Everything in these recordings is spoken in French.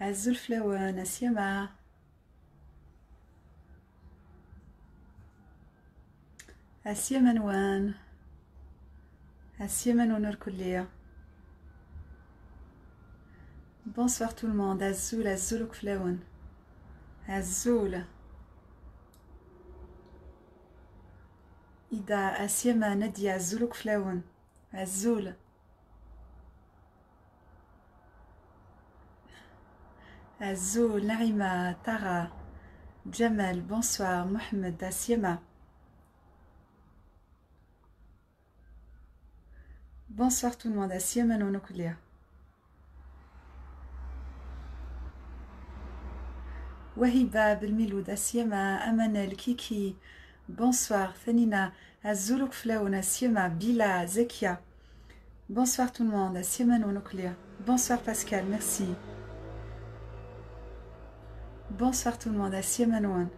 Azul Flawan, Asiema. Asiema Nwan. Asiema Nonor Kulia. Bonsoir tout le monde. Azul, Azul Flawan. Azul. Ida, Asiema Nadia, Azul Flawan. Azul. Azul, Naima, Tara, Jamal, bonsoir, Mohamed, Asiema. Bonsoir tout le monde, Asiema Nonokulia. Wahiba, Belmiloud, Asiema, Amanel, Kiki, bonsoir, Fanina, Azuluk Flaoun, Asiema, Bila, Zekia. Bonsoir tout le monde, Asiema Nonokulia. Bonsoir Pascal, merci. Bonsoir tout le monde, à Manouane.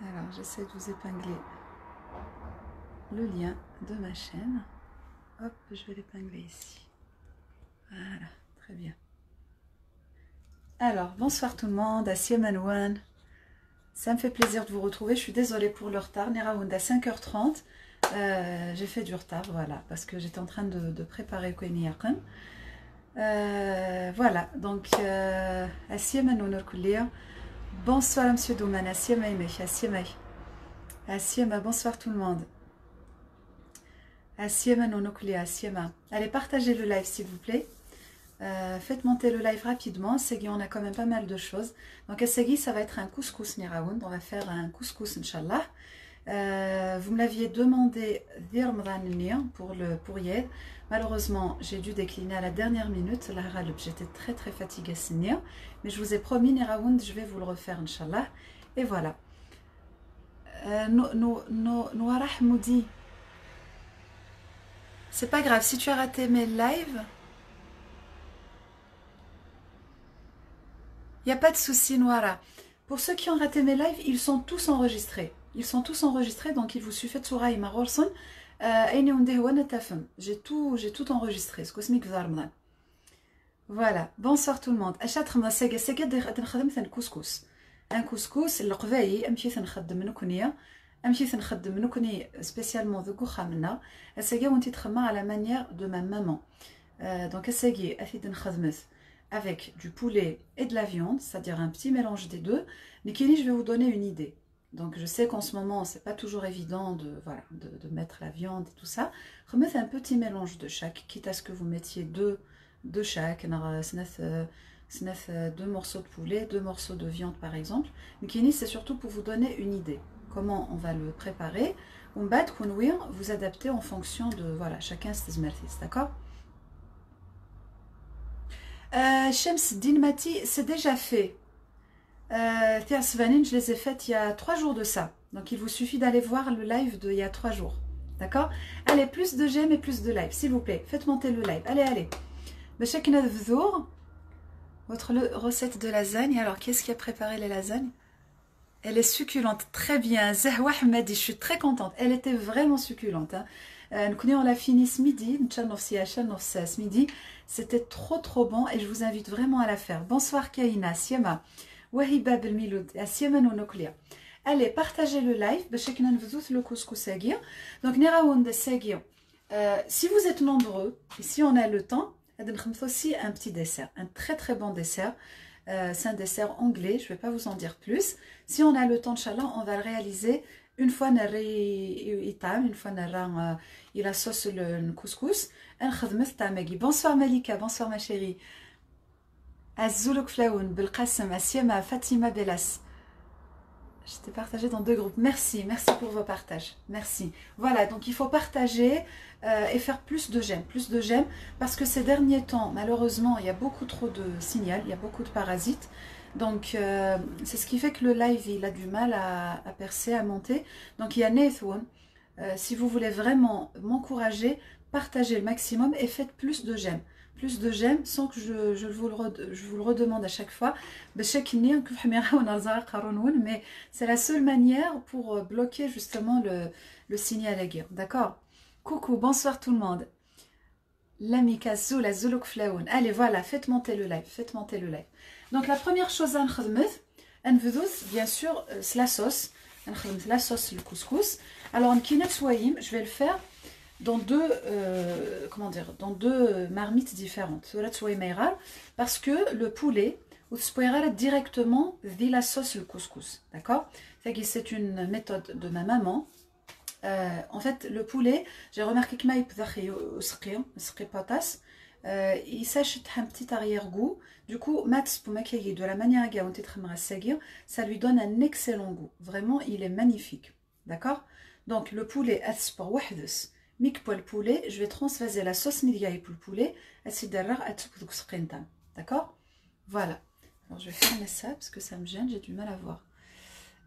Alors, j'essaie de vous épingler le lien de ma chaîne. Hop, je vais l'épingler ici. Voilà, très bien. Alors, bonsoir tout le monde, à Manouane. Ça me fait plaisir de vous retrouver. Je suis désolée pour le retard. Neraound à 5h30. Euh, j'ai fait du retard, voilà, parce que j'étais en train de, préparer Koueni euh, voilà, donc, euh, bonsoir Monsieur Douman, Assiema, bonsoir tout le monde. Assiema Allez, partagez le live s'il vous plaît. Euh, faites monter le live rapidement. Segui, on a quand même pas mal de choses. Donc, à Segui, ça va être un couscous Niraound. On va faire un couscous, Inch'Allah. Vous me l'aviez demandé pour le pour. Malheureusement, j'ai dû décliner à la dernière minute. J'étais très très fatiguée, mais je vous ai promis, Niraound, je vais vous le refaire, Inch'Allah. Et voilà. Euh, Noirah Moudi. C'est pas grave, si tu as raté mes lives, il n'y a pas de souci, Noira. Pour ceux qui ont raté mes lives, ils sont tous enregistrés. Ils sont tous enregistrés, donc il vous suffit de Soura Ima Rolson. J'ai tout, j'ai tout enregistré. Voilà. Bonsoir tout le monde. أشات سيجا سيجا تنخدم ثن كوسكوس. ان كوسكوس القباي امشي تنخدم نكونيا امشي تنخدم نكوني سبيسيالمون ذوكو خامنا اساكي وانت تخمم على مانيير دو ما مامون دونك اساكي اثيد نخدمت avec du poulet et de la viande, c'est-à-dire un petit mélange des deux. Nikini, je vais vous donner une idée. Donc je sais qu'en ce moment, c'est pas toujours évident de, voilà, de, mettre la viande et tout ça. Remettez un petit mélange de chaque, quitte à ce que vous mettiez deux de chaque. Deux morceaux de poulet, deux morceaux de viande par exemple. Mikini, c'est surtout pour vous donner une idée. Comment on va le préparer. Vous adaptez en fonction de, voilà, chacun ses mertis, d'accord? Euh, Shems Dinmati, c'est déjà fait. Euh, je les ai faites il y a trois jours de ça. Donc il vous suffit d'aller voir le live d'il y a trois jours. D'accord? Allez, plus de j'aime et plus de live, s'il vous plaît. Faites monter le live. Allez, allez. Votre recette de lasagne. Alors, qui est-ce qui a préparé les lasagnes? Elle est succulente. Très bien. Zahwa dit, je suis très contente. Elle était vraiment succulente. Hein. Euh, nous on l'a fini ce midi. ce midi. C'était trop trop bon et je vous invite vraiment à la faire. Bonsoir Kaina, Siema. وهبه بالميلود اسيما ونوكليا Allez, partagez le live. le couscous Donc, euh, si vous êtes nombreux, et si on a le temps, on aussi un petit dessert. Un très très bon dessert. Euh, c'est un dessert anglais, je ne vais pas vous en dire plus. Si on a le temps, Inch'Allah, on va le réaliser une fois une fois euh, il a sauce le couscous. Bonsoir Malika, bonsoir ma chérie. Azuluk Flaoun, Belkasem, Asiema, Fatima Belas. Je t'ai partagé dans deux groupes. Merci, merci pour vos partages. Merci. Voilà, donc il faut partager euh, et faire plus de j'aime, plus de j'aime, parce que ces derniers temps, malheureusement, il y a beaucoup trop de signal, il y a beaucoup de parasites. Donc, euh, c'est ce qui fait que le live, il a du mal à, percer, à monter. Donc, il y a Nathwan. Euh, si vous voulez vraiment m'encourager, partagez le maximum et faites plus de j'aime plus de j'aime sans que je, vous le redemande à chaque fois. Mais c'est la seule manière pour euh, bloquer justement le, signal à guerre. D'accord? Coucou, bonsoir tout le monde. L'amika la zuluk. Allez, voilà, faites monter le live, faites monter le live. Donc la première chose à bien sûr, euh, c'est la sauce. La sauce, le couscous. Alors, je vais le faire dans deux, euh, comment dire, dans deux marmites différentes. Parce que le poulet, directement via la sauce le couscous. D'accord? C'est une méthode de ma maman. Euh, en fait, le poulet, j'ai remarqué que euh, il sèche un petit arrière-goût. Du coup, mats pour maquiller de la manière ça lui donne un excellent goût. Vraiment, il est magnifique. D'accord? Donc, le poulet, mik pour le poulet, je vais transvaser la sauce midiaï pour le poulet, d'accord Voilà. Alors, je vais fermer ça parce que ça me gêne, j'ai du mal à voir.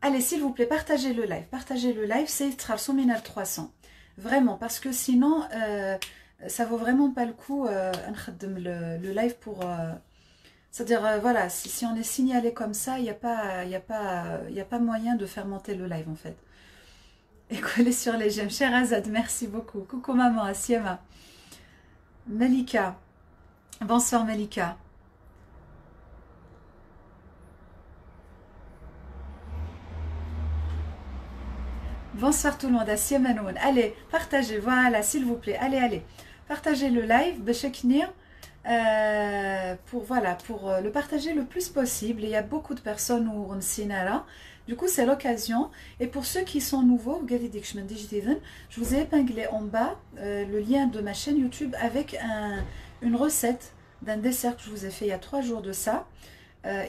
Allez, s'il vous plaît, partagez le live. Partagez le live, c'est Minal 300. Vraiment, parce que sinon, euh, ça vaut vraiment pas le coup euh, le, le live pour... Euh, c'est-à-dire, euh, voilà, si, on est signalé comme ça, il n'y a, pas, a, a pas moyen de faire monter le live, en fait. Et coller sur les gemmes. Cher Azad, merci beaucoup. Coucou maman, Asiema. Malika. Bonsoir Malika. Bonsoir tout le monde, Asiemanoun. Allez, partagez, voilà, s'il vous plaît. Allez, allez. Partagez le live, Becheknir. Euh, pour voilà pour euh, le partager le plus possible. Il y a beaucoup de personnes où on là. Du coup, c'est l'occasion. Et pour ceux qui sont nouveaux, je vous ai épinglé en bas euh, le lien de ma chaîne YouTube avec une recette d'un dessert que je vous ai fait il y a trois jours de ça.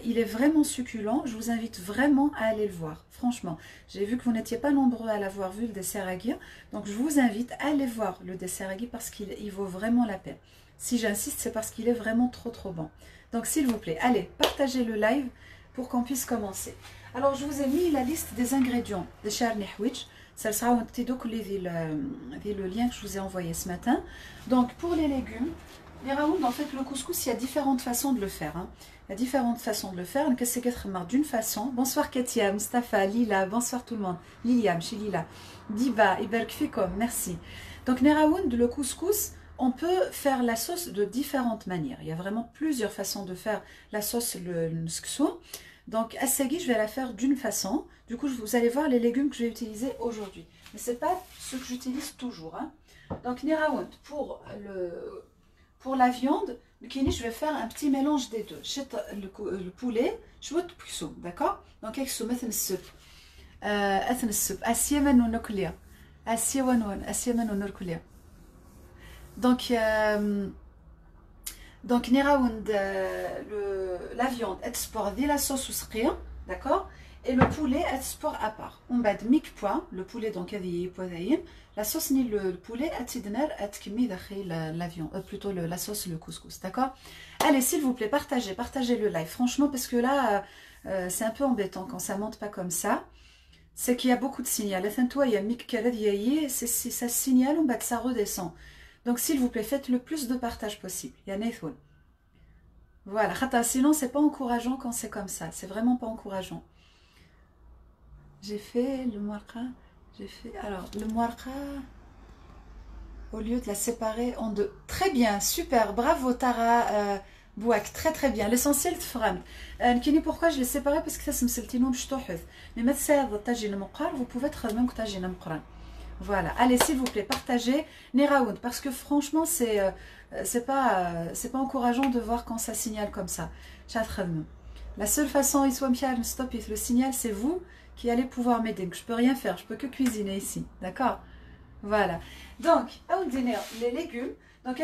il est vraiment succulent. Je vous invite vraiment à aller le voir. Franchement, j'ai vu que vous n'étiez pas nombreux à l'avoir vu, le dessert à guire. Donc, je vous invite à aller voir le dessert à guire parce qu'il vaut vraiment la peine. Si j'insiste, c'est parce qu'il est vraiment trop trop bon. Donc s'il vous plaît, allez, partagez le live pour qu'on puisse commencer. Alors je vous ai mis la liste des ingrédients de Charnihwich. Ça sera petit le lien que je vous ai envoyé ce matin. Donc pour les légumes, les en fait, le couscous, il y a différentes façons de le faire. Hein. Il y a différentes façons de le faire. Qu'est-ce que d'une façon Bonsoir Katia, Mustafa, Lila, bonsoir tout le monde. Liliam, chez Lila. Diba, Iberk merci. Donc, les le couscous, on peut faire la sauce de différentes manières. Il y a vraiment plusieurs façons de faire la sauce le, le Donc, assagi, je vais la faire d'une façon. Du coup, vous allez voir les légumes que je vais utiliser aujourd'hui. Mais ce n'est pas ce que j'utilise toujours. Hein. Donc, niraout, pour, le, pour la viande, je vais faire un petit mélange des deux. Le, le poulet, je vais tout d'accord Donc, avec ce matin soup. أثن السب أسيمن ونكليا أسيمن ونكليا ونكليا donc, euh, donc euh, la viande, export de la sauce ou rien, d'accord? Et le poulet, export à part. On de mic poids, le poulet donc la sauce ni le poulet, la viande, euh, plutôt la sauce, le couscous, d'accord? Allez, s'il vous plaît, partagez, partagez le live, franchement, parce que là, euh, c'est un peu embêtant quand ça monte pas comme ça. C'est qu'il y a beaucoup de signal. Toi, il y a mic ça signale, on va ça redescend. Donc, s'il vous plaît, faites le plus de partage possible. Voilà, sinon, c'est pas encourageant quand c'est comme ça. C'est vraiment pas encourageant. J'ai fait le moirka. J'ai fait. Alors, le moirka, au lieu de la séparer en deux. Très bien, super. Bravo, Tara. Euh, Bouak, très très bien. L'essentiel de Fram. Euh, pourquoi je l'ai séparé Parce que ça, c'est le nom de Mais vous pouvez être même que voilà. Allez, s'il vous plaît, partagez Neraoud parce que franchement, c'est euh, pas euh, pas encourageant de voir quand ça signale comme ça. La seule façon, stop le signal, c'est vous qui allez pouvoir m'aider. Je peux rien faire, je peux que cuisiner ici, d'accord Voilà. Donc, les légumes. Donc,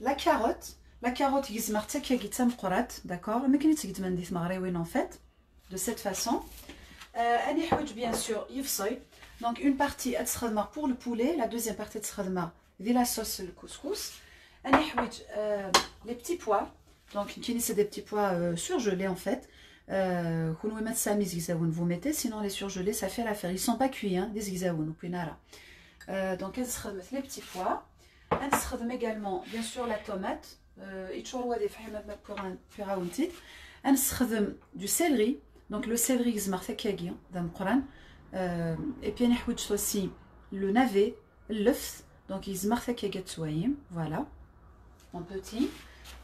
la carotte, la carotte, d'accord Mais en fait, de cette façon. Euh, bien sûr, donc une partie pour le poulet, la deuxième partie de la sauce le couscous. Euh, les petits pois, donc c'est des petits pois euh, surgelés en fait. Euh, vous mettez, sinon les surgelés ça fait l'affaire. Ils sont pas cuits, hein, des Donc les petits pois. également bien sûr la tomate. du céleri. Donc le céleri, dans le Coran. Euh, et puis on aussi le navet, l'œuf, donc ils marquent voilà. en petit.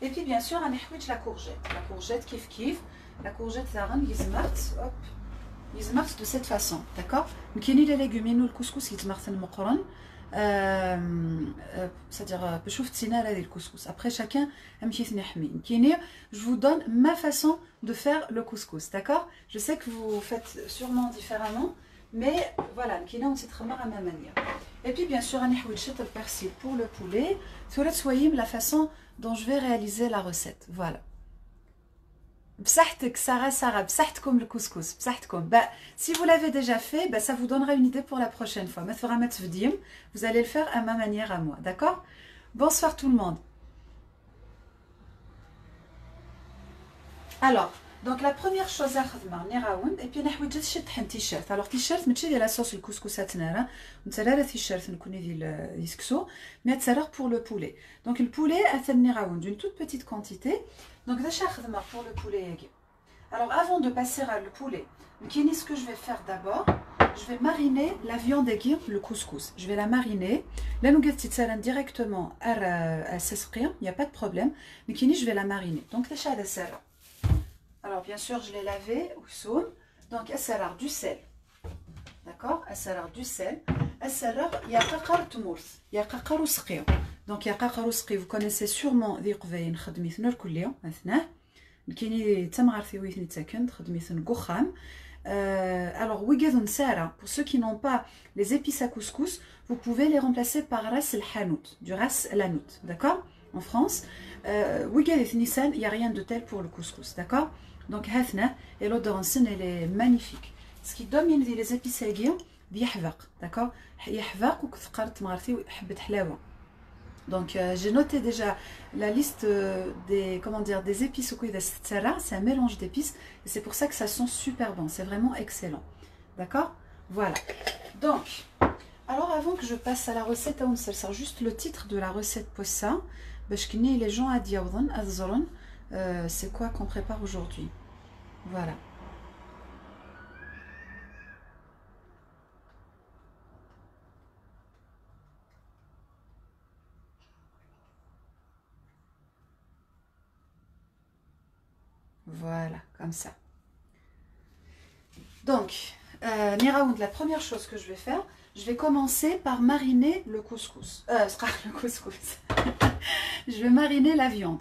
Et puis bien sûr, on la courgette. La courgette, kif kif. La courgette, ça rend hop. de cette façon, d'accord? Il a les légumes, le couscous, il se le c'est-à-dire, je trouve le couscous. Après, chacun Je vous donne ma façon de faire le couscous, d'accord? Je sais que vous faites sûrement différemment, mais voilà, on s'est à ma manière. Et puis, bien sûr, a le persil pour le poulet. Soyez la façon dont je vais réaliser la recette. Voilà. Sarah, Sarah, le couscous. Bah, si vous l'avez déjà fait, bah, ça vous donnera une idée pour la prochaine fois. Vous allez le faire à ma manière à moi, d'accord? Bonsoir tout le monde. Alors, donc la première chose à faire, et puis on a juste un t-shirt. Alors t-shirt, mais tu la sauce le couscous à tenir. On sait le t-shirt, on connaît le disque mais c'est pour le poulet. Donc le poulet à tenir d'une toute petite quantité. Donc déjà pour le poulet. Alors avant de passer à le poulet, ce que je vais faire d'abord, je vais mariner la viande aiguille, le couscous. Je vais la mariner. Là, nous allons directement à s'escrire, il n'y a pas de problème. Mais je vais la mariner. Donc déjà, alors, bien sûr, je l'ai lavé au saum. Donc, assalar du sel. D'accord Assalar du sel. Assalar, il y a kakar tumours. Il y a kakar usqi. Donc, il y a kakar usqi. Vous connaissez sûrement ذي قباين خدميتنا الكل يوم مثناه كاينين تم عرفي تسكن خدميتن قخام alors, pour ceux qui n'ont pas les épices à couscous, vous pouvez les remplacer par ras el hanout, du ras el hanout, d'accord En France, euh, il n'y a rien de tel pour le couscous, d'accord Donc, Hafna et l'eau d'Oranson, elle est magnifique. Ce qui domine les épices D'accord Donc, euh, j'ai noté déjà la liste des, comment dire, des épices au C'est un mélange d'épices. Et c'est pour ça que ça sent super bon. C'est vraiment excellent. D'accord Voilà. Donc, alors avant que je passe à la recette, on juste le titre de la recette pour ça. les gens à euh, c'est quoi qu'on prépare aujourd'hui? Voilà. Voilà, comme ça. Donc, euh, la première chose que je vais faire, je vais commencer par mariner le couscous. Euh, le couscous. je vais mariner la viande.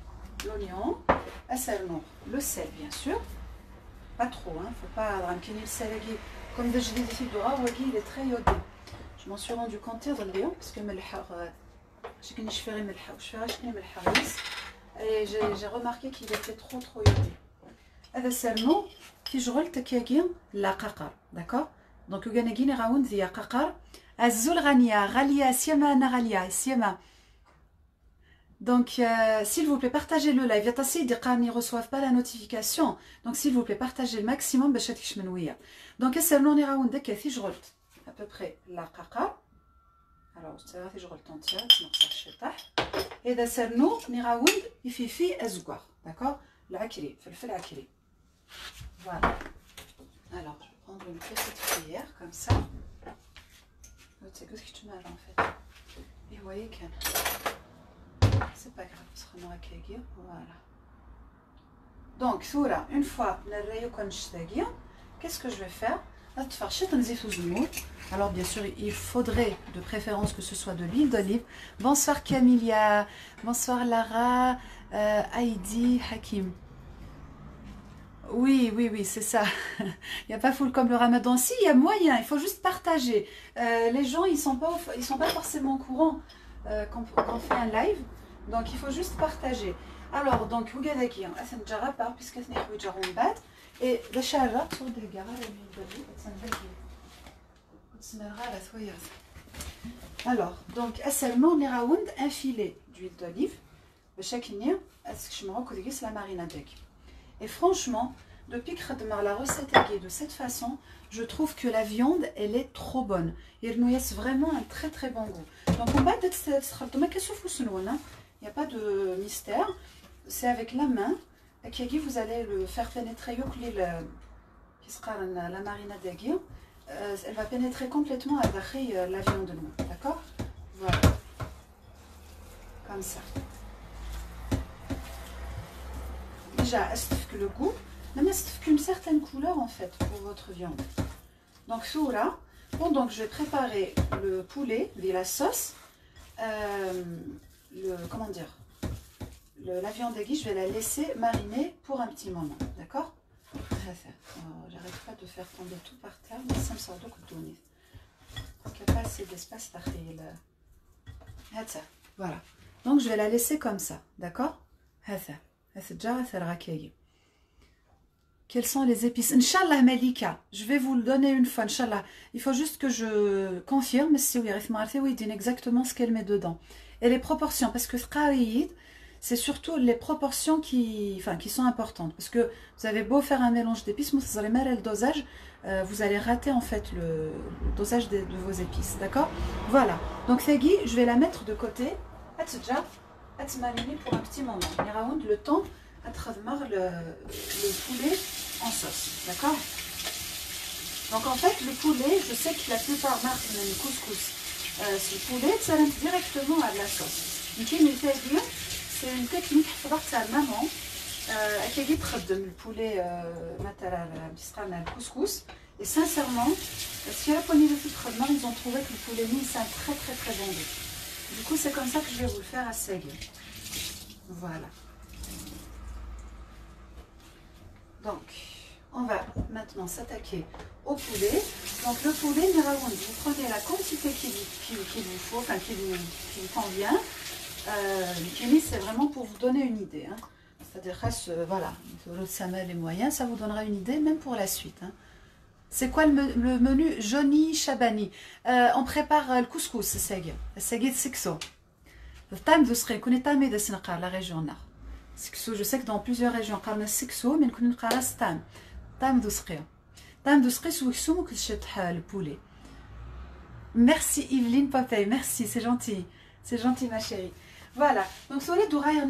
l'oignon, le sel bien sûr, pas trop, hein, faut pas ramener le sel comme déjà dit ici il est très iodé. Je m'en suis rendu compte hier parce que j'ai qu'une chefferie et j'ai remarqué qu'il était trop trop iodé. هذا سالمو كي جغل تكياكي لا ققر داكور دونك وكاناكين غاون ذي ققر الزول غانيا غالية سيما انا غالية سيما donc, euh, s'il vous plaît, partagez le live. Il y a ne reçoivent pas la notification. Donc, s'il vous plaît, partagez le maximum. Donc, c'est le nom de je à peu près la caca. Alors, c'est vrai que je entière, sinon ça Et c'est le nom de il fait fi ezouar. D'accord? L'akiri, fait le l'akiri. Voilà. Alors, je vais prendre une petite cuillère comme ça. C'est ce que tu m'as en fait. Et vous voyez que c'est pas grave ce sera voilà donc soura une fois qu'est-ce que je vais faire? Alors bien sûr il faudrait de préférence que ce soit de l'huile d'olive bonsoir Camilia bonsoir Lara euh, Heidi Hakim oui, oui, oui, c'est ça. il n'y a pas foule comme le ramadan. Si, il y a moyen, il faut juste partager. Euh, les gens, ils ne sont, pas, ils sont pas forcément au courant euh, quand, on fait un live. Donc il faut juste partager. Alors, donc, vous regardez qui C'est un jarab, puisque c'est un jarab bad. Et le charab, sur des garab, alors, donc, seulement, on un filet d'huile d'olive. Chaque année, est-ce que je me reconnais la marinade Et franchement, depuis que je la recette est de cette façon, je trouve que la viande, elle est trop bonne. Il nous laisse vraiment un très très bon goût. Donc on va il n'y a pas de mystère. C'est avec la main. Vous allez le faire pénétrer qui sera la marinade euh, elle va pénétrer complètement à euh, la viande. D'accord? Voilà. Comme ça. Déjà, que le goût. Mais une certaine couleur en fait pour votre viande. Donc, là, pendant que je vais préparer le poulet et la sauce, euh, le, comment dire, la viande aiguë, je vais la laisser mariner pour un petit moment. D'accord? J'arrête pas de faire tomber tout par terre, mais ça me sort de couteau. Parce qu'il n'y a pas assez d'espace Voilà. Donc, je vais la laisser comme ça. D'accord? Quelles sont les épices? Inch'Allah Malika, je vais vous le donner une fois, Inch'Allah. Il faut juste que je confirme si oui, dit exactement ce qu'elle met dedans. Et les proportions, parce que c'est surtout les proportions qui, enfin, qui sont importantes. Parce que vous avez beau faire un mélange d'épices, vous allez mettre le dosage, euh, vous allez rater en fait le, dosage de, vos épices. D'accord? Voilà. Donc Fegui, je vais la mettre de côté. pour un petit moment. Le temps à travers le, poulet en sauce. D'accord? Donc en fait, le poulet, je sais que la plupart marquent le couscous. Euh, ce poulet, ça rentre directement à de la sauce. Donc, c'est une technique, il faut voir que sa maman, elle a le poulet, euh, le couscous. Et sincèrement, si la poignée de main, ils ont trouvé que le poulet mis, c'est un très très très bon goût. Du coup, c'est comme ça que je vais vous le faire à seigle. Voilà. Donc, on va maintenant s'attaquer au poulet. Donc le poulet, vous prenez la quantité qui, qui, qui vous faut, enfin qui vous, convient. Euh, c'est vraiment pour vous donner une idée. Hein. C'est-à-dire, euh, voilà, le samel les moyens, ça vous donnera une idée, même pour la suite. Hein. C'est quoi le, menu? Joni Chabani euh, On prépare euh, le couscous, c'est seg. Seg de sexo. Le tam de sre, connaît tam de la région nord. Je sais que dans plusieurs régions, on a sexo, mais on connaît tam. طام دوسقيا طام دوسقي سوكسو que le poulet merci Yveline Papay merci c'est gentil c'est gentil ma chérie voilà donc sur les dourailles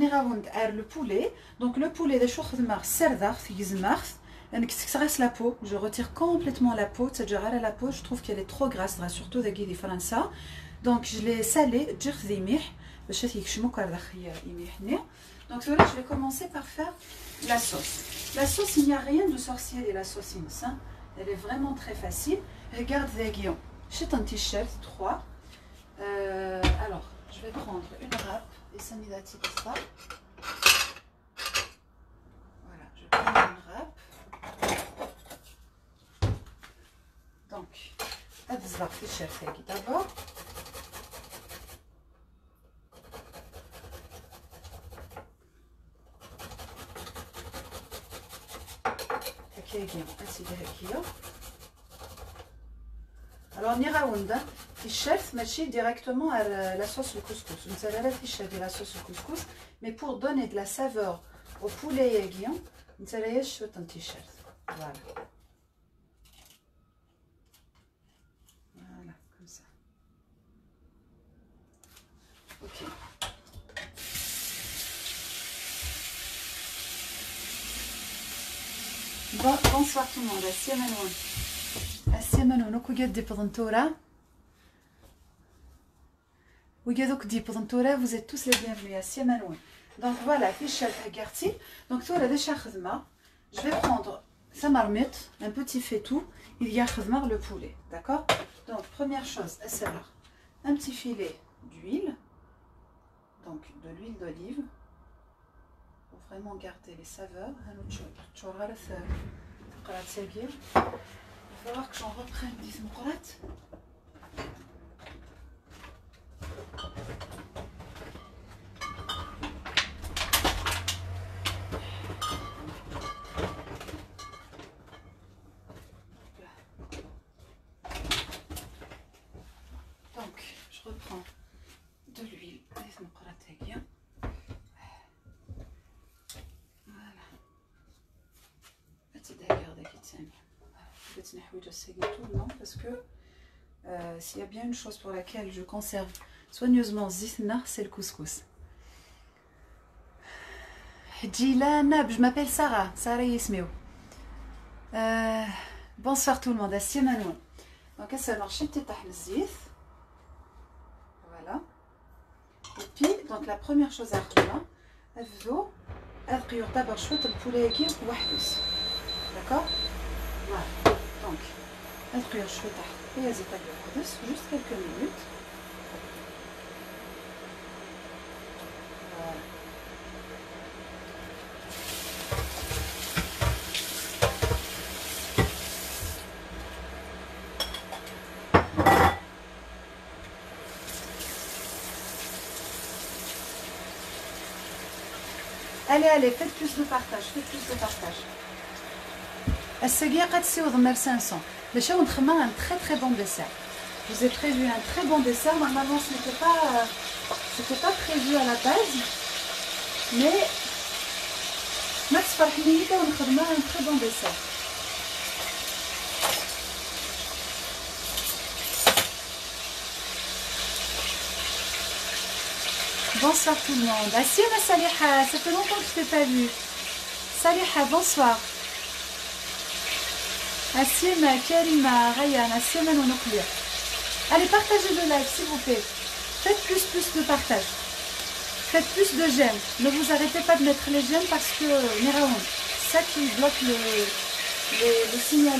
le poulet donc le poulet de شو خدمه سردار في يزمارث يعني ça reste la peau je retire complètement la peau c'est-à-dire la peau je trouve qu'elle est trop grasse surtout des guides français donc je l'ai salé جير ذيميح باش يكشمو كردخ يميحني donc là, je vais commencer par faire la sauce. La sauce, il n'y a rien de sorcier et la saucisse. Hein. Elle est vraiment très facile. Regarde les guillons. J'ai un t-shirt 3. Euh, alors, je vais prendre une râpe et ça m'y ça. Voilà, je prends une râpe. Donc, t-shirt d'abord. Alors machi directement à la, sauce au couscous. Mais pour donner de la saveur au poulet et allez un t-shirt voilà comme ça ok bonsoir tout le monde. Assalamu Assalamu alaikum. Vous بضنتورة وقادوك دي بضنتورة vous êtes tous les bienvenus Assalamu donc voilà fiche garti donc toi là déjà khadma je vais prendre sa marmite un petit faitout il y a khadma le poulet d'accord donc première chose un petit filet d'huile donc de l'huile d'olive garder les saveurs. Il va falloir que j'en reprenne des parce que euh, s'il y a bien une chose pour laquelle je conserve soigneusement zithna, c'est le couscous. je m'appelle Sarah, Sarah Yismeo. Euh, bonsoir tout le monde, Assia Manon. Donc, ça marche, Voilà. Et puis, donc la première chose à faire, c'est d'abord شويه البوليه وحدوس d'accord voilà donc نطير شويه تحت هي زيت وحدوس juste quelques minutes Allez, allez, faites plus de partage, faites plus de partage. السقية قد تسيوض مال 500 باش نخمم un très très bon dessert. Je vous ai prévu un très bon dessert. Normalement, ce n'était pas, c'était pas prévu à la base, mais ما تفرحني ونخدمها un très bon dessert. Bonsoir tout le monde. Assiema Saliha, ça fait longtemps que je ne t'ai pas vu. Saliha, bonsoir. Assiema, Karima, Ryan, Assiema Nonoklia. Allez, partagez le live, s'il vous plaît. Faites plus, plus de partage. Faites plus de j'aime. Ne vous arrêtez pas de mettre les j'aime parce que, Miraoun, ça qui bloque le, le, le signal.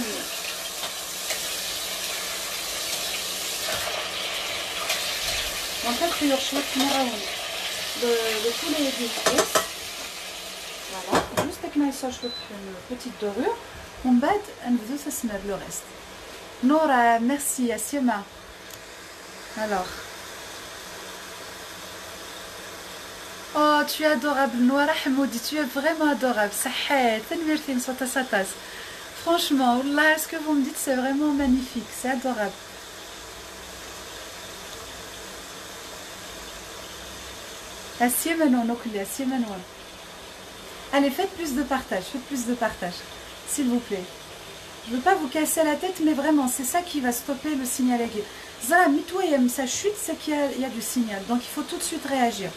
Suis Miraoun le, le poulet est Voilà, juste avec ma sauce une petite dorure. Bat un peu ça se le reste. Nora, merci, Asiema. Alors. Oh, tu es adorable, Hamoudi, tu es vraiment adorable. Sahet, Franchement, là, ce que vous me dites, c'est vraiment magnifique, c'est adorable. Allez, faites plus de partage, faites plus de partage, s'il vous plaît. Je ne veux pas vous casser la tête, mais vraiment, c'est ça qui va stopper le signal aigu. Zara, sa chute, c'est qu'il y, a du signal. Donc, il faut tout de suite réagir.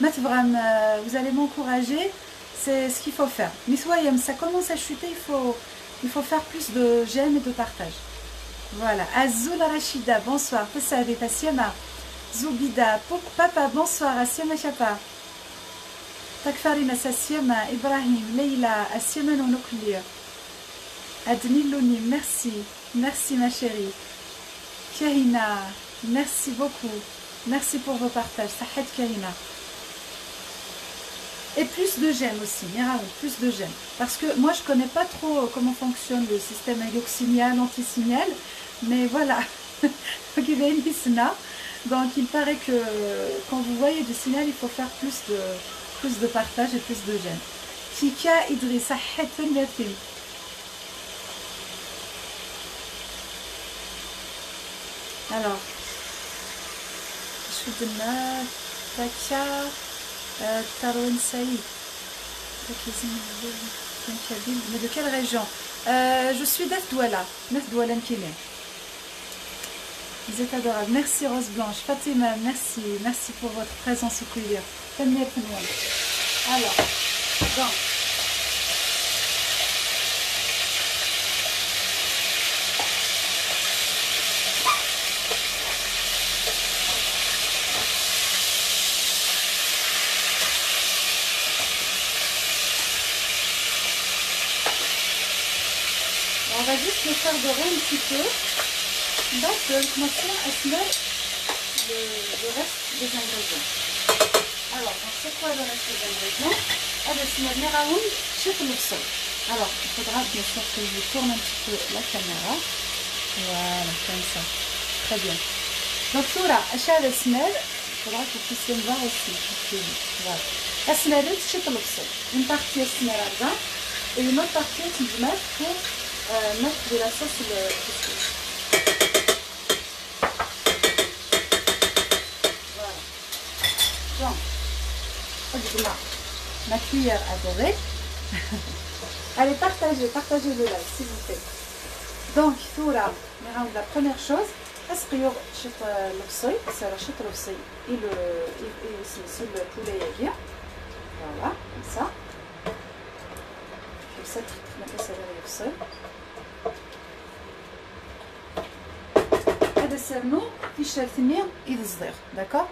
Matvram, euh, vous allez m'encourager, c'est ce qu'il faut faire. Mitoyem, ça commence à chuter, il faut, il faut faire plus de j'aime et de partage. Voilà. Azul Rachida, bonsoir. Papa, bonsoir, Chapa. Takfarina Ibrahim, Leila. Adnilouni, merci, merci ma chérie. Karina, merci beaucoup. Merci pour vos partages. Sahed Karina. Et plus de j'aime aussi, Miraou, plus de j'aime. Parce que moi, je ne connais pas trop comment fonctionne le système signal, anti-signal. Mais voilà. Donc, il paraît que quand vous voyez du signal, il faut faire plus de, partage et plus de j'aime. Kika Idriss, Alors, je suis de Taka Tarouen Saïd. Mais de quelle région euh, Je suis d'Afdouala, Nafdouala. Vous êtes adorable. Merci Rose Blanche. Fatima, merci. Merci pour votre présence au couillère. Alors, donc. Juste le faire dorer un petit peu. Donc, commencer à mettre le, le reste des ingrédients. Alors, c'est quoi le reste des ingrédients? Ah ben, c'est le. Alors, il faudra bien sûr que je tourne un petit peu la caméra. Voilà, comme ça. Très bien. Donc, là, à chaque semaine, il faudra que vous puissiez me voir aussi. Voilà. La chez le sol. Une partie est semaine et une autre partie, tu mettre pour euh, mettre de la sauce sur le couscous. ma cuillère adorée. Allez, partagez, partagez le live, s'il vous plaît. Donc, là, la première chose, est-ce qu'il y a l'obscur, c'est la chute l'obscur et le, c'est السطر مقاس غير يفصل هذا سرنو في شهر ثمانية إذا صديق داكا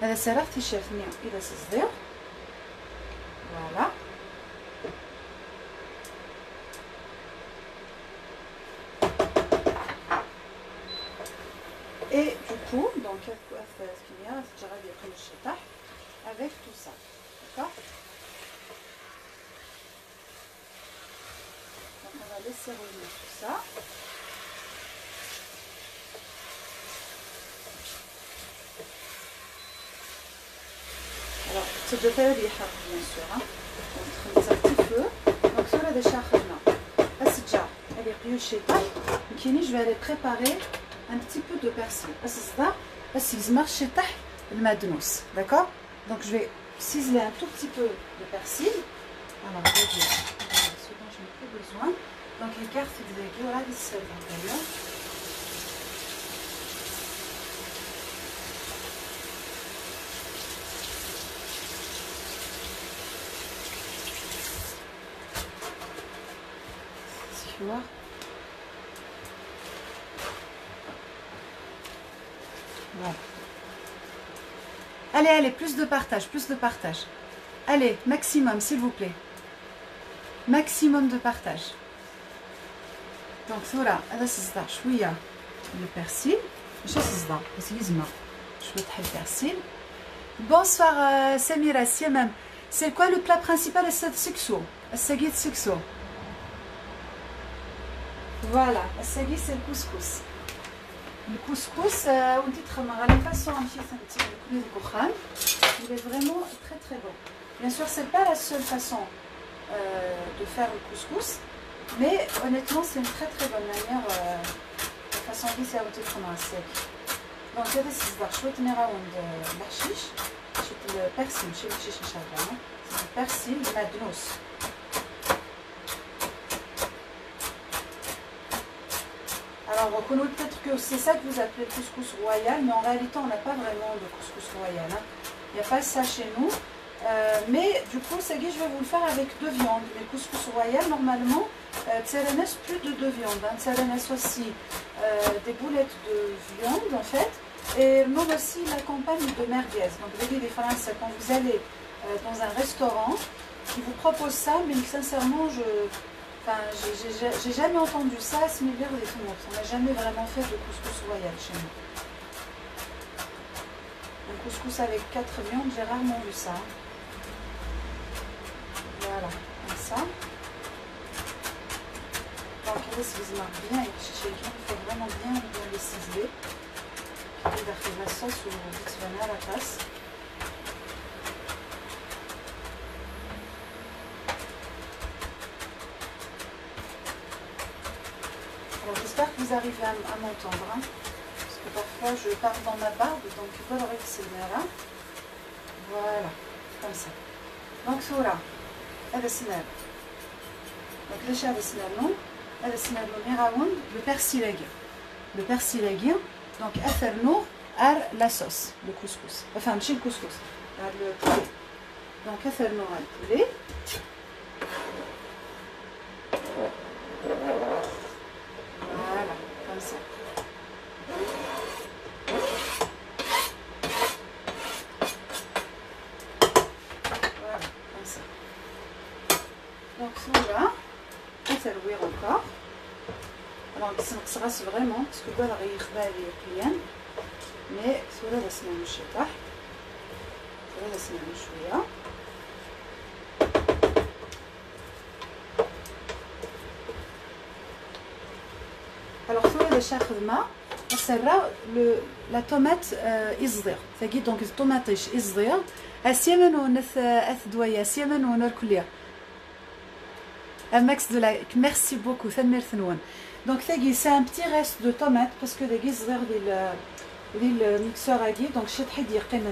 هذا سرق في شهر ثمانية إذا صديق فوالا. Et du coup, donc, il y a ce qu'il y a, c'est que avec tout ça. D'accord? laisser revenir tout ça. Alors, ce de faire bien sûr. Hein. On met un petit peu. Donc, sur la décharge, السجار هذه قيوش شيطان كاينين je vais aller préparer un petit peu de persil الصداع بس يلزمها الشطح المدنوس d'accord donc je vais ciseler un tout petit peu de persil alors je vais ce dont je n'ai plus besoin Donc l'écart, c'est vous avez deux. Tu vois Allez, allez, plus de partage, plus de partage. Allez, maximum, s'il vous plaît. Maximum de partage. Donc, voilà, le persil. Je le persil. Bonsoir, euh, Samira, c'est quoi le plat principal C'est sexo. C'est sexo. Voilà, c'est le couscous. Le couscous, on dit la façon il est vraiment très très bon. Bien sûr, ce n'est pas la seule façon euh, de faire le couscous, mais honnêtement, c'est une très très bonne manière de façon dont c'est Donc, je vais essayer de faire le persil, c'est le persil de la douce. Alors, on peut-être que c'est ça que vous appelez le couscous royal, mais en réalité, on n'a pas vraiment de couscous royal. Hein. Il n'y a pas ça chez nous. Euh, mais du coup, ça je vais vous le faire avec deux viandes. Les couscous royal, normalement, euh, plus de deux viandes. Hein. aussi euh, des boulettes de viande, en fait. Et nous aussi la campagne de merguez. Donc, vous voyez, Français, quand vous allez euh, dans un restaurant, ils vous proposent ça, mais sincèrement, je j'ai jamais entendu ça à Smilver des On n'a jamais vraiment fait de couscous royal chez nous. Un couscous avec quatre viandes, j'ai rarement vu ça. Voilà, comme ça. Donc, là, si vous bien avec il faut vraiment bien, bien les ciseler. Faire la sauce ou le à la tasse. J'espère que vous arrivez à, m'entendre. Hein. parce que parfois je parle dans ma barbe, donc il faut le là. Voilà, comme ça. Donc voilà, هذا السناب. Donc ليش هذا السناب non هذا السناب ميراون le persil Le persil donc faire nous à la sauce, le couscous. Enfin, chez le couscous, le poulet. Donc faire nous هكا راه كنقصقص فريمون باسكو البال غيخبى عليا كليان مي سولا لاسنان شي طاح سولا لاسنان شوية الوغ سولا باش خدمه سرا لا طوماط يصدر تاكي دونك الطوماطيش يصدر السيمن ونث اث دويه السيمن ونركليه un max de likes. Merci beaucoup. Donc, c'est un petit reste de tomate parce que les le euh, euh, mixeur à guide. Donc, je vais dire qu'il n'y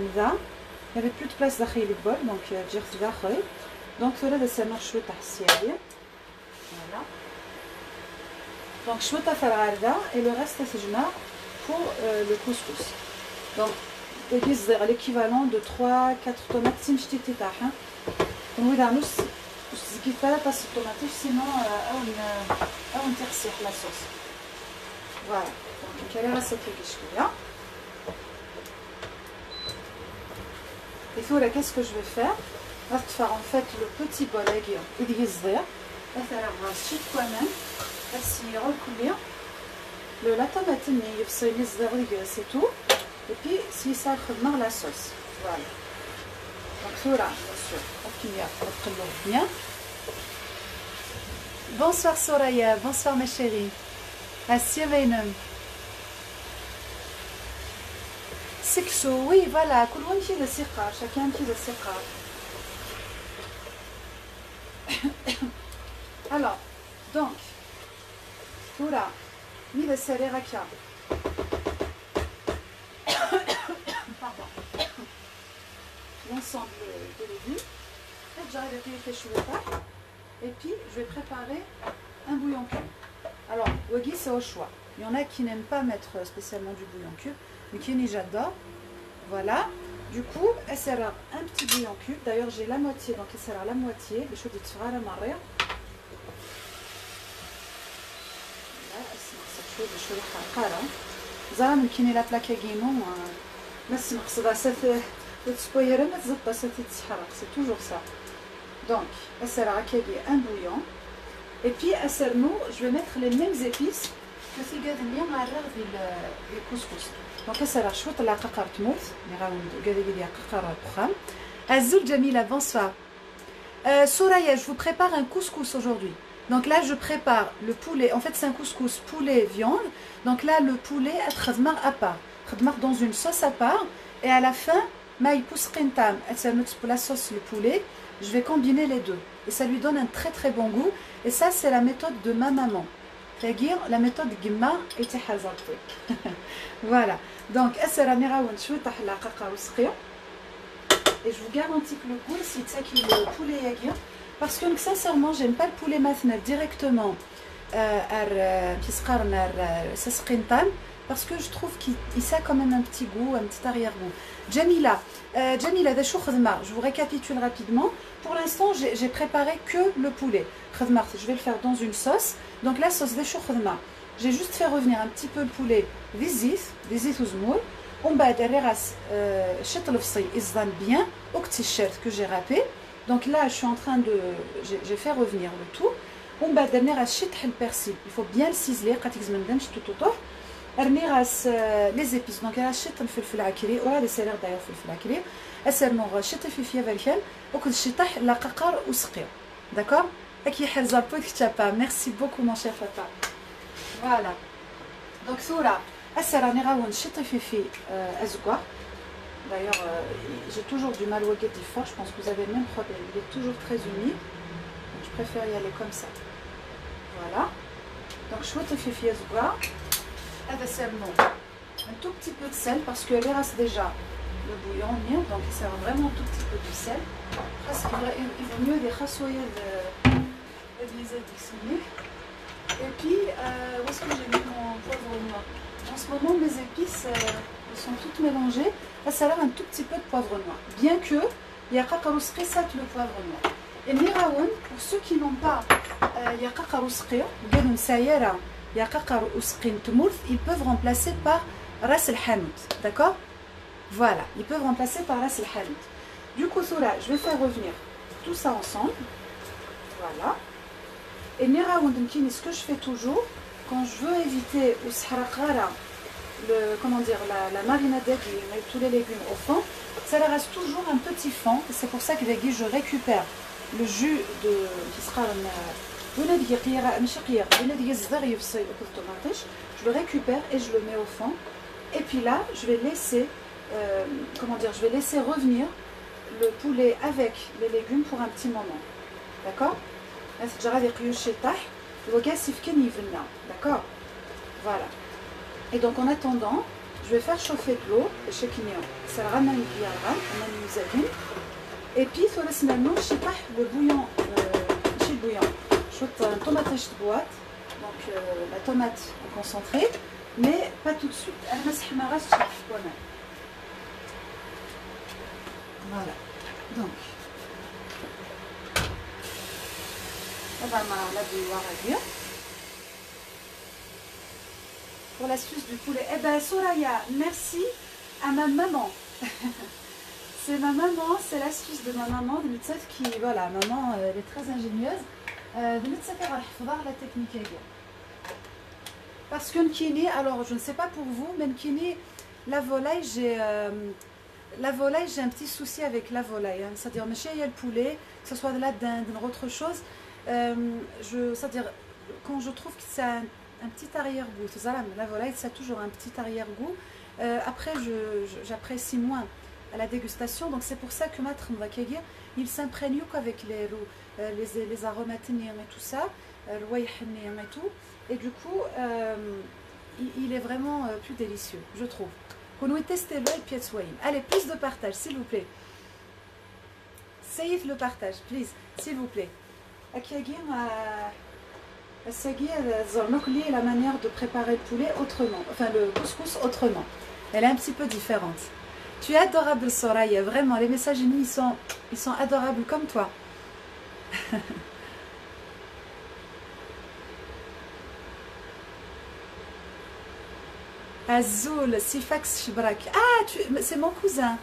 avait plus de place d'acheter les bols, donc j'ai refait d'acheter. Donc, cela, ça marche chouette à Voilà. Donc, chouette à faire et le reste, c'est du pour euh, le couscous. Donc, l'équivalent de 3-4 tomates, si je t'ai dit, on va avez ce qui fait parce que tomate, sinon, on va la sauce. Voilà. Donc, quelle est la sauce que je fais Et là, qu'est-ce que je vais faire Je vais faire en fait le petit bol à guillaume. Il y a ce مثلا رشيت كمان السيرة الكلية لو لا طماطم يفصل الزغية سي تو et puis si ça خدمة la sauce voilà donc صورة bien sûr الكمية تقلوه bien Bonsoir Soraya, bonsoir ma chérie. Assia Veinem. Sexo, oui, voilà, كل واحد فيه الثقة, chacun فيه الثقة. Alors, donc, voilà, mi va rakia. L'ensemble de légumes. J'arrive à payer les Et puis, je vais préparer un bouillon cube. Alors, wagi, c'est au choix. Il y en a qui n'aiment pas mettre spécialement du bouillon cube, mais qui j'adore. Voilà. Du coup, elle sera un petit bouillon cube. D'ailleurs, j'ai la moitié, donc elle sera la moitié. Les choses de la marée. شويه شويه حرقاره زعما مكيني لا بلاكا كيمون ما مقصده سات c'est toujours ça. Donc, un bouillon. Et puis, je vais mettre les mêmes épices. Donc, elle a la euh, je vous prépare un couscous aujourd'hui. Donc là, je prépare le poulet. En fait, c'est un couscous poulet-viande. Donc là, le poulet à part. dans une sauce à part. Et à la fin, pour la sauce le poulet, je vais combiner les deux. Et ça lui donne un très très bon goût. Et ça, c'est la méthode de ma maman. C'est-à-dire la méthode Gimma et Voilà. Donc, et je vous garantis que le goût, c'est le poulet yagir. Parce que sincèrement, j'aime pas le poulet maintenant directement euh, euh, parce que je trouve qu'il a quand même un petit goût, un petit arrière-goût. Jamila, Jamila, je vous récapitule rapidement. Pour l'instant, j'ai préparé que le poulet. Je vais le faire dans une sauce. Donc la sauce de J'ai juste fait revenir un petit peu le poulet vizit, vizit ou zmoul. On va derrière, bien, au petit shirt que j'ai râpé. Donc là, je suis en train de... J'ai fait revenir le tout. On va donner à le persil. Il faut bien le ciseler. tout chit le fil avec elle. Ou que chit la kakar ou sqir. D'accord? Aki herza pot chapa. Merci beaucoup mon cher papa. Voilà. Donc, soura. Elle sert à nira ou chit le fil azgwa. D'ailleurs, euh, j'ai toujours du mal au guet je pense que vous avez le même problème. Il est toujours très humide. Je préfère y aller comme ça. Voilà. Donc je vais faire Avec seulement un tout petit peu de sel parce qu'elle reste déjà le bouillon donc il sert vraiment un tout petit peu de sel. Parce qu'il vaut mieux des rassoyer de les Et puis, euh, où est-ce que j'ai mis mon poivre noir? En ce moment, mes épices, euh, sont toutes mélangées ça a l'air un tout petit peu de poivre noir. Bien que, il y a le poivre noir. Et Miraoun, pour ceux qui n'ont pas il y a ils peuvent remplacer par ras el hanout. D'accord? Voilà, ils peuvent remplacer par ras el hanout. Du coup, là, je vais faire revenir tout ça ensemble. Voilà. Et Miraoun, ce que je fais toujours, quand je veux éviter le, comment dire, la, la marinade met tous les légumes au fond, ça reste toujours un petit fond. C'est pour ça que je récupère le jus de je le récupère et je le mets au fond. Et puis là, je vais laisser, euh, comment dire, je vais laisser revenir le poulet avec les légumes pour un petit moment. D'accord? D'accord? Voilà. Et donc en attendant, je vais faire chauffer de l'eau chez. Ça Et puis, le bouillon, euh, le bouillon. Vais une tomate boîte. donc la tomate en concentré, mais pas tout de suite. Voilà. Donc, Pour l'astuce du poulet. Eh ben, Soraya, merci à ma maman. c'est ma maman, c'est l'astuce de ma maman, de qui, voilà, maman, elle est très ingénieuse. Euh, de voir la technique Parce que Nkini, alors je ne sais pas pour vous, mais Nkini, la volaille, j'ai. Euh, la volaille, j'ai un petit souci avec la volaille. Hein. C'est-à-dire, y a le poulet, que ce soit de la dinde, ou autre chose. Euh, c'est-à-dire, quand je trouve que ça a un, petit arrière-goût, la volaille, ça a toujours un petit arrière-goût. Euh, après, j'apprécie moins à la dégustation. Donc, c'est pour ça que Matr il s'imprègne qu'avec les, euh, les, les aromates et tout ça, le et tout. Et du coup, il, est vraiment plus délicieux, je trouve. Allez, plus de partage, s'il vous plaît. Save le partage, please, s'il vous plaît. Akiagi, la manière de préparer le poulet autrement, enfin le couscous autrement. Elle est un petit peu différente. Tu es adorable, Soraya, vraiment. Les messages ils sont, ils sont adorables comme toi. Azul, Sifax Shibrak. Ah, c'est mon cousin.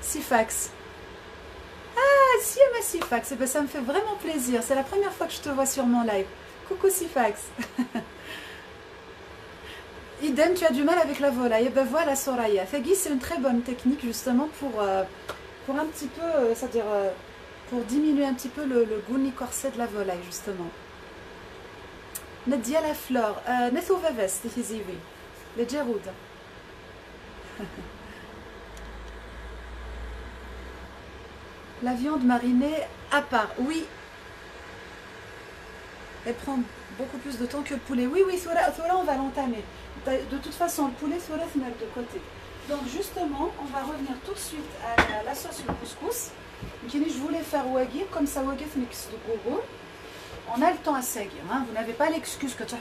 Sifax. Ah, si, ma Sifax. Eh ben, ça me fait vraiment plaisir. C'est la première fois que je te vois sur mon live. Coucou Sifax. Idem, tu as du mal avec la volaille. Eh ben voilà, Soraya. Fagui, c'est une très bonne technique justement pour, euh, pour un petit peu, euh, c'est-à-dire euh, pour diminuer un petit peu le, le goût ni corset de la volaille, justement. Nadia la fleur. Netho Veves, les Djeroud. La viande marinée à part, oui. Elle prend beaucoup plus de temps que le poulet. Oui, oui, cela, on va l'entamer. De toute façon, le poulet, cela, se met de côté. Donc justement, on va revenir tout de suite à la, sauce le couscous. Je voulais faire wagir, comme ça wagir mix de gogo. On a le temps à seguir. Hein. Vous n'avez pas l'excuse que tu as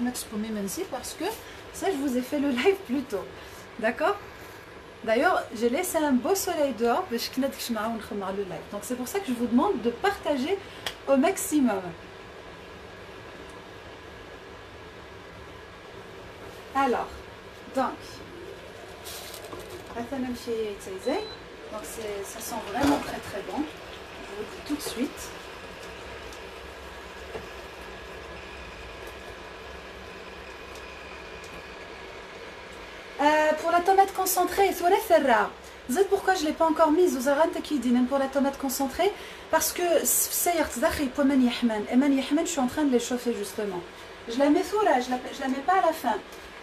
ici parce que ça, je vous ai fait le live plus tôt. D'accord? D'ailleurs, j'ai laissé un beau soleil dehors, le live. Donc c'est pour ça que je vous demande de partager au maximum. Alors, donc, donc ça sent vraiment très très bon. Je vous le dis tout de suite. Euh, pour la tomate concentrée, vous savez pourquoi je ne l'ai pas encore mise aux pour la tomate concentrée? Parce que je suis en train de les chauffer justement. Je la mets là, je je la mets pas à la fin.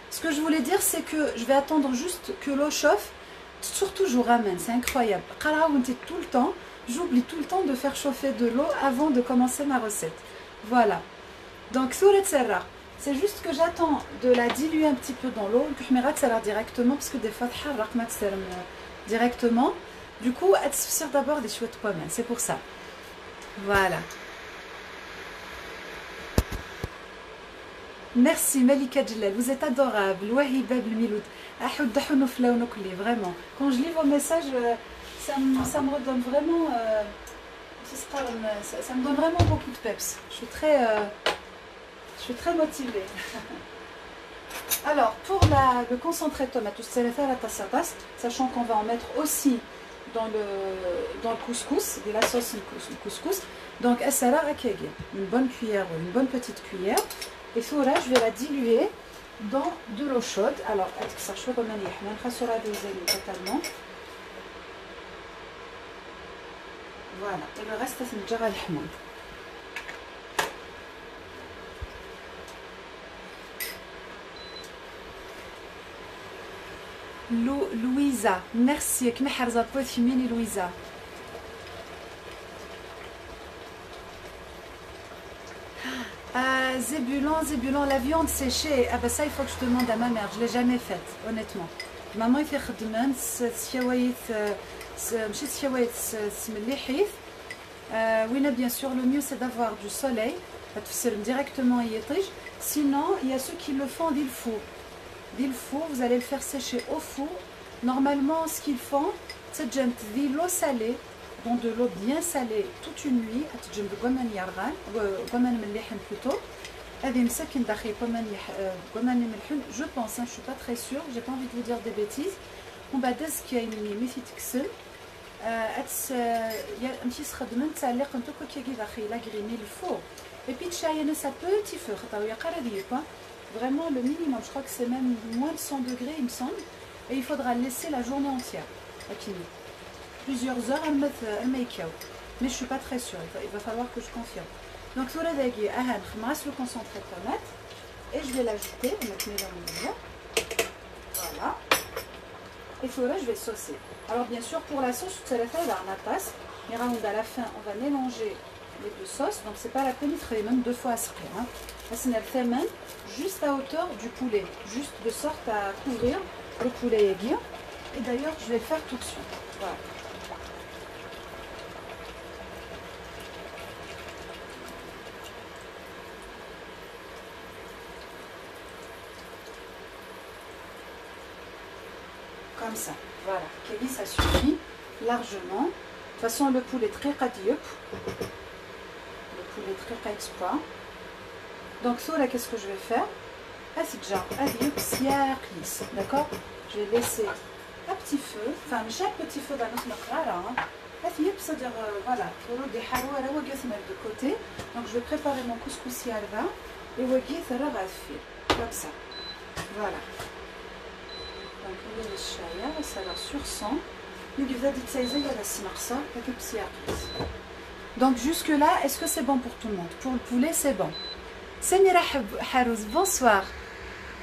Ce que je voulais dire, c'est que je vais attendre juste que l'eau chauffe. Surtout, je vous ramène, c'est incroyable. tout le temps, j'oublie tout le temps de faire chauffer de l'eau avant de commencer ma recette. Voilà. Donc. C'est juste que j'attends de la diluer un petit peu dans l'eau. Mets ça directement parce que des fois, directement. Du coup, elle se d'abord des chouettes pommes. C'est pour ça. Voilà. Merci Malika Djellal, vous êtes adorable. Vraiment. Quand je lis vos messages, euh, ça me, ça me redonne vraiment. Euh, ça, me donne vraiment beaucoup de peps. Je suis très. Euh, je suis très motivée. Alors, pour le concentré de tomate, sachant qu'on va en mettre aussi dans le, dans le couscous, de la sauce couscous. Donc, une bonne cuillère, une bonne petite cuillère. Et là, je vais la diluer dans de l'eau chaude. Alors, totalement. Voilà. Et le reste, c'est le jarra Louisa, merci. Louisa. Ah, Zébulon, Zébulon, la viande séchée. Ah bah ça, il faut que je demande à ma mère. Je l'ai jamais faite, honnêtement. Maman, il fait خدمة مشيت شوايت سمليحيت. Oui, bien sûr, le mieux c'est d'avoir du soleil directement sinon il y a ceux qui le font d'il four d'il four vous allez le faire sécher au four normalement ce qu'ils font c'est de l'eau salée de l'eau bien salée toute une nuit plutôt je pense, hein, je suis pas très sûre, j'ai pas envie de vous dire des bêtises. On va dire qu'il y a une limite un petit خدمة تعليق انتو كي داخل griner le four et puis تشاينا ça petit feu خاطر يقرا quoi vraiment le minimum je crois que c'est même moins de 100 degrés il me semble et il faudra laisser la journée entière à plusieurs heures, elle me euh, euh, Mais je suis pas très sûre, il va falloir que je confirme. Donc, sur la dague, je masse le concentré de tomate et je vais l'ajouter, Voilà. Et sur là, je vais saucer. Alors, bien sûr, pour la sauce, tout ça, la tasse. Mais à la fin, on va mélanger les deux sauces. Donc, c'est pas la peine de travailler même deux fois à ce prix. Là, c'est fait même juste à hauteur du poulet, juste de sorte à couvrir le poulet aiguille. Et d'ailleurs, je vais faire tout de suite. Ça. Voilà, Kelly, ça suffit largement. De toute façon, le poulet très radieux. Le poulet très expoit. Donc, ça, là, qu'est-ce que je vais faire? D'accord? Je vais laisser un petit feu, enfin, chaque petit feu dans notre là, c'est-à-dire, euh, voilà, de côté. Donc, je vais préparer mon couscous à et comme ça. Voilà. Donc jusque là, est-ce que c'est bon pour tout le monde? Pour le poulet, c'est bon. Samira Harouz, bonsoir.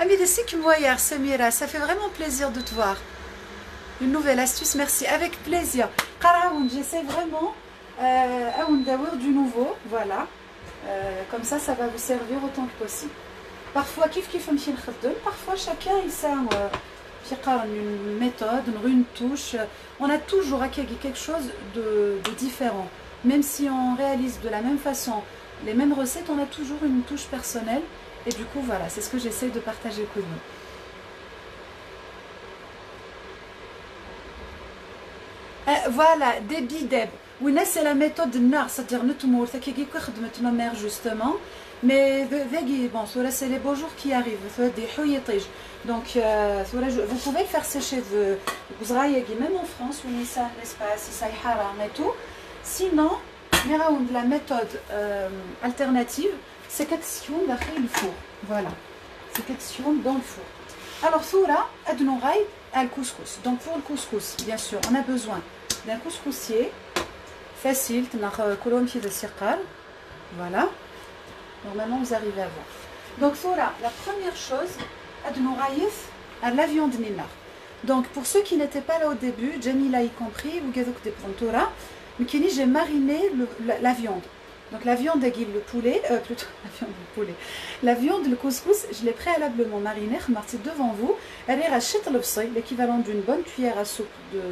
Ami de hier, Samira, ça fait vraiment plaisir de te voir. Une nouvelle astuce, merci, avec plaisir. j'essaie vraiment euh, d'avoir du nouveau, voilà. Euh, comme ça, ça va vous servir autant que possible. Parfois, kif kif parfois chacun il sert euh, une méthode, une touche. On a toujours quelque chose de, différent. Même si on réalise de la même façon les mêmes recettes, on a toujours une touche personnelle. Et du coup, voilà, c'est ce que j'essaie de partager avec vous. Euh, voilà, Debbie Deb. Oui, c'est la méthode de NAR, c'est-à-dire ma mère justement. Mais bon, c'est les beaux jours qui arrivent. Donc, euh, vous pouvez faire sécher vous même en France, ça l'espace, ça et tout. Sinon, la méthode euh, alternative, c'est question d'après le four. Voilà, c'est question dans le four. Alors, soura, adnouraï, al couscous. Donc, pour le couscous, bien sûr, on a besoin d'un couscoussier facile, colombier de circal. Voilà. Normalement, vous arrivez à voir. Donc, voilà, la première chose, à la viande nina. Donc, pour ceux qui n'étaient pas là au début, Jamila y compris, ou Gadouk de Prontora, j'ai mariné la, viande. Donc, la viande le poulet, euh, plutôt la viande du poulet. La viande, le couscous, je l'ai préalablement mariné, remarquez devant vous. Elle est rachée l'équivalent d'une bonne cuillère à soupe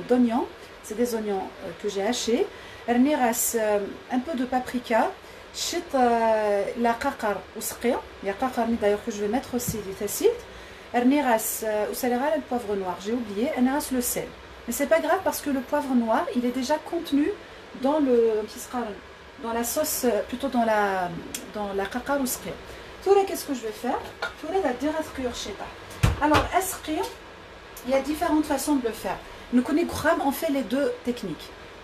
d'oignons. C'est des oignons euh, que j'ai hachés. Elle est euh, un peu de paprika, شيط la قاقر وسقيه يا قاقر d'ailleurs que je vais mettre aussi du tacite erniras ou le poivre noir j'ai oublié erniras le sel mais c'est pas grave parce que le poivre noir il est déjà contenu dans le dans la sauce plutôt dans la dans la qaqar ou tout qu'est-ce que je vais faire tout la dirasqir shita alors asqir il y a différentes façons de le faire nous connaissons on fait les deux techniques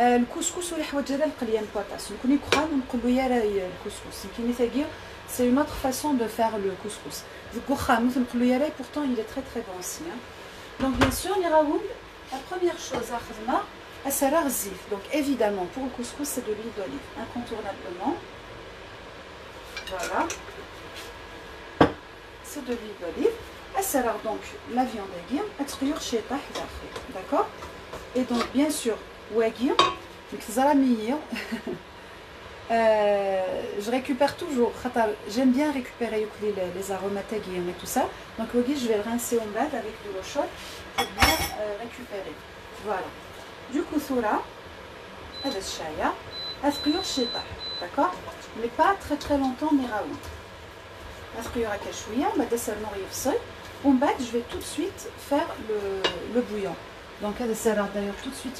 الكسكس والحوايج هذا القليان بواطاس نكون يكون نقولوا يا راهي الكسكس يمكن ثاقي c'est une autre façon de faire le couscous. Pourtant, il est très très bon aussi. Hein. Donc, bien sûr, la première chose à faire, c'est Donc, évidemment, pour le couscous, c'est de l'huile d'olive, incontournablement. Voilà. partir de l'huile d'olive. Alors donc la viande aiguille, d'accord Et donc bien sûr, aiguille, euh, je récupère toujours, j'aime bien récupérer les, aromates et tout ça. Donc je vais le rincer en bas avec de l'eau chaude pour bien euh, récupérer. Voilà. Du coup, là, d'accord? Mais pas très très longtemps, mais raoult. En bas, je vais tout de suite faire le, le bouillon. Donc, ça d'ailleurs tout de suite,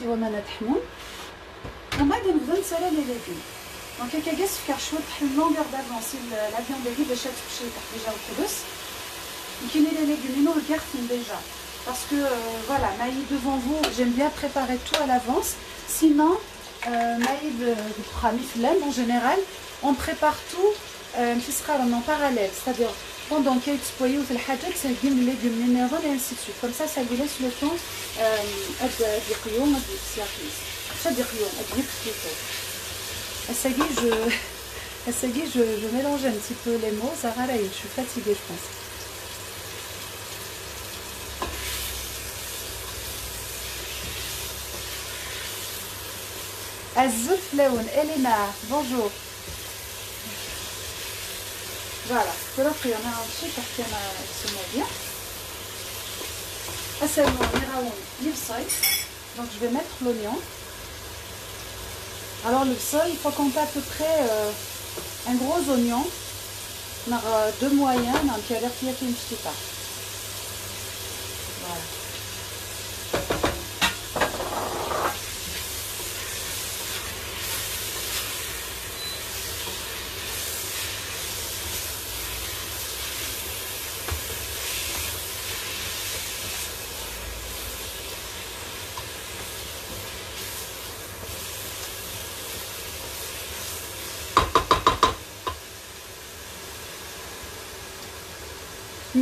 viande est déjà touchée déjà au kibous. Donc, il y a les légumes, ils nous regardent déjà. Parce que, euh, voilà, devant vous, j'aime bien préparer tout à l'avance. Sinon, euh, de en général, on prépare tout euh, en parallèle pendant qu'il يتسبويو في الحاجات ساهين لي دو مينيرال et ainsi de suite comme ça ça vous laisse le temps هاد يقيوم هاد يسياقيس شاد يقيوم هاد يكسيتو الساقي je الساقي je, je mélange un petit peu les mots Zara là je suis fatiguée je pense الزلف لون Elena bonjour qu'il y en a ce bien. Donc je vais mettre l'oignon. Alors le sol, il faut compter à peu près euh, un gros oignon. On a euh, deux moyens, on a un petit une petite Voilà.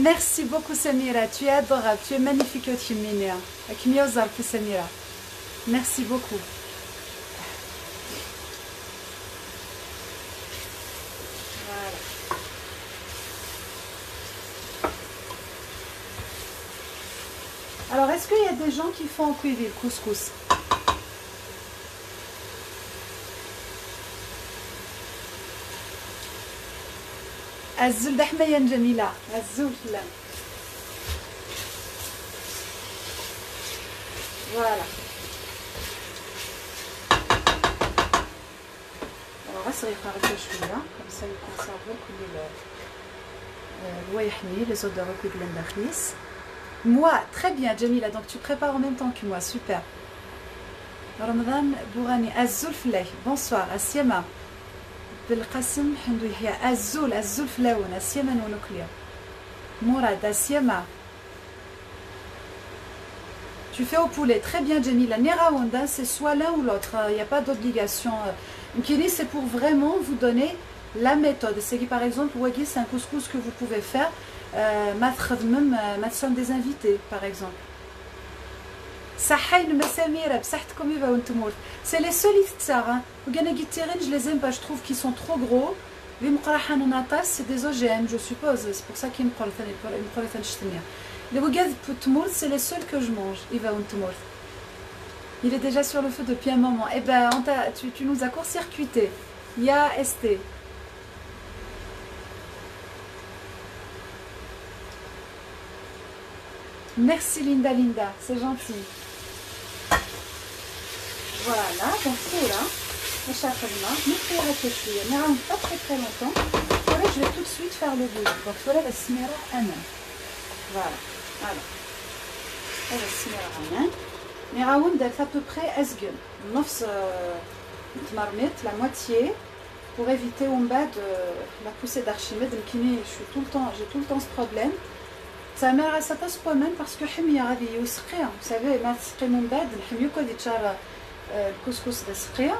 Merci beaucoup Samira, tu es adorable, tu es magnifique au Minia. Samira. Merci beaucoup. Alors, est-ce qu'il y a des gens qui font en cuivre? Le couscous الزول ده حماية جميلة الزول لا فوالا غسل يقرب شوية كمسا يكونسيرفو كل الوا يحمي les odeurs كل النخيس Moi, très bien, Jamila. Donc, tu prépares en même temps que moi. Super. Ramadan Bourani. Azul Fleh. Bonsoir. Asiema. بالقسم حمدو يحيى الزول الزول فلاون السيمن ونوكليا مراد السيما Tu fais au poulet, très bien Jenny. La Neraonda, c'est soit l'un ou l'autre, il n'y a pas d'obligation. Kiri, c'est pour vraiment vous donner la méthode. C'est que par exemple, Wagi, c'est un couscous que vous pouvez faire. Euh, même euh, des invités, par exemple. C'est les seuls hein. je les aime pas, je trouve qu'ils sont trop gros. C'est des OGM, je suppose. C'est pour ça qu'ils me prennent Les c'est les seuls que je mange. Il est déjà sur le feu depuis un moment. Eh ben, tu, tu nous as court-circuité. Ya ST. Merci Linda Linda, c'est gentil. Voilà, donc là, je ne mais pas très très longtemps. Voilà, je vais tout de suite faire le boulot. Donc voilà la smera anan. Voilà, alors. Voilà la smera anan. Mais d'être à peu près esgen. Nofs marmite, la moitié, pour éviter en bas de la poussée d'Archimède. Je suis tout le temps, j'ai tout le temps ce problème. Ça à ça même parce que je suis vous savez, ma mon bed, je suis الكسكس دسقيا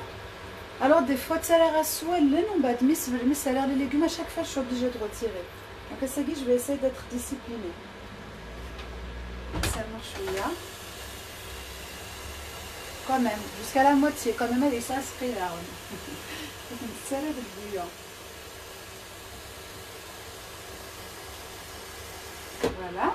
alors des fois تسالي سوالن ومن بعد ميس بالمسالي les légumes à chaque fois je suis obligée de retirer donc ça je vais essayer d'être disciplinée seulement شويه quand même jusqu'à la moitié quand même elle est s'inscrire là نتسالى بالبouillon Voilà.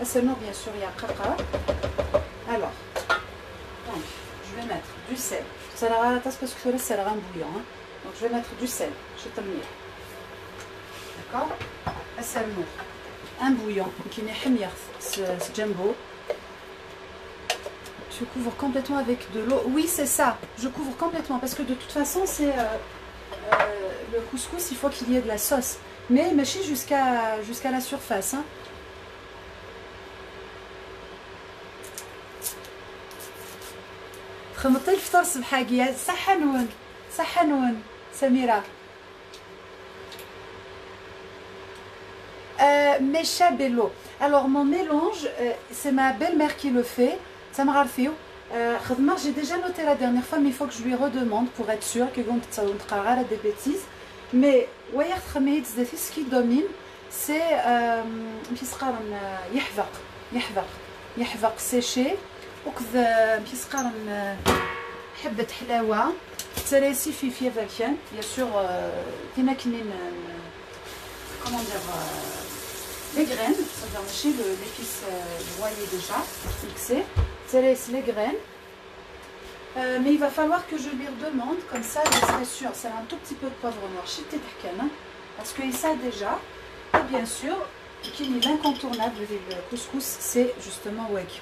assernour bien sûr il y a caca alors donc, je vais mettre du sel. Ça la tasse parce que le sel est bouillant. Hein. Donc, je vais mettre du sel. Je termine. D'accord? Un Un bouillon. Qui n'est ce jumbo. Je couvre complètement avec de l'eau. Oui, c'est ça. Je couvre complètement parce que de toute façon, c'est euh, euh, le couscous. Il faut qu'il y ait de la sauce. Mais mâchez jusqu'à jusqu'à la surface. Hein. خمطي الفطور صبحاكية صحة نون صحة نون سميرة Euh, Mécha Bello. Alors mon mélange, euh, c'est ma belle-mère qui le fait. Ça m'a euh, J'ai déjà noté la dernière fois, mais il faut que je lui redemande pour être sûre que on des bêtises. Mais ce qui domine, c'est يحفق يحفق يحفق séché وكذا كيسقارن حبة حلاوة تراسي في فيها فالكان بيان سور كاينه كنين comment dire les graines c'est-à-dire ماشي l'épice broyée déjà fixée تراسي les graines euh, mais il va falloir que je lui redemande, comme ça je serai sûre. C'est un tout petit peu de poivre noir chez Tétarkan, parce que ça déjà, et bien sûr, l'incontournable du couscous, c'est justement wek.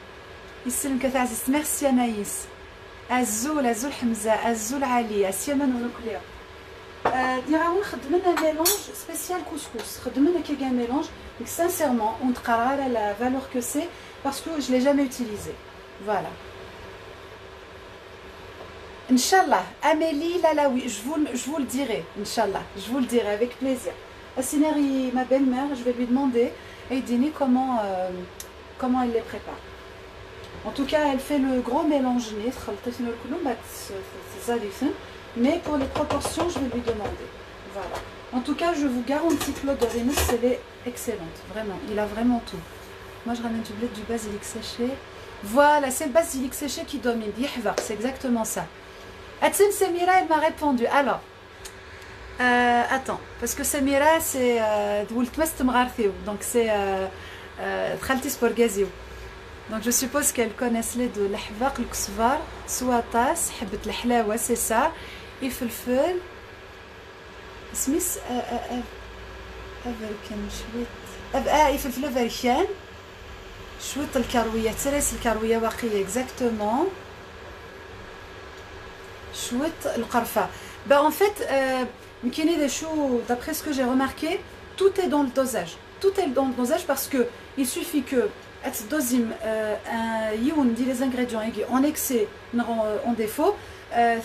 يسلمك تعزيز ميرسي انايس الزول الزول حمزه الزول علي السيمن ونوكليا ديراون خدمنا ميلونج سبيسيال كوسكوس خدمنا كي كان ميلونج دونك سانسيرمون ونتقرا على لا فالور كو سي باسكو جو لي جامي اوتيليزي فوالا ان شاء الله اميلي لا لا وي جو جو le dirai ان شاء الله je vous le dirai avec plaisir Asineri, ma belle-mère, je vais lui demander et dîner comment, euh, comment elle les prépare. En tout cas, elle fait le gros mélange mais pour les proportions, je vais lui demander. Voilà. En tout cas, je vous garantis que l'eau de elle est excellente. Vraiment, il a vraiment tout. Moi, je ramène du blé, du basilic séché. Voilà, c'est le basilic séché qui domine. C'est exactement ça. Atsen Semira, elle m'a répondu. Alors, euh, attends, parce que Semira, c'est. Euh, donc, c'est. Euh, euh, donc je suppose qu'elles connaissent les deux. L'ahvaq, le ksvar, souatas, habit l'hlawa, c'est ça. Et filfil. Smith, أفركن شوية أب آه في الفلفركان شوية الكروية تريس الكروية واقية exactement شوية القرفة bah en fait يمكن des choses d'après ce que j'ai remarqué tout est dans le dosage tout est dans le dosage parce que il suffit que deuxième euh, les ingrédients en excès en défaut. Euh,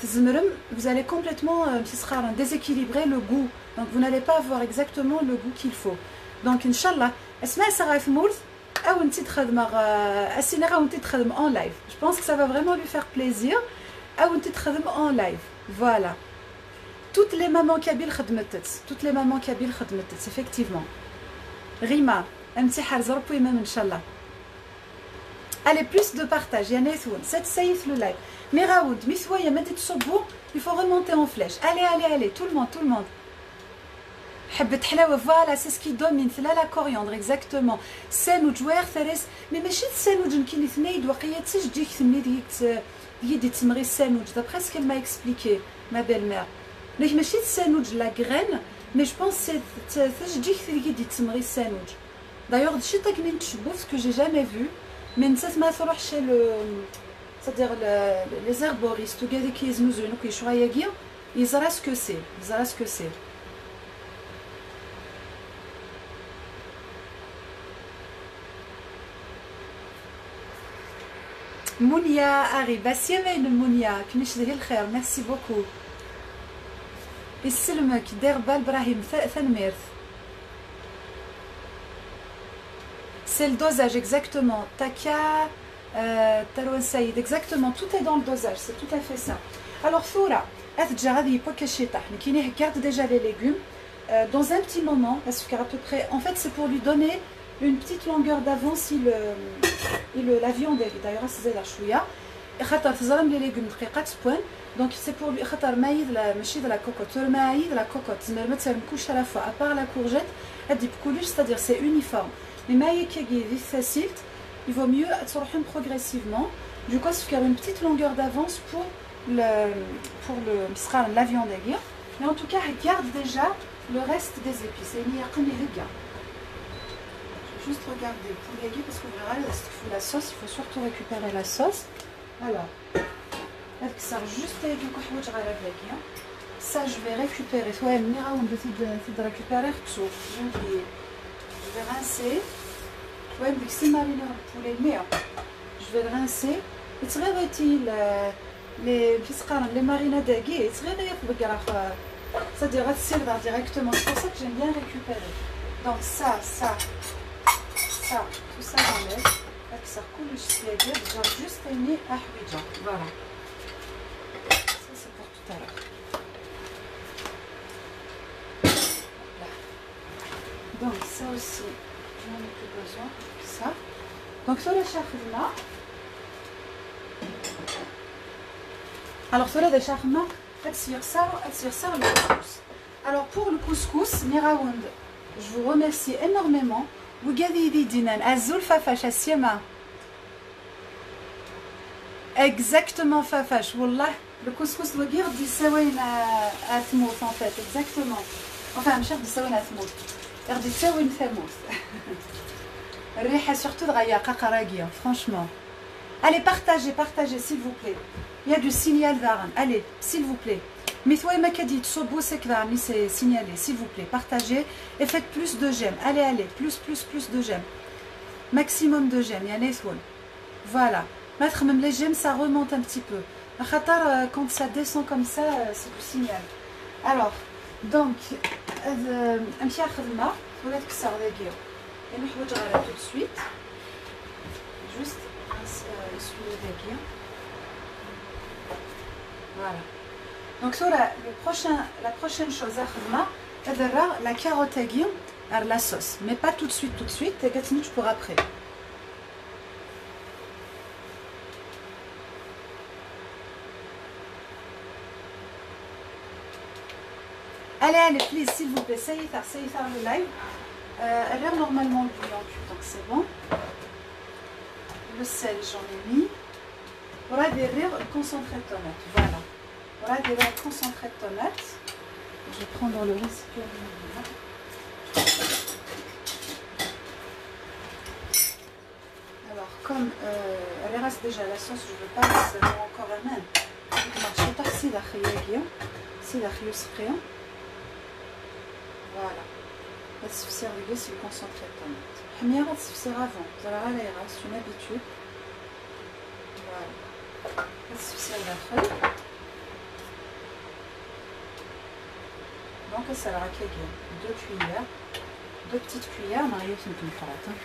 vous allez complètement euh, déséquilibrer le goût. Donc vous n'allez pas avoir exactement le goût qu'il faut. Donc Inch'Allah en live. Je pense que ça va vraiment lui faire plaisir. En live. Voilà. Toutes les mamans kabyles toutes les mamans kabyles effectivement. Rima un petit même Inch'Allah Allez, plus de partage. Il y en a Cette saïf le live. Mais Raoud, Miswaya, mettez tout Il faut remonter en flèche. Allez, allez, allez. Tout le monde, tout le monde. Voilà, c'est ce qui domine. C'est là la coriandre, exactement. C'est nous jouer, mais mais c'est nous qui nous sommes. Je dis que c'est nous qui sommes. C'est. D'après ce qu'elle m'a expliqué, ma belle-mère. Mais je c'est nous la graine, mais je pense que c'est je dis que c'est nous qui. D'ailleurs, je suis ce que j'ai jamais vu. مي نسات ما تروحش ل سادير لي زيربوريست وكاع اللي كيزنوزون وكيشوا هي كيا يزرا سكو سي يزرا سكو سي. مونيا أغيبة سيامين مونيا كنش دهي الخير ميرسي بوكو. يسلمك دير بال براهيم ثنميرث C'est le dosage exactement. Takia, euh, Tarouan Saïd, exactement. Tout est dans le dosage, c'est tout à fait ça. Alors, Foura, garde déjà les légumes. Euh, dans un petit moment, parce qu'à peu près, en fait, c'est pour lui donner une petite longueur d'avance il, il la viande d'ailleurs c'est la chouïa خاطر تزرم لي ليغوم دقيقات بوان دونك سي بور خاطر مايد لا ماشي de la cocotte مايد la cocotte زعما مثلا كلش على فوا ابار لا كورجيت هادي بكلش c'est-à-dire c'est uniforme mais faciles, il vaut mieux être progressivement. Du coup, il y a une petite longueur d'avance pour le pour le sera la viande à guire. Mais en tout cas, elle garde déjà le reste des épices. Et il y a comme les gars. Juste regarder pour les guides parce qu'on verra la sauce? Il faut surtout récupérer la sauce. Alors, elle sert juste avec du couchouche à la Ça, je vais récupérer. Ouais, mais on décide de récupérer tout Je vais rincer. Ouais, avec ces marinades pour les mers, je vais le rincer. Et tu les les les marinades aiguës, tu c'est-à-dire directement. C'est pour ça que j'aime bien récupérer. Donc ça, ça, ça, tout ça j'enlève. أكسر كل السلاجة بجا juste أني أحويجة voilà ça c'est pour tout à l'heure Donc ça aussi, je ai plus besoin. Ça. Donc sur le charma, alors sur le charma, alors pour le couscous, Miraound, je vous remercie énormément. Vous gavez des dinan, azul ah, fafash, asiema. Ah, exactement fafash, wallah. Le couscous le guird, dit sawain à en fait, exactement. Enfin, un chef dit sawain à غادي تساوين ثموت الريحه سورتو دغيا قراقيه franchement allez partagez partagez s'il vous plaît il y a du signal d'Aran allez s'il vous plaît mais toi, dit, c'est signalé, s'il vous plaît, partagez et faites plus de j'aime. Allez, allez, plus, plus, plus de j'aime. Maximum de j'aime, Voilà. Mettre même les j'aime, ça remonte un petit peu. Euh, quand ça descend comme ça, euh, c'est du signal. Alors, donc, euh, un petit akhadma, voilà que ça regarde. Et nous, tout de suite. Juste essuyer les Voilà. Donc la, le prochain, la prochaine chose à faire, la carotte à la sauce. Mais pas tout de suite, tout de suite, et 4 minutes pour après. Allez, allez, please, s'il vous plaît, ça y est, ça y est, le live. Euh, elle est normalement bouillante, donc c'est bon. Le sel, j'en ai mis. Voilà, des rires, concentré de tomate. Voilà. Voilà des verres concentrés de tomates. Je vais prendre le récipient. Alors, comme euh, elle reste déjà la sauce, je ne veux pas laisser encore la même. Je vais partir la la Voilà. C'est le concentré de tomates. Première, c'est avant. Vous allez c'est une habitude. Voilà. La feuille. Donc ça va deux cuillères, deux petites cuillères, Mario c'est une carotte.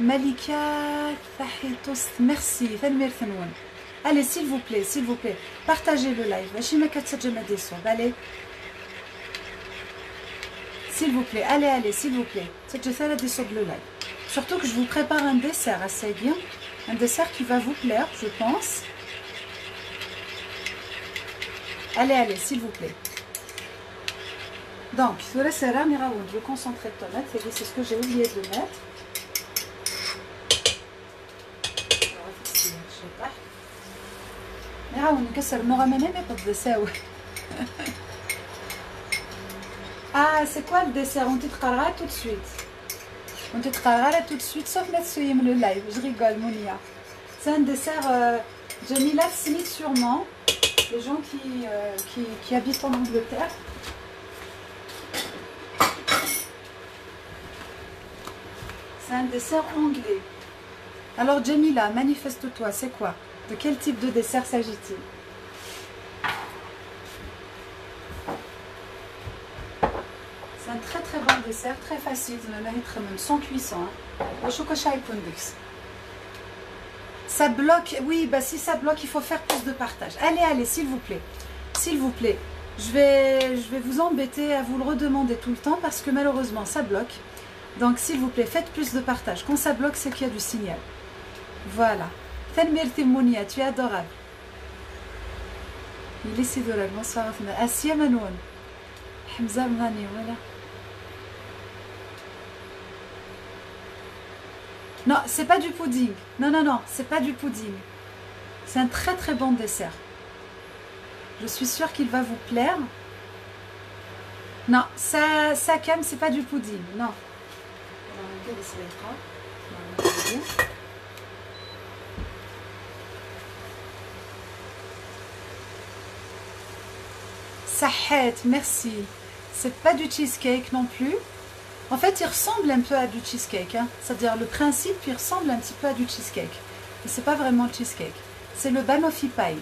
Malika Fahitos, merci, Allez, s'il vous plaît, s'il vous plaît, partagez le live. Allez. S'il vous plaît, allez, allez, s'il vous plaît. C'est le live. Surtout que je vous prépare un dessert assez bien. Un dessert qui va vous plaire, je pense. Allez, allez, s'il vous plaît. Donc, sur la serra, le concentré de tomate, c'est ce que j'ai oublié de mettre. نعاود نكسر نغمني ما تدساوي ah, c'est quoi le dessert? On t'écrasera tout de suite. On t'écrasera tout de suite, sauf mettre le live. Je rigole, Mounia. C'est un dessert, euh, Jamila Smith sûrement. Les gens qui, euh, qui, qui habitent en Angleterre. C'est un dessert anglais. Alors Jamila, manifeste-toi, c'est quoi? De quel type de dessert s'agit-il C'est un très très bon dessert, très facile, sans cuisson. Hein. Ça bloque, oui, bah si ça bloque, il faut faire plus de partage. Allez, allez, s'il vous plaît. S'il vous plaît. Je vais, je vais vous embêter à vous le redemander tout le temps parce que malheureusement ça bloque. Donc s'il vous plaît, faites plus de partage. Quand ça bloque, c'est qu'il y a du signal. Voilà. Tanmir Timounia, tu es adorable. Il est si drôle. Bonsoir. Assia Manoun. Hamza voilà. Non, c'est pas du pudding. Non, non, non, c'est pas du pudding. C'est un très très bon dessert. Je suis sûre qu'il va vous plaire. Non, ça, ça calme, c'est pas du pudding. Non. Sahet, merci. C'est pas du cheesecake non plus. En fait, il ressemble un peu à du cheesecake. Hein. C'est-à-dire, le principe, il ressemble un petit peu à du cheesecake. Mais c'est pas vraiment le cheesecake. C'est le banoffee pie.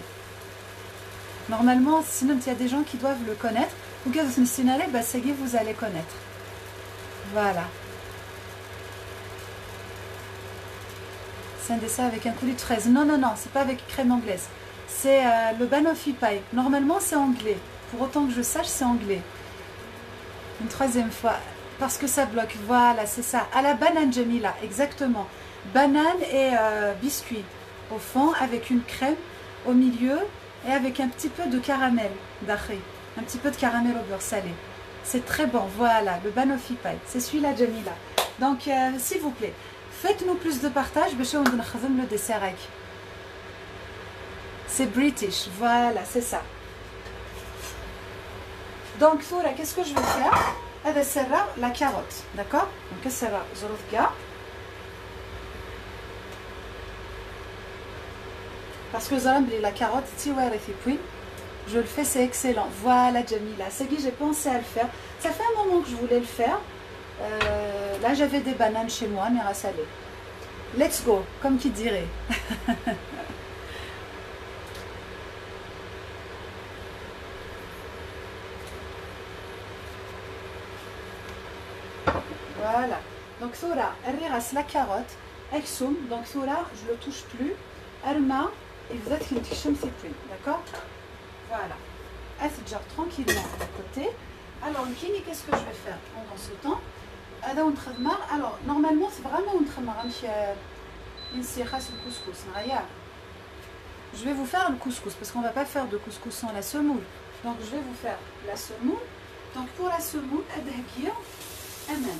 Normalement, sinon, il y a des gens qui doivent le connaître. Ou que vous bah, vous allez connaître. Voilà. C'est un dessert avec un coulis de fraise. Non, non, non, c'est pas avec crème anglaise. C'est euh, le banoffee pie. Normalement, c'est anglais. Pour autant que je sache, c'est anglais. Une troisième fois parce que ça bloque. Voilà, c'est ça. À la banane Jamila, exactement. Banane et euh, biscuit au fond avec une crème au milieu et avec un petit peu de caramel d'achri. Un petit peu de caramel au beurre salé. C'est très bon. Voilà, le banoffee pie. C'est celui-là Jamila. Donc, euh, s'il vous plaît, faites-nous plus de partage. le dessert C'est British. Voilà, c'est ça. Donc, qu'est-ce que je vais faire? هذا سرع لا كاروت داكور نكسر زروط كاع parce que زعما بلي لا كاروت تيواري في بوين je le fais c'est excellent voilà Jamila c'est que j'ai pensé à le faire ça fait un moment que je voulais le faire euh, là j'avais des bananes chez moi mais salé let's go comme qui dirait Voilà. Donc Thora, la carotte, exum, donc Thora, je ne le touche plus. Alma, et vous êtes une plus. D'accord? Voilà. Elle tranquillement à côté. Alors, Kini, qu'est-ce que je vais faire pendant ce temps? Alors, normalement, c'est vraiment un tramar. Une le couscous. Je vais vous faire le couscous parce qu'on ne va pas faire de couscous sans la semoule. Donc, je vais vous faire la semoule. Donc, pour la semoule, elle amen.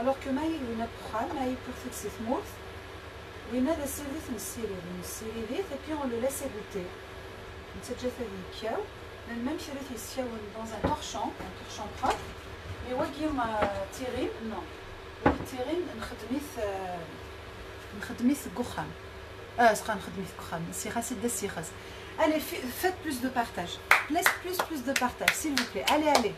alors que maï وين بخال maï pour c'est smooth وين هذا السيريث نسيري نسيري et puis on le laisse égoutter نتسجل هذه كاو même شريت يسياون dans un torchon un torchon propre mais وكيوم تيرين non تيرين نخدميث نخدميث قخام اه سخا نخدميث قخام السيخاس دا السيخاس Allez, faites plus de partage. Laisse plus, plus de partage, s'il vous plaît. Allez, allez.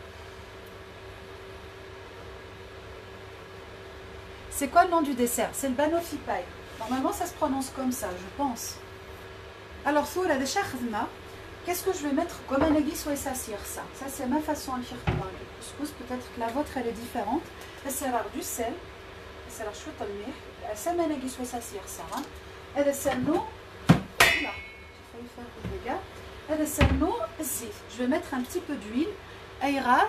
C'est quoi le nom du dessert? C'est le banoffee pie. Normalement, ça se prononce comme ça, je pense. Alors, soura de Qu'est-ce que je vais mettre comme un aiguille soit ça ça? Ça c'est ma façon à faire le couscous. Peut-être que la vôtre elle est différente. C'est du sel. C'est la chouette al C'est ma aiguille soit ça ça. Et c'est nous. Là, j'ai failli faire le nous. Je vais mettre un petit peu d'huile. Aïra.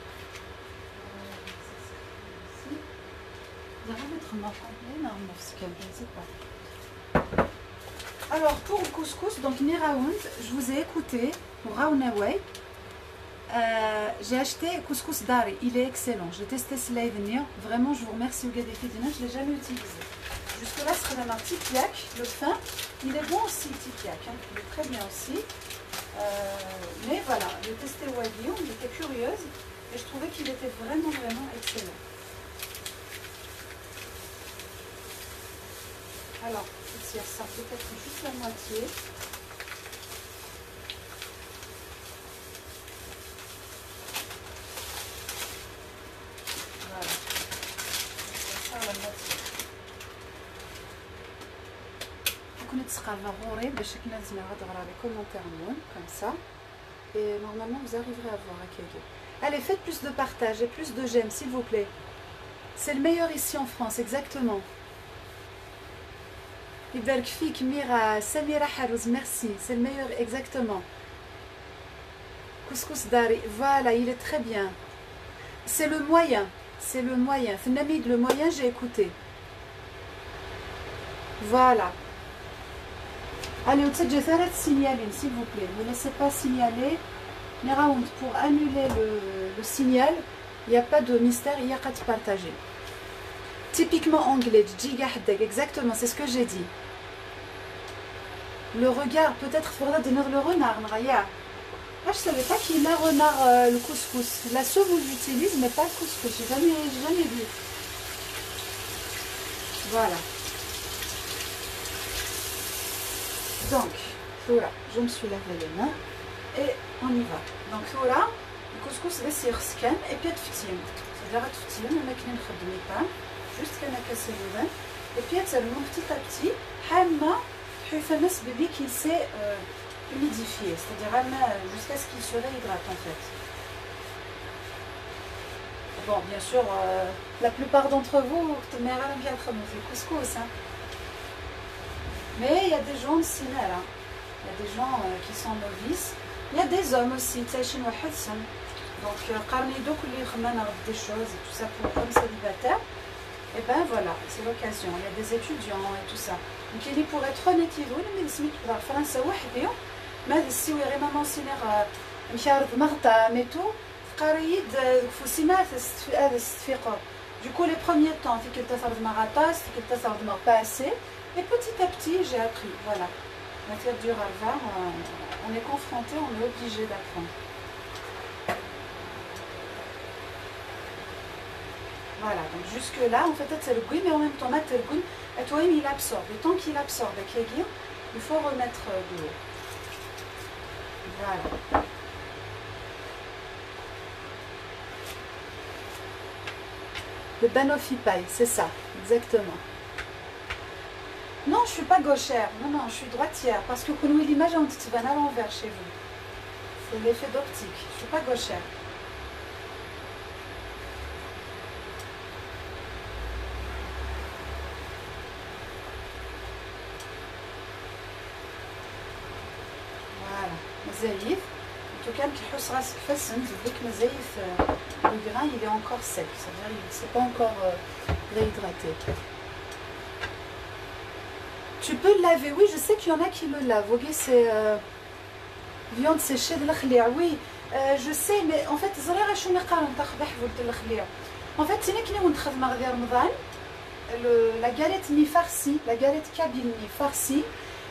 Hein, Alors, pour le couscous, donc Niraound, je vous ai écouté pour Raounaway. Euh, j'ai acheté couscous dari, il est excellent. J'ai testé cela Vraiment, je vous remercie au Gadefi je ne l'ai jamais utilisé. Jusque-là, ce serait la marque Tipiak, le fin. Il est bon aussi, Tipiak, hein. il est très bien aussi. Euh, mais voilà, j'ai testé Wagyu, j'étais curieuse et je trouvais qu'il était vraiment, vraiment excellent. Alors, ici, ça peut-être juste la moitié. comme ça. Et normalement vous arriverez à voir allez faites plus de partage et plus de j'aime s'il vous plaît. C'est le meilleur ici en France exactement Mira Samira Harouz merci. C'est le meilleur exactement. Couscous dari. Voilà il est très bien. C'est le moyen. C'est le moyen. Le moyen j'ai écouté. Voilà. Allez, au-dessus de signaler, s'il vous plaît. Ne laissez pas signaler. round pour annuler le, signal, il n'y a pas de mystère, il n'y a qu'à partager. Typiquement anglais, exactement, c'est ce que j'ai dit. Le regard, peut-être faudra donner le renard, Raya. Ah, je savais pas qu'il a renard euh, le couscous. La sauve, vous l'utilise, mais pas le couscous. J'ai jamais, jamais vu. Voilà. Donc, voilà, je me suis lavé les mains et on y va. Donc voilà, le couscous c'est scan et puis tftim. C'est-à-dire tftim, mais qui ne pas, cassé le vin. Et puis le petit à petit, hamma, hufanas bébé qui s'est euh, humidifié, c'est-à-dire jusqu'à ce qu'il se réhydrate en fait. Bon, bien sûr, euh, la plupart d'entre vous, bien le couscous. Hein. Mais il y a des gens de cinéma, hein. il y a des gens euh, qui sont novices. Il y a des hommes aussi, donc parmi euh, d'autres qui des choses tout ça pour hommes célibataires. Et eh ben voilà, c'est l'occasion. Il y a des étudiants et tout ça. Donc il pour être honnête, il mais il dans la France, mais si vous avez maman cinéma, مشارد مغطى ميتو قريد فوسيمات هذا التفيقه Du coup, les premiers temps, fait que tu as fait de maratas, fait que tu as fait de pas assez. Et petit à petit, j'ai appris. Voilà. La tête du Ralvar, on est confronté, on est obligé d'apprendre. Voilà, donc jusque là, en fait, goût, mais en même temps, goût, et toi, il absorbe. Et tant qu'il absorbe avec les il faut remettre de l'eau. Voilà. Le banoffee pie, c'est ça, exactement. Non, je ne suis pas gauchère. Non, non, je suis droitière. Parce que quand l'image, on dit à l'envers chez vous. C'est l'effet d'optique. Je ne suis pas gauchère. Voilà. Mazaïf. En tout cas, le حس راسك فسن تبديك مزيف le grain il est encore sec, c'est-à-dire il ne s'est pas encore euh, réhydraté. Tu peux le laver, oui, je sais qu'il y en a qui le lavent. Vous voyez, c'est euh, viande séchée de l'khlia, oui. Euh, je sais, mais en fait, زريعة شو مقارن تخبح ولد الخليع. En fait, c'est كنا ونخدم غادي رمضان la galette mi farcie, la galette cabine mi farcie.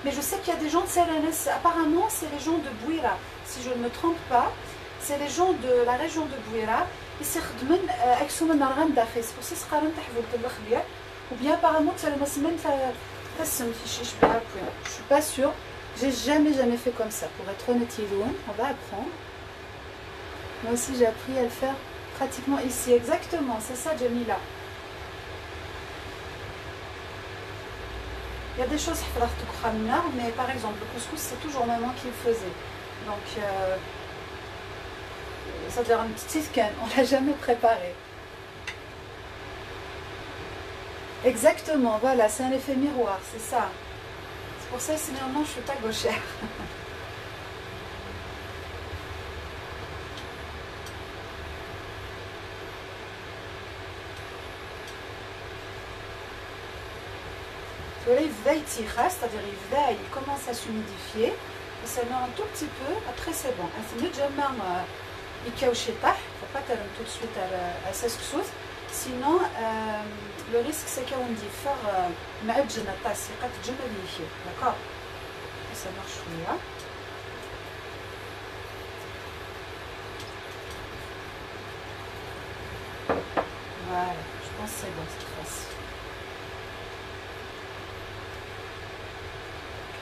Mais je sais qu'il y a des gens de Sérénès, apparemment c'est les gens de Bouira, si je ne me trompe pas, c'est les gens de la région de Bouira يستخدمن اكسوم نارغان داخل سبوسي سقارن تحفظ الخبيع وبيان باغامون تسال مسمن تسم في شيش بها بوين je suis pas sûre j'ai jamais jamais fait comme ça pour être honnête Iloun on va apprendre moi aussi j'ai appris à le faire pratiquement ici exactement c'est ça Jamila Il y a des choses mais par exemple, le couscous, c'est toujours maman qui le faisait. Donc, euh, ça veut dire une petite on ne l'a jamais préparé. Exactement, voilà, c'est un effet miroir, c'est ça. C'est pour ça que sinon, je suis pas gauchère. c'est-à-dire il commence à s'humidifier, ça met un tout petit peu, après c'est bon. Il ne faut pas tout de suite à 16 sinon euh, le risque c'est qu'on dit faire معجنة تاسيقة جمالية d'accord ça marche bien voilà je pense que c'est bon cette fois-ci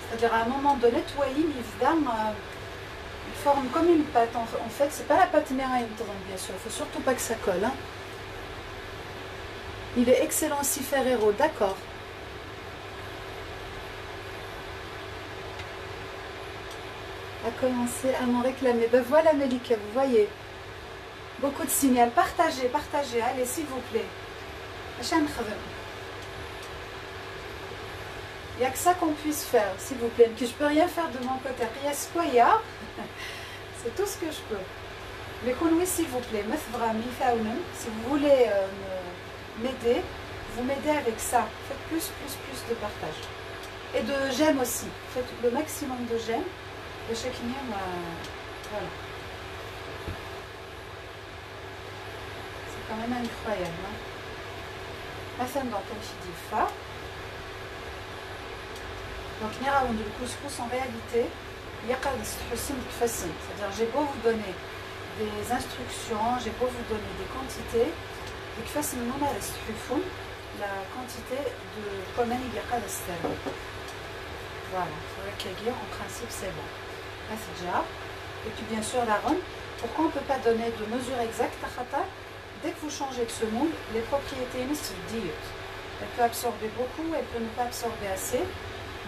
C'est-à-dire à un moment donné, Touaïm, il forme comme une pâte. En fait, c'est pas la pâte meraille, bien sûr. Il faut surtout pas que ça colle. Hein. Il est excellent si Ferrero, d'accord. A commencé à m'en réclamer. Ben voilà, Melika, vous voyez. Beaucoup de signaux. Partagez, partagez. Allez, s'il vous plaît. Il n'y a que ça qu'on puisse faire, s'il vous plaît. Que je peux rien faire de mon côté. C'est tout ce que je peux. Mais oui, s'il vous plaît, si vous voulez euh, m'aider, vous m'aidez avec ça. Faites plus, plus, plus de partage. Et de j'aime aussi. Faites le maximum de j'aime. De chaque voilà. C'est quand même incroyable. Hein? Ascendant, comme je dis, fa. Donc Niraoun, le couscous en réalité, c'est-à-dire j'ai beau vous donner des instructions, j'ai beau vous donner des quantités, la quantité de il y a Voilà, en principe c'est bon. Et puis bien sûr la ronde. Pourquoi on ne peut pas donner de mesure exacte à Dès que vous changez de semonde, les propriétés se disent. Elle peut absorber beaucoup, elle peut ne pas absorber assez.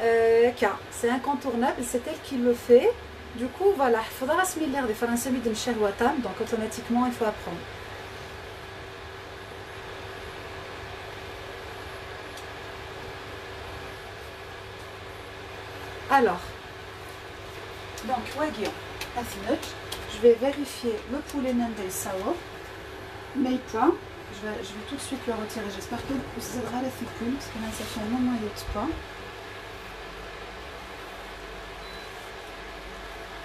euh, c'est incontournable, c'est elle qui le fait. Du coup, voilà, il faudra se mettre des français de donc automatiquement il faut apprendre. Alors, donc, je vais vérifier le poulet Nandel Sao, mais point. Je vais, tout de suite le retirer. J'espère que vous aidera la fécule, parce que là, ça fait un moment il pas.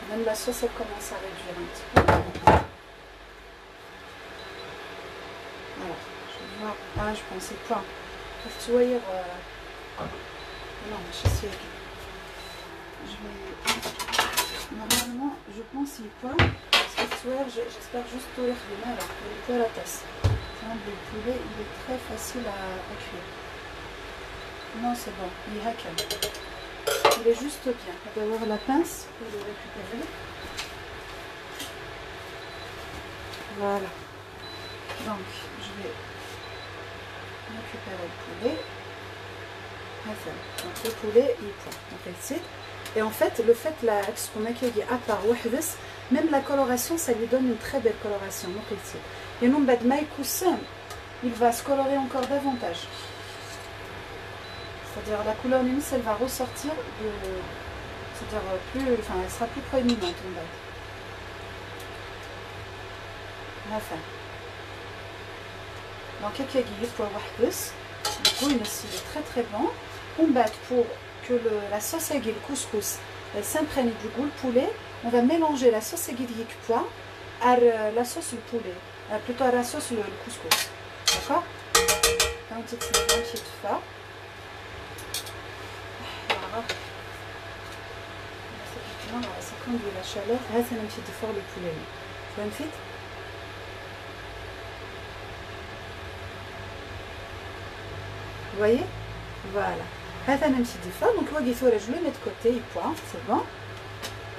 Même la sauce, elle commence à réduire un petit peu. Alors, je voir. Ah, je pensais pas. Vois, euh... non, je sais. Je vais. Normalement, je pense qu'il pas. Parce que vois, j'espère juste tout les alors. Est à la tasse. Le poulet, il est très facile à, cuire. Non, c'est bon. Il est hack. Il est juste bien. On va avoir la pince pour le récupérer. Voilà. Donc, je vais récupérer le poulet. Donc, le poulet, il est Et en fait, le fait qu'on a dit à part même la coloration, ça lui donne une très belle coloration. Et non, il va se colorer encore davantage. C'est-à-dire la couleur lumineuse, elle va ressortir, c'est-à-dire euh, plus, enfin, elle sera plus proéminente en bas. La fin. Donc, akagir pour wahbus. Du coup, il est très très bon. On pour que la sauce aiguille, le couscous, s'imprègne du goût, le poulet. On va mélanger la sauce aiguille pois à euh, la sauce le poulet, euh, plutôt à la sauce le, couscous. D'accord? Quand tu un petit peu de fa. Ça conduit la chaleur. Là, c'est un petit fort le poulet. فهمتي Vous voyez Voilà. هذا un petit défaut. Donc, je le mets de côté, il point, c'est bon.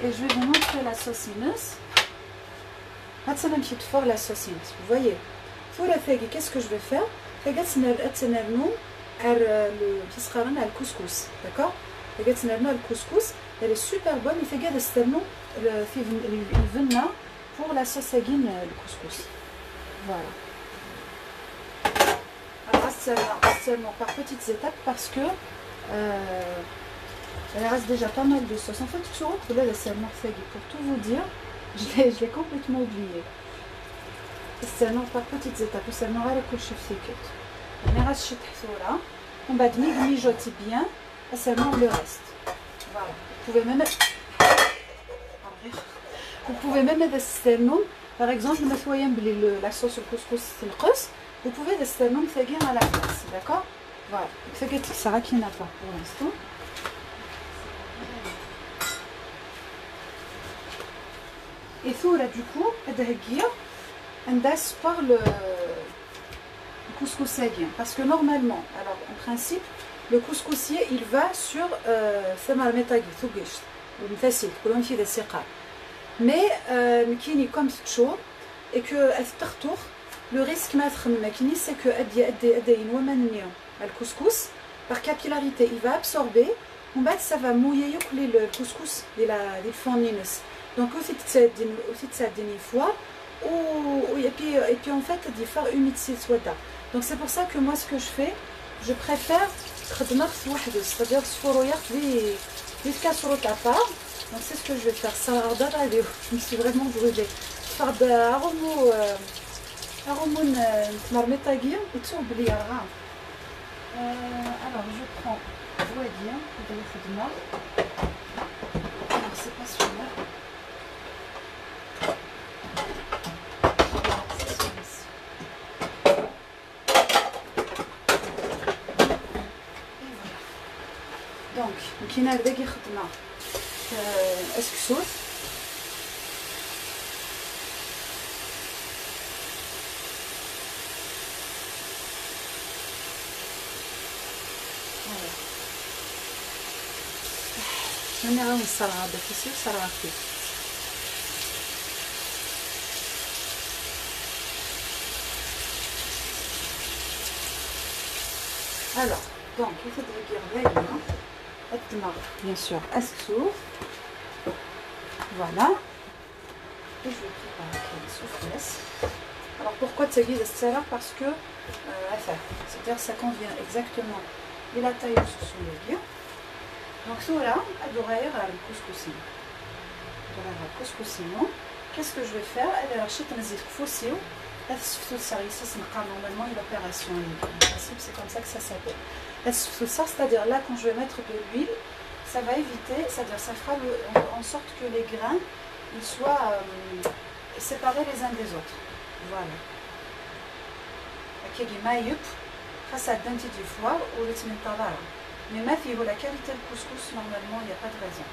Et je vais vous montrer la saucineuse. C'est un petit fort la saucineuse. Vous voyez Qu'est-ce que je vais faire Je vais le couscous. D'accord le couscous. Elle est super bonne. Il fait le pour la sauce aiguine, le couscous. Voilà seulement par petites étapes parce que euh, il reste déjà pas mal de sauce. En fait, tu retrouves la sel pour tout vous dire, je l'ai complètement oublié. Seulement par petites étapes, seulement à la couche On reste là. On va mijoter bien, et seulement le reste. Voilà. Vous pouvez même mettre par exemple, la sauce au couscous, le vous pouvez décider de faire à la place, d'accord? Voilà. C'est que ça qui n'a pas pour l'instant. Et du coup, passe par le couscoussagien. Parce que normalement, alors en principe, le couscoussier, il va sur euh, Samar Metagi, Thugish, ou Mfassil, Kolonfi de Sika. Mais euh, Mikini, comme toujours, et que Aftartour, le risque Mikini, c'est que le couscous, par capillarité, il va absorber, en bas, ça va mouiller le couscous, il a des fourninus. Donc, aussi de sa demi-fois, et puis en fait, il faut humidifier soit donc c'est pour ça que moi ce que je fais, je préfère c'est-à-dire à part. Donc c'est ce que je vais faire. Je me suis vraiment brûlée. Alors je prends كاين هكدا كيخدمنا في اسكسوس أنا عاون الصرعة هذا في سيو صرعة فيه هلا دونك يفضل يكير بيننا bien sûr, assouf. Voilà. Et je vais préparer soufflesse. Alors, pourquoi de Parce que, euh, c'est-à-dire ça convient exactement de la taille de ce donc là, adoraire à couscousin. Adoraire couscousin. Qu'est-ce que je vais faire? Elle a acheté un zit fossil. Normalement, une opération. En principe, c'est comme ça que ça s'appelle. C'est-à-dire là, quand je vais mettre de l'huile, ça va éviter, c'est-à-dire ça fera en, sorte que les grains ils soient euh, séparés les uns des autres. Voilà. face à l'identité du foie ou le mais ma fille, la qualité de couscous, normalement, il n'y a pas de raison.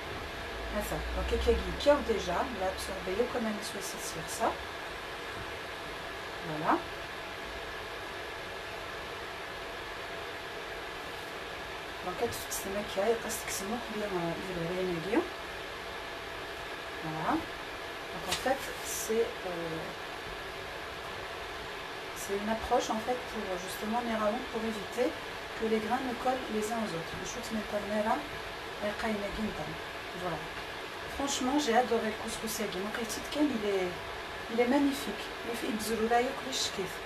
Ça. Donc, kekagi, qui a déjà, il a absorbé, comme un souci sur ça. Voilà. Donc, c'est ma qui a, il reste que c'est moi qui bien Voilà. Donc, en fait, c'est. Euh, une approche en fait pour justement pour éviter que les grains ne collent les uns aux autres. Voilà. Franchement, j'ai adoré le couscous yagi. il est, il est magnifique. Il fait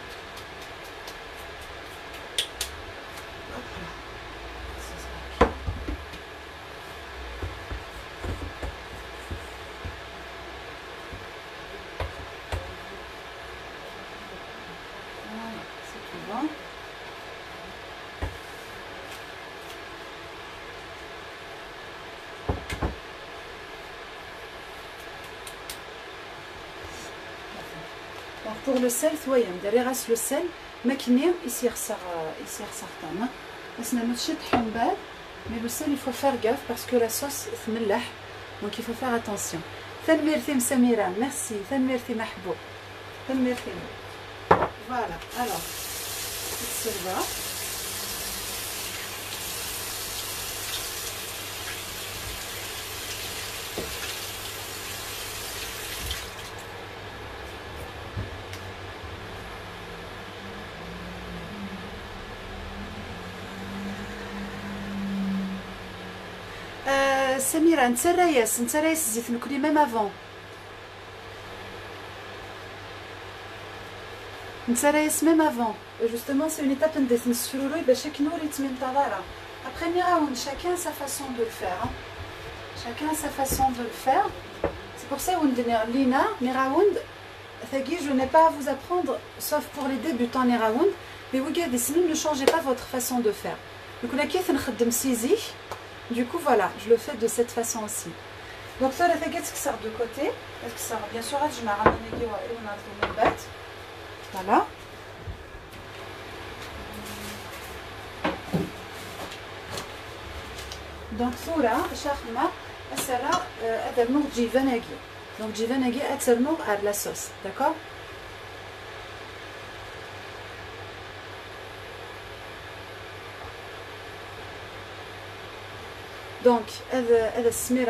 légumes. Le couscous est bien. pour le sel, voyez, derrière le sel, mais ici ici certain. Mais le sel, il faut faire gaffe parce que la sauce est donc il faut faire attention. Samira, merci. Voilà, alors, va. Samira, نتسريس نتسريس الزيت نكوني ميم افون نتسريس ميم افون justement c'est une étape ندير نسفرولو باش يكنوا ريتم تاع دارا après ميراون chacun sa façon de le faire chacun sa façon de le faire c'est pour ça وندير لينا ميراوند ثقي je n'ai pas à vous apprendre sauf pour les débutants ميراوند mais regardez sinon ne changez pas votre façon de faire donc on a كيف نخدم سيزي du coup, voilà, je le fais de cette façon aussi. Donc ça, la fait ce qui sort de côté? Est-ce que ça bien sûr, je m'ai ramené et on a trouvé une bête. Voilà. Donc, là, charma, ça là, elle a le. Donc, jivanagi, elle a la sauce. Donc, elle se met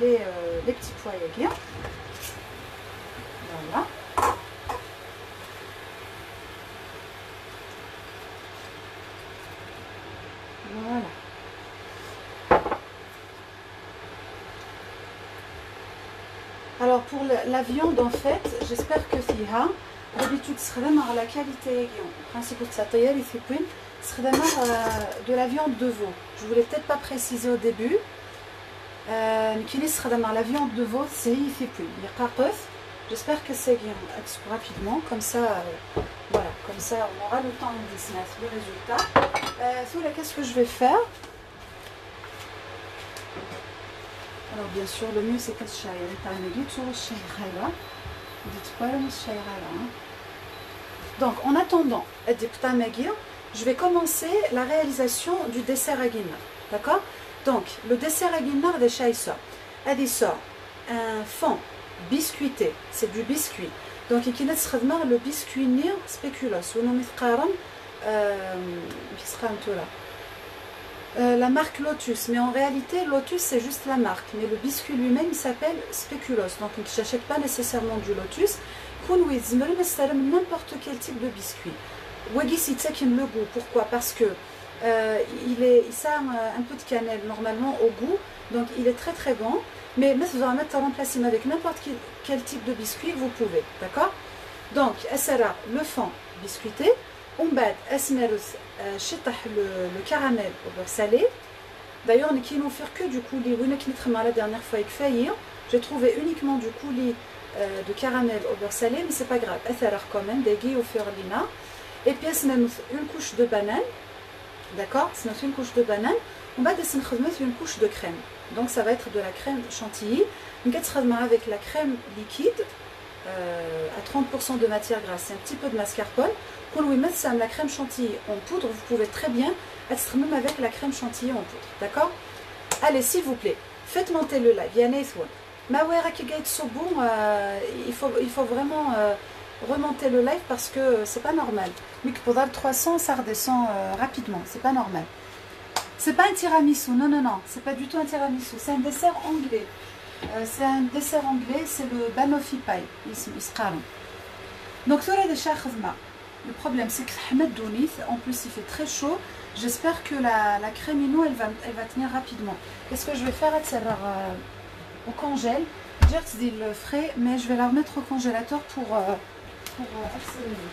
les, euh, les petits pois bien. Voilà. Voilà. Alors pour la viande en fait, j'espère que fiha d'habitude vraiment la qualité principe de sa taille de la viande de veau. Je voulais peut-être pas préciser au début. La viande de veau, c'est plus. J'espère que c'est bien rapidement, comme ça, euh, voilà, comme ça on aura le temps de dessiner le résultat. Euh, qu'est-ce que je vais faire? Alors bien sûr, le mieux c'est que Donc en attendant, je vais commencer la réalisation du dessert à guinard. D'accord? Donc, le dessert à guinard de Chaïsa, sort un fond biscuité, c'est du biscuit. Donc, il y a le biscuit nir spéculos, ou non, euh, la marque Lotus, mais en réalité Lotus c'est juste la marque, mais le biscuit lui-même s'appelle Speculos, donc je n'achète pas nécessairement du Lotus, n'importe quel type de biscuit. Wagis il le goût. Pourquoi? Parce que euh, il, est, il un peu de cannelle normalement au goût, donc il est très très bon. Mais vous allez mettre remplacer avec n'importe quel, type de biscuit, vous pouvez, d'accord? Donc, sera le fond biscuité, on bat le, le caramel au beurre salé. D'ailleurs, on qui n'ont fait que du coulis, la dernière fois avec faillir. J'ai trouvé uniquement du coulis euh, de caramel au beurre salé, mais c'est pas grave. sera quand même des guilles au fiorlina. Et puis, c'est une couche de banane. D'accord? C'est une couche de banane. On va descendre une couche de crème. Donc, ça va être de la crème chantilly. Avec la crème liquide euh, à 30% de matière grasse et un petit peu de mascarpone. Pour lui mettre ça, la crème chantilly en poudre, vous pouvez très bien être même avec la crème chantilly en poudre. D'accord? Allez, s'il vous plaît, faites monter le live. Euh, il faut, il faut vraiment. Euh, remonter le live parce que c'est pas normal. Mais que pour 300, ça redescend euh, rapidement. C'est pas normal. C'est pas un tiramisu. Non, non, non. C'est pas du tout un tiramisu. C'est un dessert anglais. Euh, c'est un dessert anglais. C'est le banoffee pie. Donc, le problème c'est que Ahmed Dounith, en plus il fait très chaud. J'espère que la, la crème elle va, elle va tenir rapidement. Qu'est-ce que je vais faire au congèle? Dire dit le frais, mais je vais la remettre au congélateur pour, euh, pour euh, accélérer.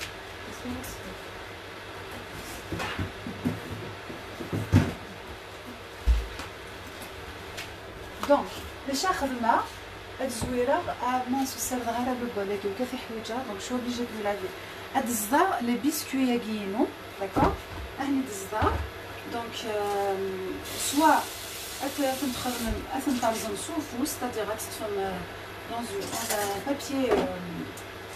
دونك باش ناخذ الماء هاد الزويره ما سوسال غير بالبول هادي وكافي حويجه دونك شو بيجي دو لافي هاد الزدا لي بيسكوي ياكينو داكور هاني الزدا دونك سوا تنخدم تنطرزم سوفو ستادير غتتفهم dans, dans un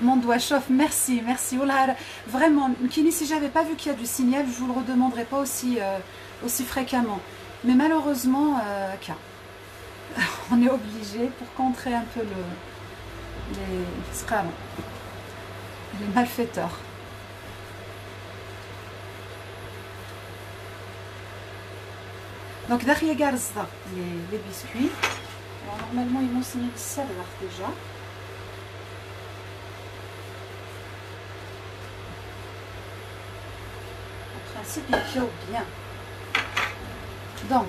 Mon doigt chauffe, merci, merci. Vraiment, Kini, si j'avais pas vu qu'il y a du signal, je vous le redemanderai pas aussi, euh, fréquemment. Mais malheureusement, euh, on est obligé pour contrer un peu le, les, les malfaiteurs. Donc derrière les, biscuits. Normalement ils m'ont signé le déjà. En principe il faut bien. Donc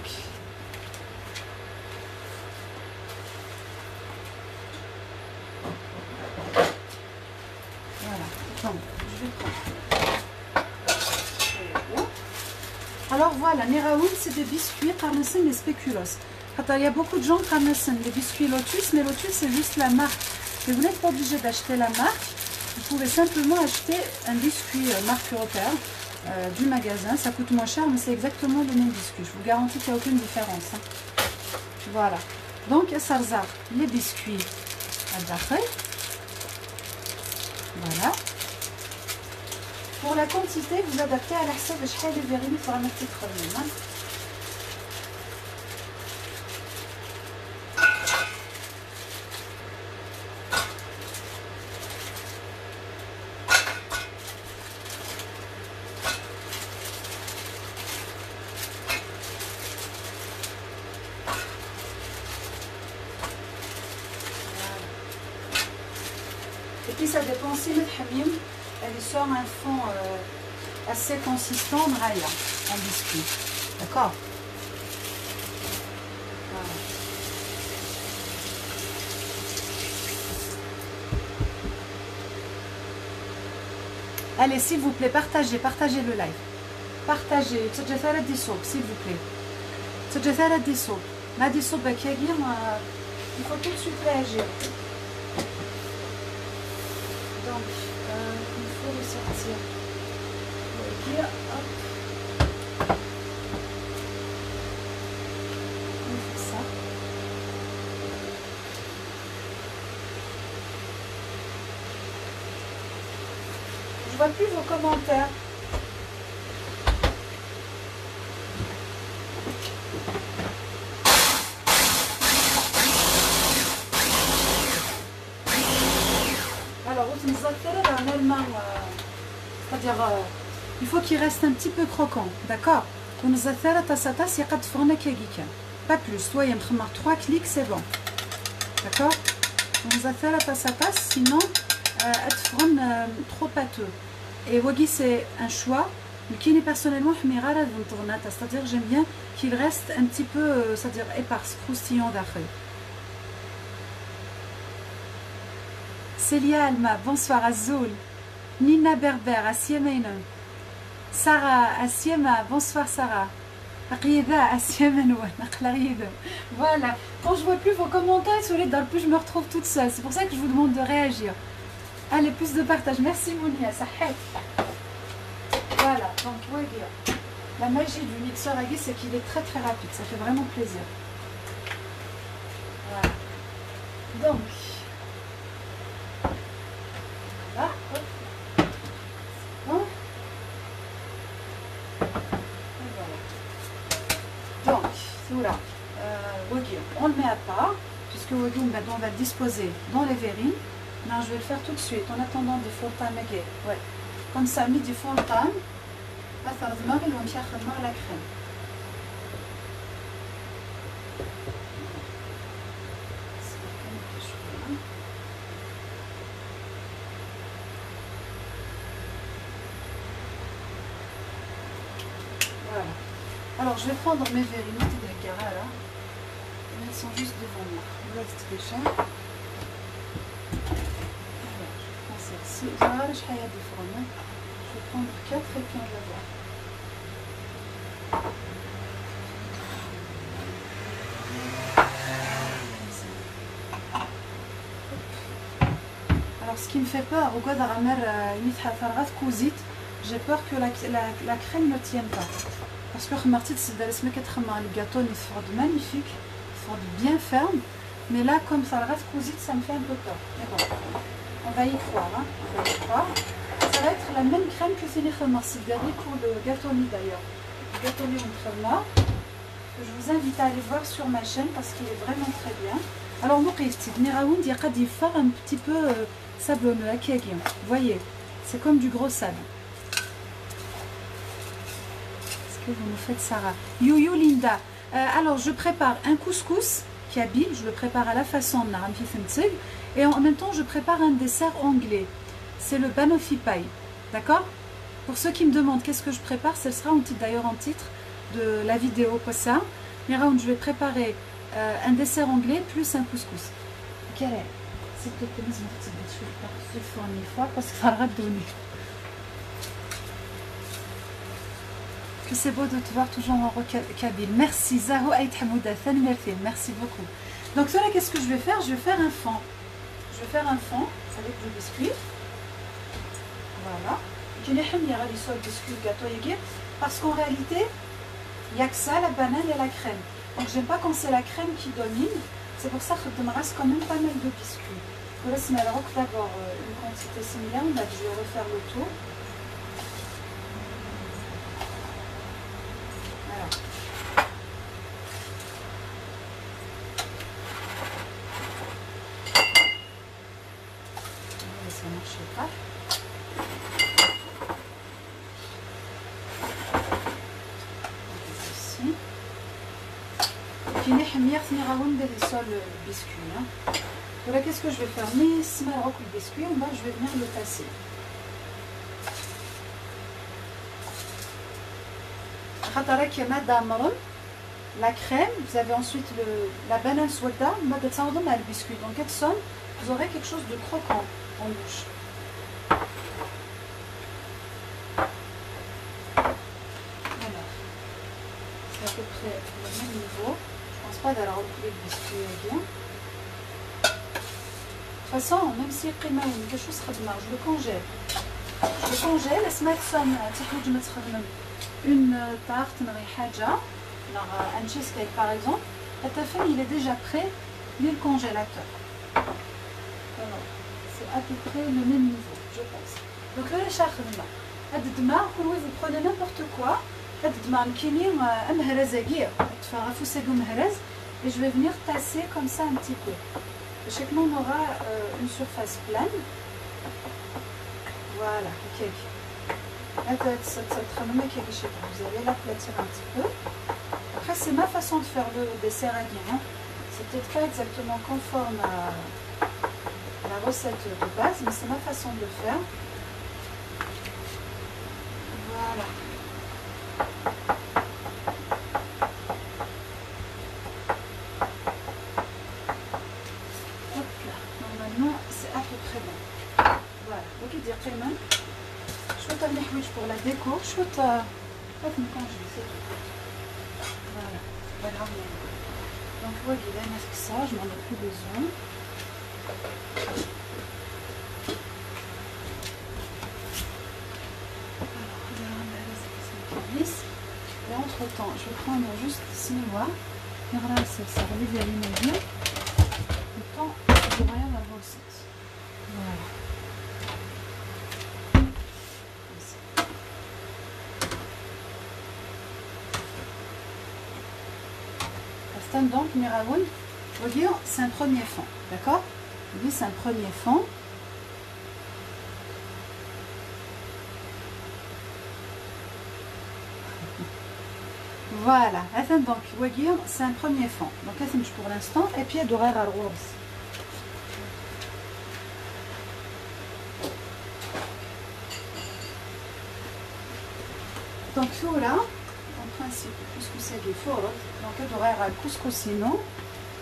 Alors voilà, Neraoul, c'est des biscuits Parmesan et Spéculos. Il y a beaucoup de gens qui ramassent des biscuits Lotus, mais Lotus c'est juste la marque. Mais vous n'êtes pas obligé d'acheter la marque. Vous pouvez simplement acheter un biscuit euh, marque européenne euh, du magasin. Ça coûte moins cher, mais c'est exactement le même biscuit. Je vous garantis qu'il n'y a aucune différence. Hein. Voilà. Donc, Sarzar, les biscuits à. Voilà. Pour la quantité, vous adaptez à l'accès de chaque pour un petit problème. Hein. Allez, s'il vous plaît, partagez, partagez le live. Partagez. des s'il vous plaît. des صوب ما دي صوب كاكير il faut tout de suite réagir Vois plus vos commentaires. c'est-à-dire euh, il faut qu'il reste un petit peu croquant d'accord? Pas plus. Toi il y a 3 clics c'est bon. D'accord? Sinon euh, euh, trop pâteux et wagi c'est un choix mais qui est personnellement c'est-à-dire j'aime bien qu'il reste un petit peu c'est-à-dire éparse croustillant d'après Célia Alma, bonsoir Azul. Nina Berber, Asiema Sarah, Asiema, bonsoir Sarah. Voilà, quand je vois plus vos commentaires sur les plus je me retrouve toute seule. C'est pour ça que je vous demande de réagir. Allez, plus de partage. Merci Mounia, ça Voilà, donc voyez, la magie du mixeur à c'est qu'il est très très rapide. Ça fait vraiment plaisir. Voilà. Donc, que on va le disposer dans les verrines. Non, je vais le faire tout de suite en attendant du full time Ouais. Comme ça, mis du full time. va la crème. Voilà. Alors, je vais prendre mes verrines de là. Elles sont juste devant moi. déjà. Je vais prendre quatre épingles à voir. Alors ce qui me fait peur, au j'ai peur que la, la, crème ne tienne pas. Parce que remarquez, c'est le gâteau est magnifique, il bien ferme. Mais là, comme ça reste cousite, ça me fait un peu peur. Mais bon, on va y croire. Hein. Y croire. Ça va être la même crème que Fini C'est dernier pour le gâteau d'ailleurs. Le gâteau entre Je vous invite à aller voir sur ma chaîne parce qu'il est vraiment très bien. Alors, vous il y a un petit peu euh, sablonneux. Vous voyez, c'est comme du gros sable. Est-ce que vous nous faites Sarah? You, Linda. Euh, alors, je prépare un couscous qui habile. Je le prépare à la façon de Et en même temps, je prépare un dessert anglais. C'est le banoffee pie. D'accord? Pour ceux qui me demandent qu'est-ce que je prépare, ce sera d'ailleurs en titre de la vidéo pour ça. je vais préparer euh, un dessert anglais plus un couscous. Quel est? C'est que je vais faire une fois parce que ça va donner. que c'est beau de te voir toujours en kabyle. Merci Zahou Aït Hamouda, merci beaucoup. Donc là, qu'est-ce que je vais faire? Je vais faire un fond. Je vais faire un fond avec du biscuit. Voilà. Je vais faire le biscuit gâteau parce qu'en réalité, il n'y a que ça, la banane et la crème. Donc j'aime pas quand c'est la crème qui domine. C'est pour ça que je me reste quand même pas mal de biscuits. Voilà, c'est d'abord une quantité similaire. je vais refaire le tour. Le biscuit. Hein. Voilà, qu'est-ce que je vais faire Mais si le biscuit, bas, je vais venir le tasser. La crème, vous avez ensuite le, la banane soda, le biscuit. Donc, vous aurez quelque chose de croquant en bouche. c'est à peu près le même niveau pas d'aller recouvrir le biscuit bien. De toute façon, même si القيمة quelque chose خدمة, je le congèle. Je le congèle, اسمها تصن تحوج ما تخدم une tarte نغي حاجة un cheesecake par exemple, la tafel il est déjà prêt le congélateur. Alors, c'est à peu près le même niveau, je pense. Donc là, les خدمة. هاد الدماغ كل vous prenez n'importe quoi هاد الدماغ كاينين مهرزة كيع تفرفوا ساقو مهرز et je vais venir tasser comme ça un petit peu. Chaque on aura euh, une surface pleine. Voilà, ok. Vous allez l'aplatir un petit peu. Après, c'est ma façon de faire le dessert à guin. C'est peut-être pas exactement conforme à la recette de base, mais c'est ma façon de le faire. Voilà. pour la déco. Je vais Voilà, pas grave. Donc voilà, avec ça, je n'en ai plus besoin. Et entre temps, je vais prendre juste cinéma. Voilà, ça va aller bien. Le temps de rien la recette. Voilà. donc Miraoun voyez, c'est un premier fond, d'accord? C'est un premier fond. Voilà, donc, c'est un premier fond. Donc, pour l'instant, et puis, d'horaire à rose. Donc, là, en principe, couscous est fort, donc, d'horaire à couscousino.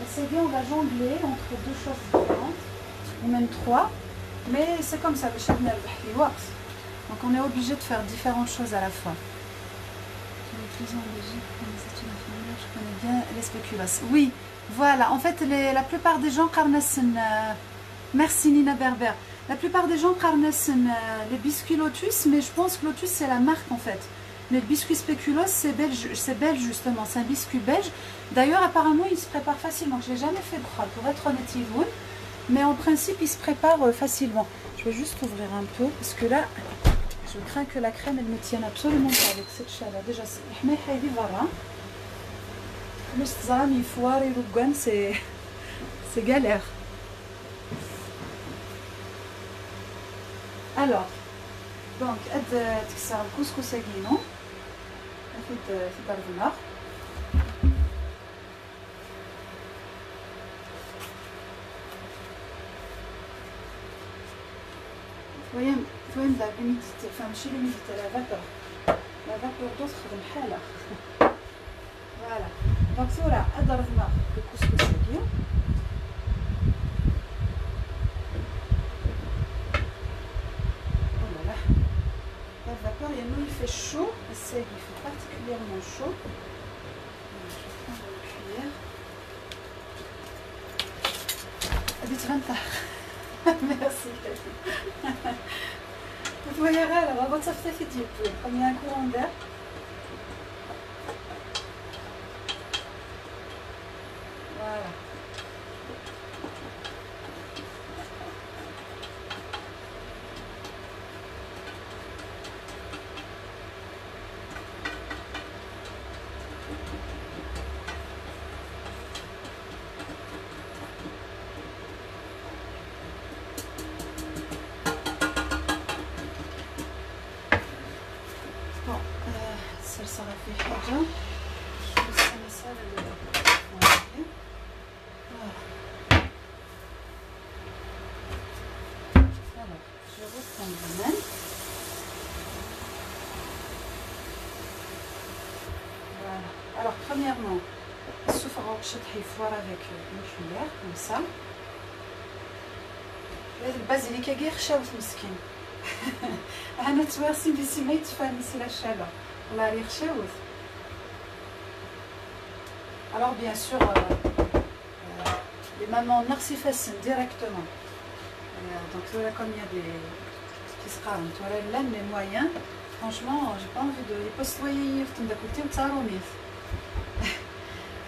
C'est bien, on va jongler entre deux choses différentes, ou même trois, mais c'est comme ça, le chef Donc on est obligé de faire différentes choses à la fois. Je connais bien les. Oui, voilà, en fait, la plupart des gens. Euh, merci Nina Berber. La plupart des gens connaissent euh, les biscuits Lotus, mais je pense que Lotus c'est la marque en fait. Mais le biscuit spéculoos, c'est belge, belge justement, c'est un biscuit belge. D'ailleurs, apparemment, il se prépare facilement. Je l'ai jamais fait pour être honnête, vous. Mais en principe, il se prépare euh, facilement. Je vais juste ouvrir un peu, parce que là, je crains que la crème elle ne tienne absolument pas avec cette chaleur. Déjà, c'est le sésame, c'est galère. Alors, donc, c'est euh, le couscous à guinon. C'est. Vous voyez تفهم لا لوميديتي فهم ماشي لوميديتي لا فاكور لا فاكور دو تخدم حالها فوالا دونك صورة ضربنا الكسكس هاديا La vapeur, il y a même fait chaud, c'est il fait particulièrement chaud. Je vais prendre une cuillère. Merci. Vous voyez on va fait du peu. Comme il y a un courant d'air. je foire avec une cuillère, comme ça. Le basilic est chaud, مسكين. أنا تواسي بسي ما يتفانس لا شالة. الله يريح chaud. Alors bien sûr, euh, euh, les mamans narcifacent directement. Euh, donc voilà comme il y a des qui se rament. Voilà là les moyens. Franchement, j'ai pas envie de les postoyer d'un côté ou de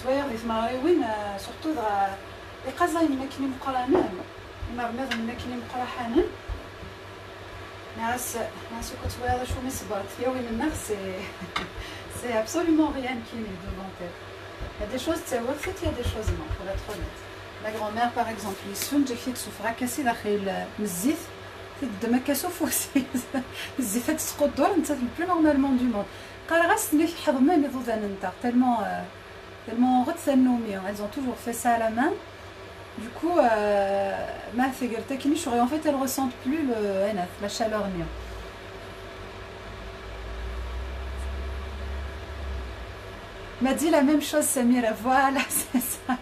التوايغ يتماويوين سورتو دغا إقازاين ماكني مقرانان مرمض ماكني مقرحانان ناس ناس كتوايغ شو مصبرت يا وين النغ سي سي ابسولومون ريان كيني دوفون تير Il y a des choses qui sont faites, il y a des choses non, pour être honnête. Ma grand-mère, par exemple, les soun, j'ai fait souffrir à casser la khil mzif, c'est de ma casse au fossé. Zifat se retourne, c'est le plus normalement du monde. قال غاس نحض ما نظن انت تالمون elles ont toujours fait ça à la main du coup euh, ma en fait elles ressentent plus le la chaleur m'a dit la même chose Samira voilà c'est ça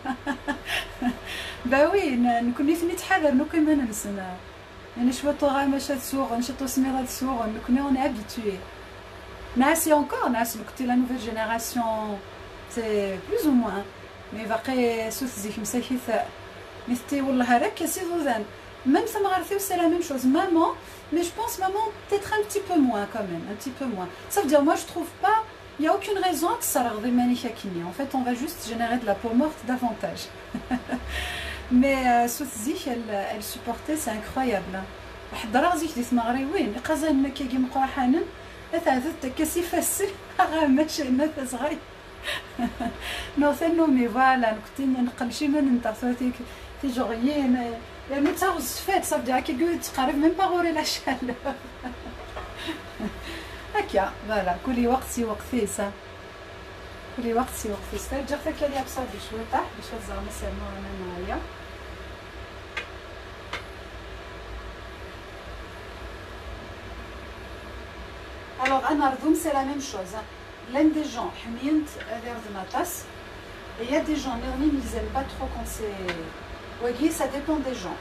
bah oui nous connaissons نتحذر nous كما ننسى يعني شويه غامشه تسوق نشطو سميره تسوق nous on est habitué ناس encore ناس côté la nouvelle génération c'est plus ou moins mais après سوس زيك مسيحيث مثتي والله راك سي ذوذان même ça m'a c'est la même chose maman mais je pense maman peut-être un petit peu moins quand même un petit peu moins ça veut dire moi je trouve pas il n'y a aucune raison que ça En fait, on va juste générer de la peau morte davantage. Mais euh, elle, elle supportait, c'est incroyable. حضر زيك دي ثمغري وين قزان كي مقرحانا اثاثت كسي فسل غا ماشي ما صغير نو سنو مي فوالا كنت نقل شي من نتا صوتي تي جوغيين يعني تا وصفات صافي كي قلت قريب من باغوري لا شال. هكا فوالا كلي سي وقت كلي وقتي وقتيسه جات كلي لابسه بشوي طاح باش زعما سيرمو أنا معايا الوغ أنا c'est سي même chose. شوز l'un des gens, Humient, de ma tasse. Et il y a des gens, Nermin, ils n'aiment pas trop quand c'est. ça dépend des gens.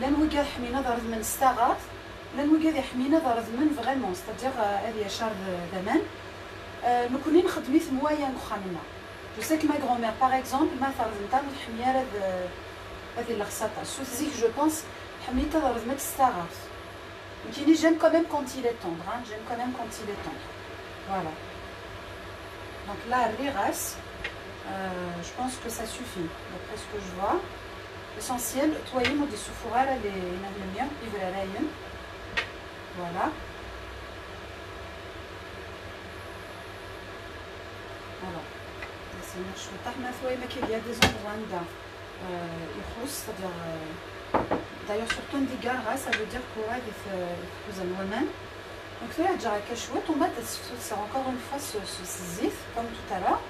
L'un Wiga Humina d'Arzman Starat, l'un Wiga Humina d'Arzman vraiment, c'est-à-dire euh, El Yachar d'Aman. Euh, nous connaissons Khadmith moyen Khamina. Je sais que ma grand-mère, par exemple, ma Farzenta, Humia de l'Arsata. Sous-zik, je pense, Humita d'Arzman Starat. J'aime quand même quand il est tendre, hein. j'aime quand même quand il est tendre. Voilà. Donc là, les races, euh, je pense que ça suffit, d'après ce que je vois. Essentiel, toi, il des soufoura, là, les miens, il veut la. Voilà. Alors, c'est une chose. Il y a des endroits là, euh, c'est-à-dire. Euh, D'ailleurs, sur ton digara, ça veut dire quoi faut un Donc là, déjà, chouette, on va c'est encore une fois ce, ce zif, comme tout à l'heure.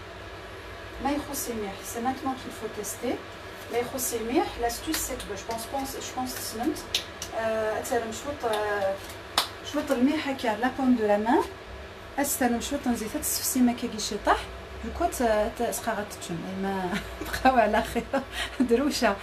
c'est maintenant qu'il faut tester. L'astuce, c'est que je pense, je pense, شوط الملح هكا لا بوم دو لا مان استلم شوط نزيد تسفسي ما كيجيش يطيح جو كو تسقى غتتشم ما بقاو على خير دروشه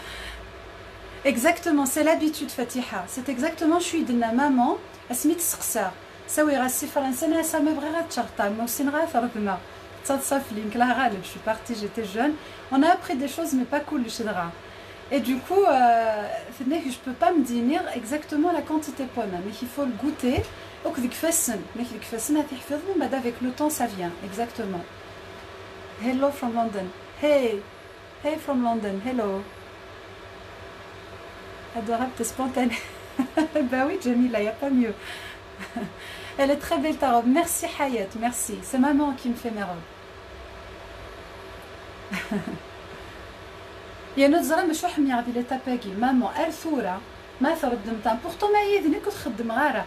Exactement, c'est l'habitude Fatiha. C'est exactement, je suis de ma maman, اسمي تسقسا سوي غا السي فرنسا سا ما بغي غتشرطا ما وسين غا فرضنا تصادف لي يمكن غالب je suis partie j'étais jeune on a appris des choses mais pas cool شدغا et du coup euh, je peux pas me dire exactement la quantité de pomme mais il faut le goûter donc ديك فسن mais ديك فسن تحفظهم بعد avec le temps ça vient exactement hello from London hey hey from London hello adorable, spontanée. bah oui, Jamila, il n'y a pas mieux. Elle est très belle ta robe. Merci Hayat, merci. C'est maman qui me fait mes robes. يا نزرة مش وحمي غادي لا تاباكي مامون ال ثورة ما ثردمتها بورتو ما يدني كنت خدم غارة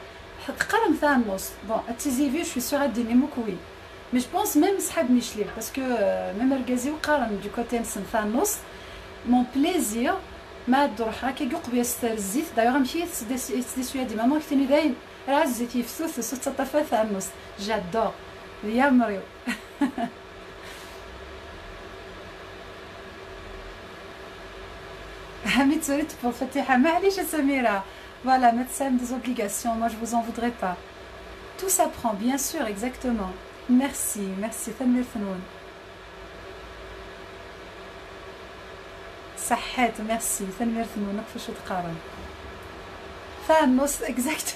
تقرا مثلا النص بون تيزيفي شوي سيغ ديني موكوي مي جو بونس ميم سحبني شليل باسكو ميم ركازي وقارن دو كوتي نسن ثان النص مون بليزير ما تروح راكي يقب يستر الزيت دايوغ مشي تسدي دي ماما كتني داين راه الزيت يفسوس ست طفات النص جادور يا مريو Hamid Solit pour Fatiha. Ma'alish Samira. Voilà, médecin des obligations. Moi, je vous en voudrais pas. Tout s'apprend, bien sûr, exactement. Merci, merci. Fanmir Fanoun. صحيت ميرسي تنمير ثمونك فاش تقارن ثا نص اكزاكت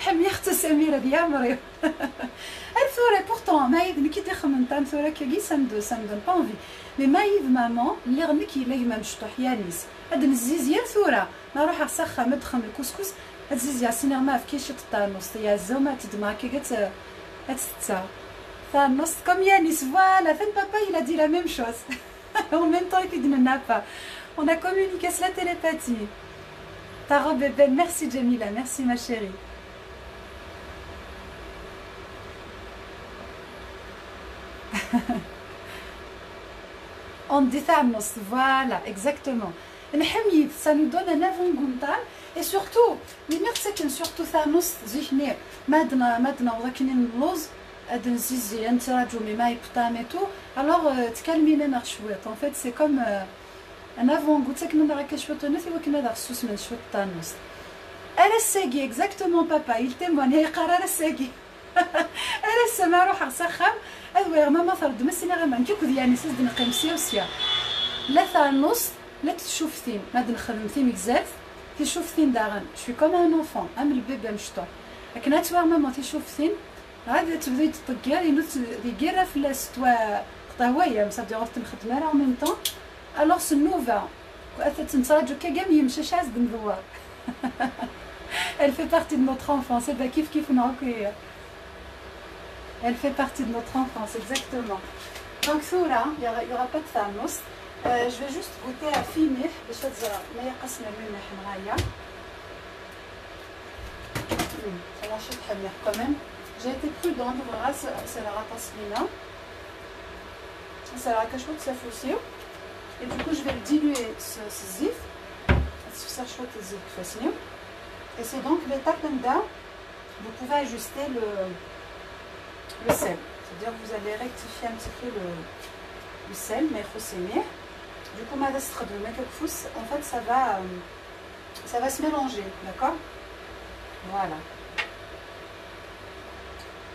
حميخت سميرة بيعمري. الثورة بورتون مايف نكي تخمم تام ثورة كي سامدو سامدو بانفي مي مايف مامون اللي غنك يلا يما مشطوح يا نيس هاد نزيز يا ثورة نروح اسخى مدخم الكسكس هتزيز يا سينيغ ما في شط تا النص يا زوما تدماكي قت هتستا ثا النص كم يا نيس فوالا فين بابا يلا دي لا ميم شوز ومن même temps, il ونا كوميونيكاس لا تيليباتي. Ta robe est belle. Merci Jamila, merci ma chérie. On dit voilà, exactement. Ça nous donne un avant-goût et surtout, les mères c'est que surtout ça nous zihni madna madna ولكن اللوز هاد نزيزي نتراجو مي ماي بطاميتو الوغ تكلمينا شويط ان فيت سي كوم أنا فون قلت لك من راك شوية تونسي ولكن داك السوس من شوية طنوس أنا ساقي اكزاكتومون بابا يلتمون هي قرار ساقي أنا سما روح سخم اذوي ماما فرد مسنا غما نكيك يعني دنا قيم سيا. وسيا لا ثانوس لا تشوف ثيم. ما دنخدم ثيم بزاف تشوف ثيم داغن. شوي كوم ان اونفون أم البيبي مشطور لكن هاتوا ماما تشوفتين غادي تبدأ تطقيا لي نوت دي في فلاس توا قطاويه تنخدمها دي غرفه الخدمه ميم طون الوغ سنوفا وأثت نتراجو كاكام يمشي شاز دمدوار Elle fait partie de notre enfance, c'est pas kiff kiff نعوكي Elle fait partie de notre enfance, exactement. Donc là, il n'y aura, pas de thermos. Euh, je vais juste goûter à finir. باش ما يقصنا الملح معايا. Ça marche très bien quand même. J'ai été prudente, voilà, c'est la ratasmina. C'est la cachot de aussi. Et du coup, je vais diluer ce, ce zif. Ça chouette le zif Et c'est donc l'étape d'un. Vous pouvez ajuster le, le sel. C'est-à-dire que vous allez rectifier un petit peu le, le sel, mais il faut s'aimer. Du coup, ma de mettre en fait, ça va, euh, ça va se mélanger, d'accord? Voilà.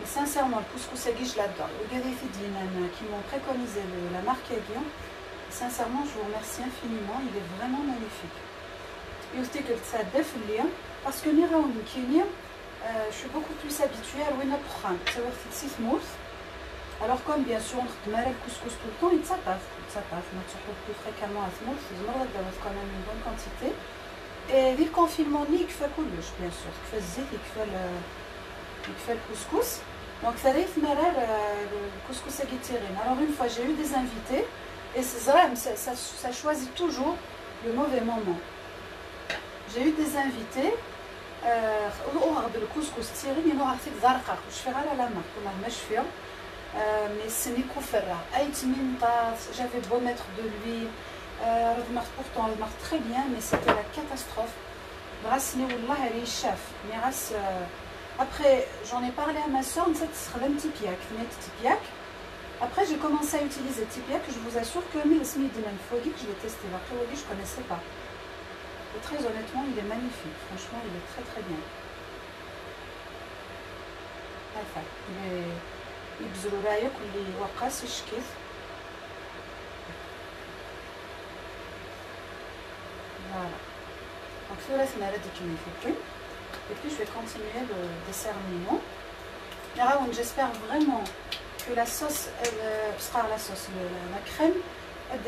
Et sincèrement, le couscous je l'adore. Le filles qui m'ont préconisé la marque Aguillon, sincèrement, je vous remercie infiniment. Il est vraiment magnifique. Et aussi que ça lien parce que Nira ou euh, je suis beaucoup plus habituée à l'ouina prime. Ça va faire 6 mousses. Alors comme bien sûr on met le couscous tout le temps, il s'appaffe, il s'appaffe, on trouve plus fréquemment à smooth, c'est quand même une bonne quantité. Et vu le confinement, il fait coulouche bien sûr, il fait zit, il fait le, il fait le couscous. Donc ça arrive le couscous à Alors une fois j'ai eu des invités, et c'est ça, ça, ça choisit toujours le mauvais moment. J'ai eu des invités, الاغرب الكسكس تيغي مي نوع عرفتي زرقاء وشفي على لا مارك كنا ما شفيها مي سني كفرة اي تمينطات جافي بو ميتر دو لويل راه مارك بورتون راه مارك تري بيان مي سيتي لا كاتاستروف غاسني والله راه شاف مي غاس Après, j'en ai parlé à ma soeur, نسيت نستخدم تيبياك ثنيت تيبياك Après, j'ai commencé à utiliser Tipiak. Je vous assure que Milsmi Dinan Fogi, je l'ai testé. Après, je ne connaissais pas. Et très honnêtement, il est magnifique. Franchement, il est très très bien. Enfin, il est... يبذلوا رايك واللي وقاس يشكيث Voilà. Donc ثلاث مرات كما يفكرين. Et puis je vais continuer le dessert mignon. J'espère vraiment que la sauce, elle, sera la sauce, la, crème, elle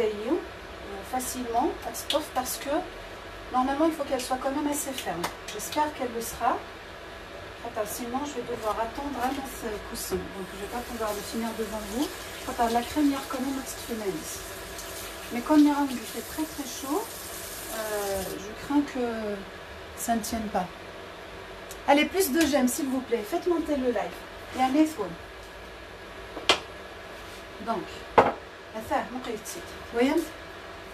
facilement, parce que Normalement, il faut qu'elle soit quand même assez ferme. J'espère qu'elle le sera. sinon, je vais devoir attendre un ce coussin. Donc, je ne vais pas pouvoir le finir devant vous. la crème, a quand même Mais comme il fait très très chaud, euh, je crains que ça ne tienne pas. Allez, plus de j'aime, s'il vous plaît. Faites monter le live. Et un iPhone. Donc, vous voyez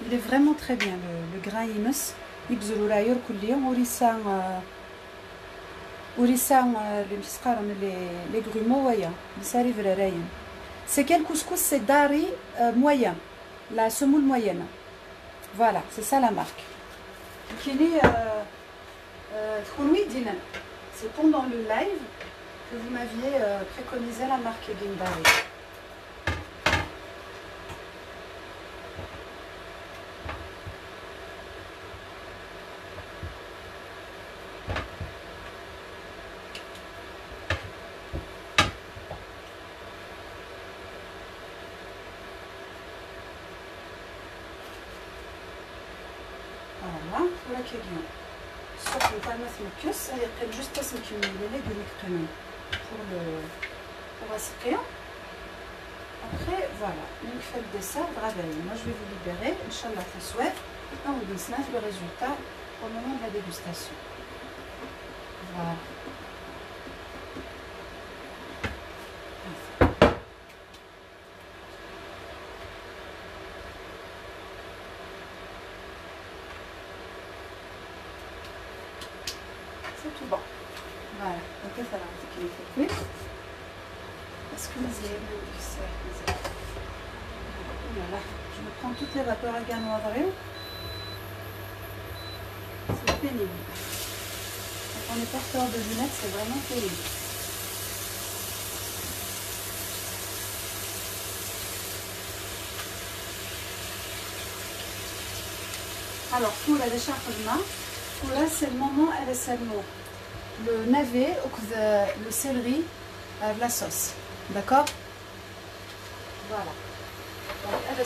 Il est vraiment très bien, le, le gras يبذلوا العيور كل يوم وريسا وريسا اللي مسقارن لي غرومو ويا لساري فراراين سي كيل كوسكوس سي داري مويان لا سمول موينه فوالا سي سا لا مارك كيني تكون ويدينا سي بوندون لو لايف que vous m'aviez euh, préconisé la marque Gindari. كيليون صوت الفرماس مكيوس يقل جوست باس نكمل لي غريك قمن pour le pour asseoir après voilà une fois le dessert bravo moi je vais vous libérer inchallah ça souhaite et on vous donne le résultat au moment de la dégustation voilà C'est pénible. Quand on est porteur de lunettes, c'est vraiment pénible. Alors, pour la là c'est le moment, elle le navet le céleri avec la sauce. D'accord Voilà. Donc, elle est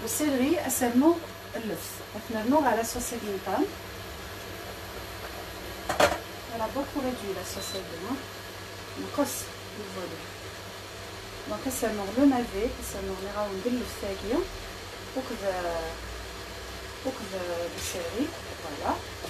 le céleri, c'est l'œuf. On a la sauce. Elle a beaucoup réduit la sauce gluten. Donc, donc c'est le navet, c'est le navet, coupe de, céleri. Voilà. Donc,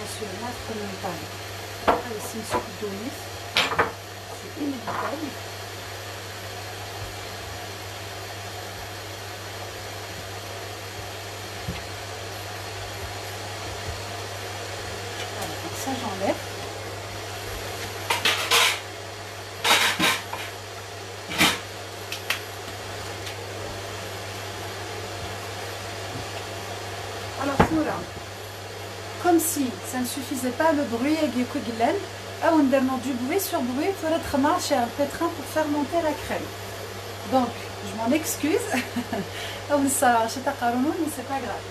notre montagne. Après, ici, une soupe d'onis. C'est. Voilà, donc ça, j'enlève. Alors, voilà comme si ça ne suffisait pas le bruit on demande du bruit sur bruit pour être marché un pétrin pour faire monter la crème. Donc, je m'en excuse. mais c'est pas grave.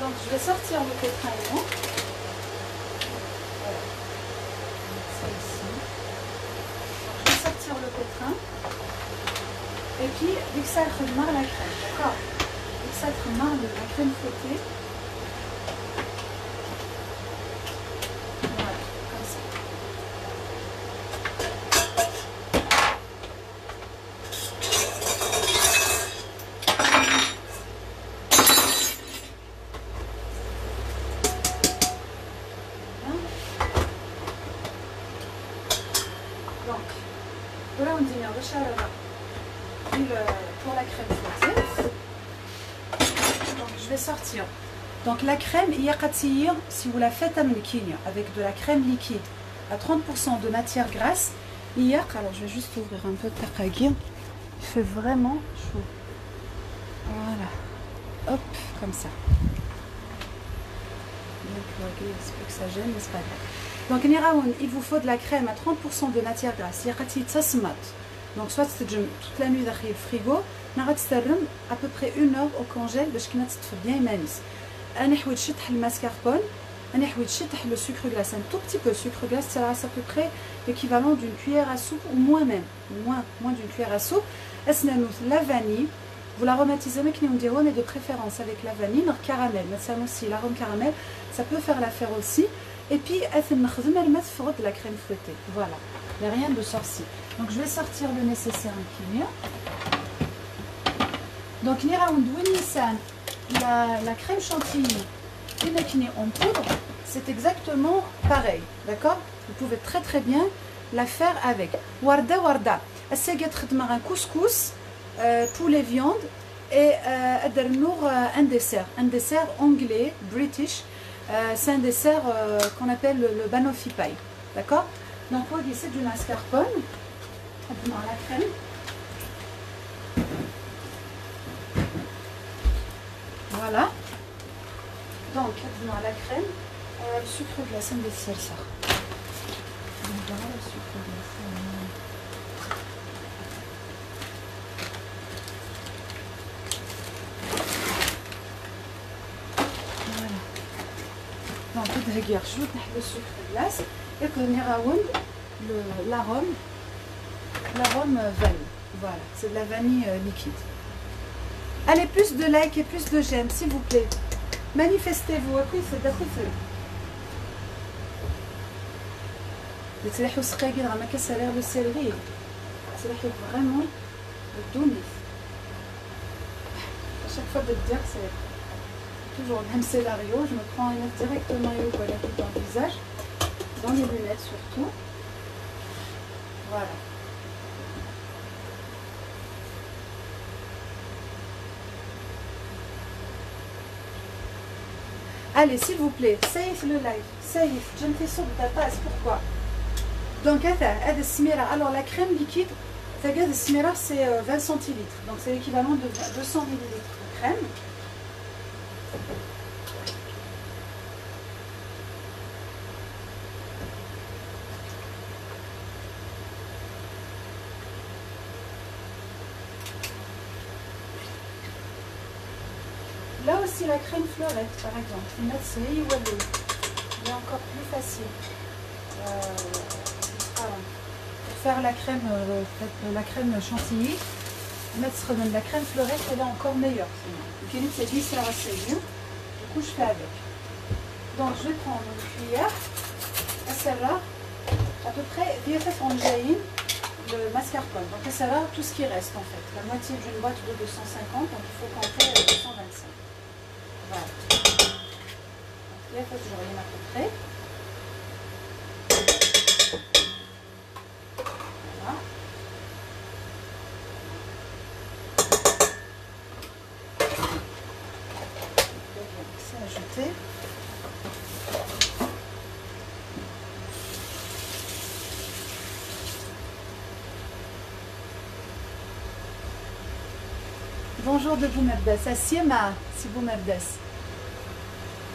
Donc, je vais sortir le pétrin Voilà. je vais sortir le pétrin. Et puis, dès que ça la crème, d'accord Dès que ça la crème fouettée, pour la crème fouettée. Donc je vais sortir. Donc la crème Iyakatiyir, si vous la faites avec de la crème liquide à 30% de matière grasse, alors je vais juste ouvrir un peu Takagir. Il fait vraiment chaud. Voilà. Hop, comme ça. Donc, que ça gêne, mais c'est pas? Grave. Donc, Niraoun, il vous faut de la crème à 30% de matière grasse. Donc, soit c'est toute la nuit derrière le frigo, à peu près une heure au congèle, parce qu'il bien انا حويت شطح الماسكاربون انا حويت شطح le sucre glace un tout petit peu sucre glace c'est à peu près l'équivalent d'une cuillère à soupe ou moins même moins moins d'une cuillère à soupe la vanille vous l'aromatisez mais mais de préférence avec la vanille le caramel mais aussi l'arôme caramel ça peut faire l'affaire aussi et puis de la crème fouettée voilà il n'y a rien de sorcier donc je vais sortir le nécessaire Donc la, crème chantilly en poudre, c'est exactement pareil, d'accord? Vous pouvez très très bien la faire avec. Warda warda, c'est un couscous, euh, poulet viande et euh, euh, un dessert, un dessert anglais, british. C'est un dessert qu'on appelle le, banoffee pie, d'accord? Donc c'est du mascarpone la crème. Voilà. Donc, dans la crème, euh, le sucre glacé de ça. Voilà le sucre glacé. Voilà. Donc, je le sucre glace et à l'arôme l'arôme vanille. Voilà, c'est de la vanille euh, liquide. Allez, plus de likes et plus de j'aime, s'il vous plaît. Manifestez-vous. Après, c'est d'après بتلاحوا سقاقي راه ما كسالير لو سيلري تلاحوا vraiment الدونيس à chaque fois de le dire c'est toujours le même scénario je me prends une directement voilà, dans le visage dans les lunettes surtout voilà Allez, s'il vous plaît, safe le live. Safe. Je me fais de ta passe. Pourquoi? Donc, alors la crème liquide, c'est 20 euh, centilitres. Donc, c'est l'équivalent de 200 millilitres de crème. Là aussi, la crème fleurette, par exemple. Il est encore plus facile. Euh, pour faire la crème, euh, la crème chantilly, mettre la crème fleurette, elle est encore meilleure. Donc, c'est 10 assez Du coup, je fais avec. Donc, je vais prendre une cuillère, à celle-là, à peu près, fait en le mascarpone. Donc, à celle-là, tout ce qui reste en fait. La moitié d'une boîte de 250, donc il faut compter 225. Voilà. Donc, là, il que à peu près. Voilà. C'est ajouté. Bonjour de vous, Merdes. Assiema, si vous Merdes.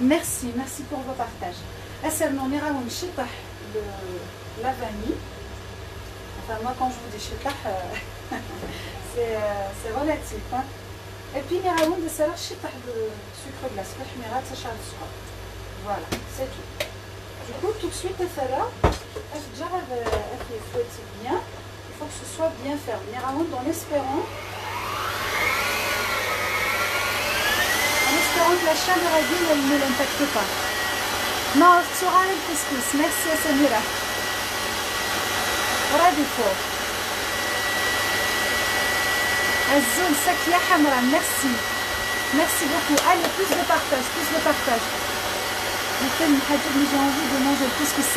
Merci, merci pour vos partages. Seulement, on ira le la vanille. Enfin, moi, quand je vous dis chitah, euh, euh, c'est relatif. Hein. Et puis, on ira de salar chitah de sucre glace. Voilà, c'est tout. Du coup, tout de suite, elle fait là. Elle fouette bien? Il faut que ce soit bien ferme. On en espérant espérant que la chaleur à elle ne l'impacte pas. Non, sera le couscous. Merci à Samira. Fort. Azul, merci. Merci beaucoup. Allez, plus de partage, plus de partage. j'ai envie de manger le couscous.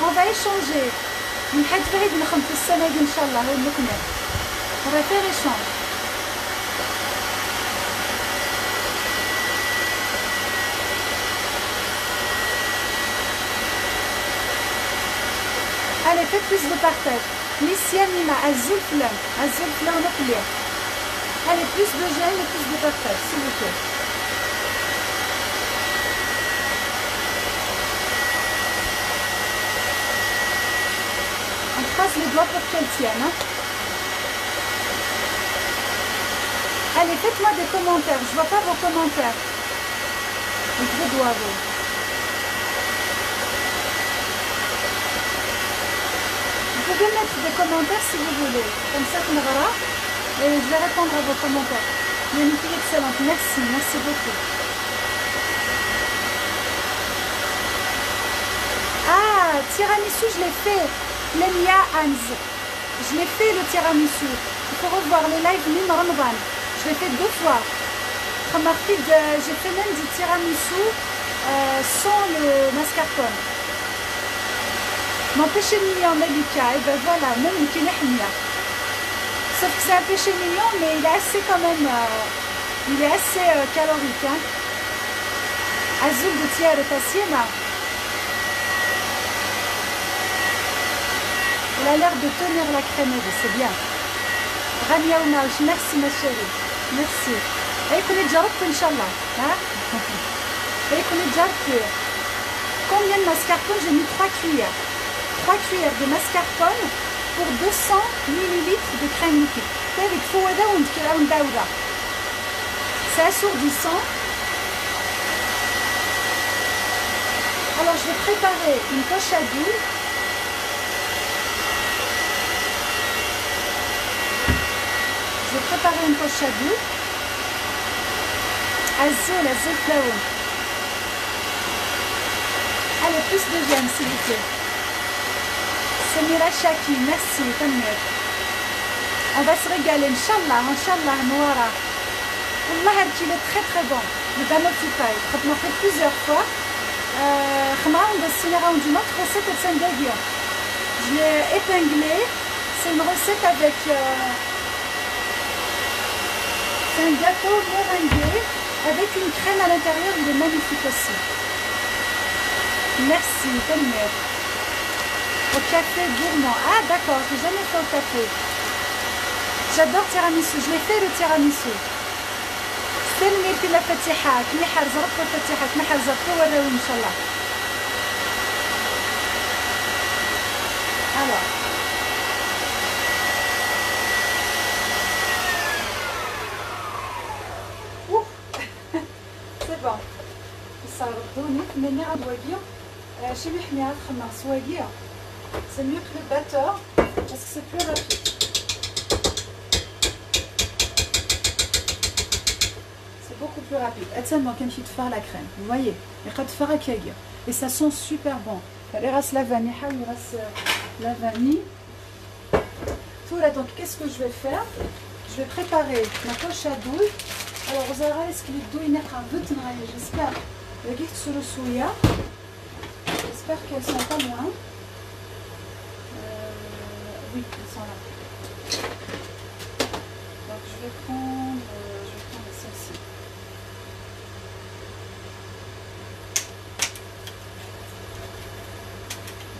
On va échanger. On va faire échange. Allez, faites plus de partage. Lissia Nima, Azul Flam. Azul Flam, Allez, plus de j'aime et plus de partage, s'il vous plaît. On passe les doigts pour qu'elles tiennent. Hein. Allez, faites-moi des commentaires. Je vois pas vos commentaires. Donc, vos doigts, vous. Mettre des commentaires si vous voulez. Comme ça, on verra. Et je vais répondre à vos commentaires. Magnifique, excellente. Merci, merci beaucoup. Ah, tiramisu, je l'ai fait. Lemia Hans. Je l'ai fait le tiramisu. Il faut revoir les lives Mim Ramadan. Je l'ai fait deux fois. J'ai fait même du tiramisu euh, sans le mascarpone. Mon péché mignon, Malika, et ben voilà, même qui est Sauf que c'est un péché mignon, mais il est assez quand même, il est assez calorique. Hein. Azul de tiers et tassiema. Il a l'air de tenir la crème, c'est bien. Rania Oumaouch, merci ma chérie. Merci. Et qu'on est déjà Inch'Allah. Hein? Et qu'on est Combien de mascarpone J'ai mis 3 cuillères. 3 cuillères de mascarpone pour 200 ml de crème liquide. C'est assourdissant. Alors je vais préparer une poche à doux. Je vais préparer une poche à doux. Azul, azul flower. Allez, plus de gemme s'il vous plaît. Samira Chaki, merci, Tamir. On va se régaler, Inch'Allah, Inch'Allah, Noara. Allah, il est très très bon. Le banotify, on l'a fait plusieurs fois. on dessiner une autre recette de. Je l'ai épinglé. C'est une recette avec... Euh, un gâteau meringué Avec une crème à l'intérieur, il est magnifique aussi. Merci, Tania. Au café gourmand. Ah d'accord, j'ai jamais fait au café. J'adore tiramisu, je l'ai fait le tiramisu. استني في الفتيحات محر زرقت الفتيحات محر زرقت وراوي ان شاء الله alors سي بون يصردوني ملي غدواقيو شي محمي غتخمر سواقيه C'est mieux que le batteur parce que c'est plus rapide. C'est beaucoup plus rapide. Ah, Attention, quand tu faire la crème, vous voyez, il faut faire accueillir. Et ça sent super bon. Allez, reste la vanille, hein, reste euh, la vanille. Tout là, donc qu'est-ce que je vais faire? Je vais préparer ma poche à douille. Alors, vous aurez ce qu'il douille un peu j'espère. Le guide sur le souya. J'espère qu'elles sont pas moins. Oui, ils sont là. Donc je vais prendre, euh, je vais prendre celle-ci.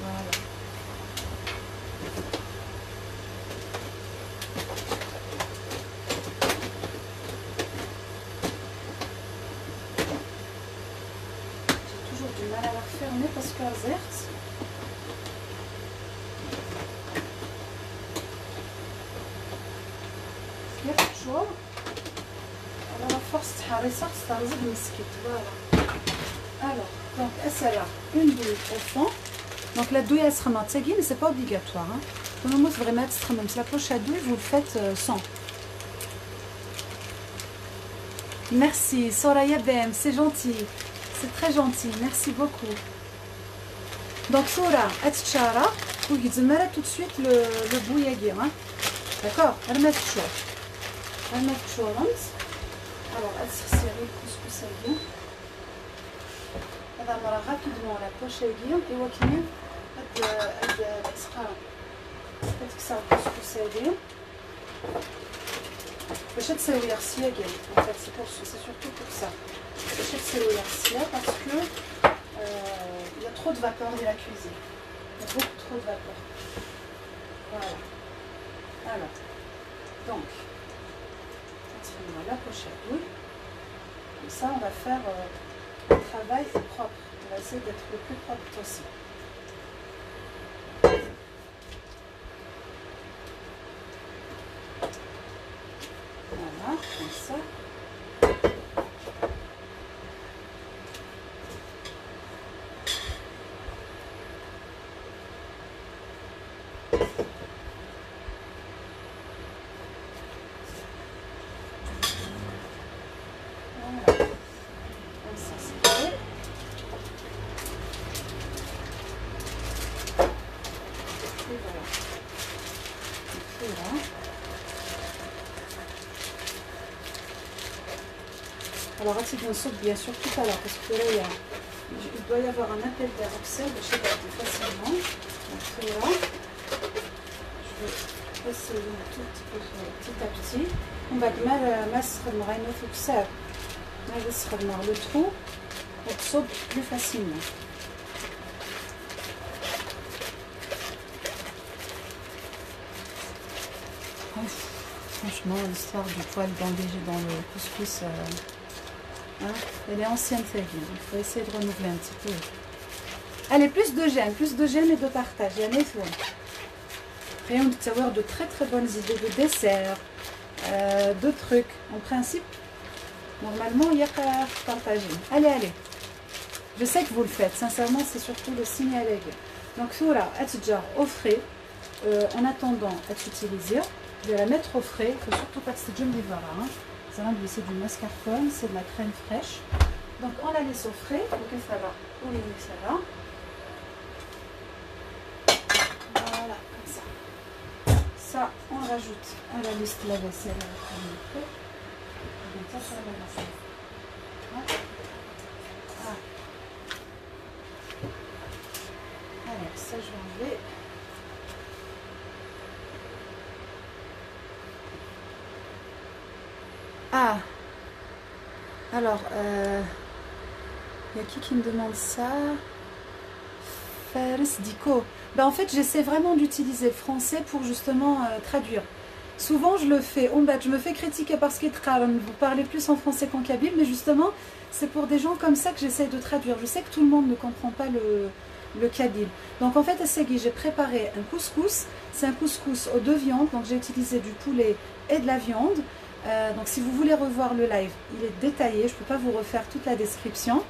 Voilà. J'ai toujours du mal à la refermer parce qu'à Zertz, المسكت voilà alors donc celle-là une douille au fond donc la douille elle se remonte mais c'est pas obligatoire hein. Pour le moment, c'est vraiment même si la poche à douille vous le faites euh, sans merci Soraya Bem c'est gentil c'est très gentil merci beaucoup donc Sora, Atchara, vous démarrez tout de suite le, le bouillage. Hein? D'accord Elle met chaud. Elle met chaud. Alors, elle se serre le couscous à bien. Elle va rapidement la poche à bien. Et vous voyez, elle sera. Peut-être que ça va couscous à bien. باش تساوي غسيه en fait c'est pour c'est surtout pour ça باش تساوي غسيه parce que euh, il y a trop de vapeur de la cuisine. Il y a beaucoup trop de vapeur. Voilà. Alors, donc, on la pochette, oui. Comme ça, on va faire euh, un travail propre. On va essayer d'être le plus propre possible. Voilà, comme ça. Alors, bien saute bien sûr tout à l'heure, parce que là, il, doit y avoir un appel d'air oxyde, je pas, facilement. Donc là, je vais essayer tout petit peu petit à petit. On va mal masser le oxyde. le trou, pour saute plus facilement. franchement, l'histoire du poil bandagé dans le couscous. Euh, Hein? Elle est ancienne celle Il faut essayer de renouveler un petit peu. Allez, plus de gêne, plus de gêne et de partage. Il y a Rien de savoir de très très bonnes idées de dessert, euh, de trucs. En principe, normalement, il y a qu'à partager. Allez, allez. Je sais que vous le faites. Sincèrement, c'est surtout le signe à Donc, voilà, déjà frais. Euh, en attendant, être utilisé? Je vais la mettre au frais. Faut surtout pas que c'est du hein. C'est du mascarpone, c'est de la crème fraîche. Donc on la laisse au frais, ok ça va, on les ça là. Voilà, comme ça. Ça, on rajoute à la liste la vaisselle après. Donc ça, c'est la vaisselle. Ah. Alors ça, je vais enlever. Ah Alors, euh, il y a qui me demande ça? Fares Dico. Ben, en fait, j'essaie vraiment d'utiliser le français pour justement euh, traduire. Souvent, je le fais. je me fais critiquer parce qu'il vous parlez plus en français qu'en kabyle, mais justement, c'est pour des gens comme ça que j'essaie de traduire. Je sais que tout le monde ne comprend pas le, le kabyle. Donc en fait, à j'ai préparé un couscous. C'est un couscous aux deux viandes. Donc j'ai utilisé du poulet et de la viande. Euh, donc si vous voulez revoir le live, il est détaillé. Je ne peux pas vous refaire toute la description.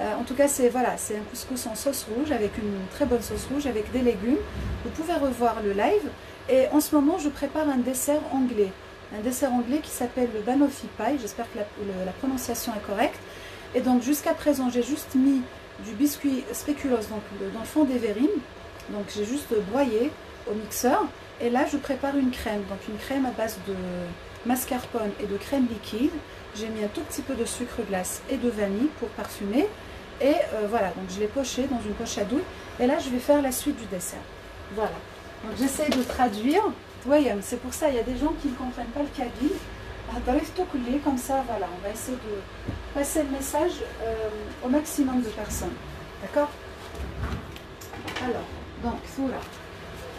Euh, en tout cas, c'est voilà, c'est un couscous en sauce rouge avec une très bonne sauce rouge avec des légumes. Vous pouvez revoir le live. Et en ce moment, je prépare un dessert anglais. Un dessert anglais qui s'appelle le banoffee pie. J'espère que la, prononciation est correcte. Et donc jusqu'à présent, j'ai juste mis du biscuit spéculoos donc, dans le fond des verrines. Donc j'ai juste broyé au mixeur. Et là, je prépare une crème. Donc une crème à base de mascarpone et de crème liquide. J'ai mis un tout petit peu de sucre glace et de vanille pour parfumer. Et euh, voilà, donc je l'ai poché dans une poche à douille. Et là, je vais faire la suite du dessert. Voilà. Donc j'essaie de traduire. Voyez, c'est pour ça, il y a des gens qui ne comprennent pas le kabyle. Ah, comme ça, voilà, on va essayer de passer le message euh, au maximum de personnes. D'accord? Alors, donc, voilà.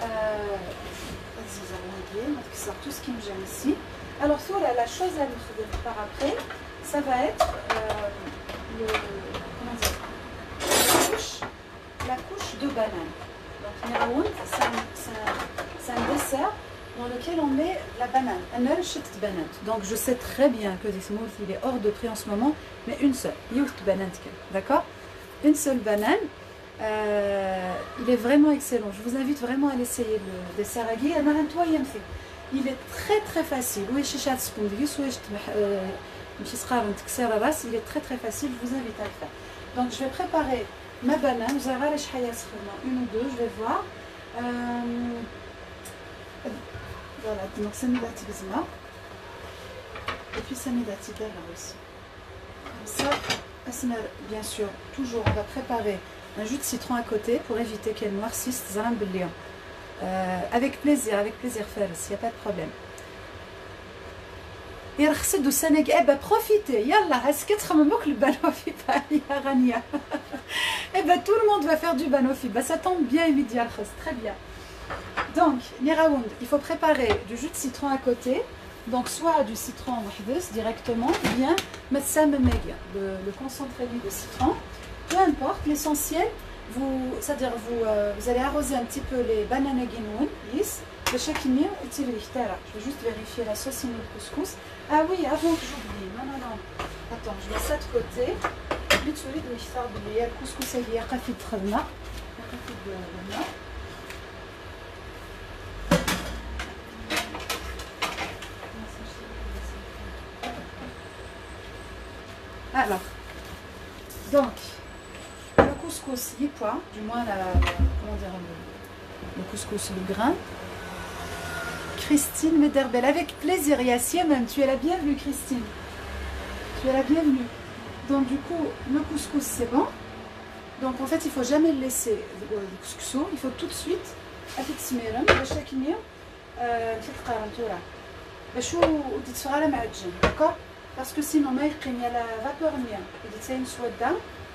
Euh, tout ce qui me gêne ici. Alors, voilà, la chose à nous par après, ça va être euh, la, couche, de banane. Donc, c'est un, un dessert dans lequel on met la banane. banane. Donc je sais très bien que Dismouth il est hors de prix en ce moment, mais une seule. banane. D'accord? Une seule banane. Euh, il est vraiment excellent. Je vous invite vraiment à l'essayer le dessert à Il est très très facile. Il est très très facile. Je vous invite à le faire. Donc je vais préparer ma banane. Vous allez une ou deux, je vais voir. Euh, voilà, donc c'est Samidati Bizma. Et puis Samidati là aussi. Comme ça, bien sûr, toujours, on va préparer un jus de citron à côté pour éviter qu'elle noircisse Zaram euh, avec plaisir, avec plaisir faire, il n'y a pas de problème. Le banofi ya Rania Eh ben tout le monde va faire du banofi, bah ça tombe bien immédiatement, très bien. Donc, Miraound, il faut préparer du jus de citron à côté. Donc, soit du citron directement, ou bien le, le concentré de citron. Peu importe, l'essentiel, vous, c'est-à-dire vous, euh, vous allez arroser un petit peu les bananes guinoun, lisses. Le chakimir, Je vais juste vérifier la sauce de couscous. Ah oui, avant que j'oublie, non, non, non. Attends, je mets ça de côté. Le couscous, y a de Alors, donc, le couscous quoi du moins la, comment dire, le, couscous, le grain. Christine Mederbel, avec plaisir, Yassia même, tu es la bienvenue Christine. Tu es la bienvenue. Donc du coup, le couscous c'est bon. Donc en fait, il faut jamais le laisser le couscous, il faut tout de suite avec smiram, باش كمية تتقارن تورا باش وديت صغار معجن d'accord parce que sinon ما يقيم يا لا vapeur ميا اللي تساين سودا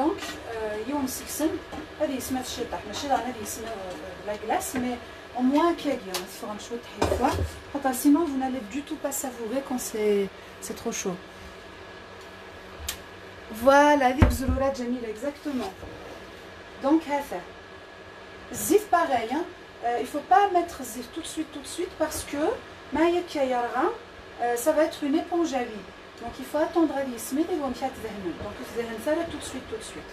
donc, يوم سكسن هذه اسمها الشطح ماشي هذه اسمها la glace mais au moins qu'il y ait un chaud très sinon vous n'allez du tout pas savourer quand c'est trop chaud voilà avec Zouloura Jamil exactement donc هذا zif pareil hein. euh, il faut pas mettre zif tout de suite tout de suite parce que euh, ça va être une éponge à vie donc il faut attendre à l'ismid et Donc ça tout de suite, tout de suite.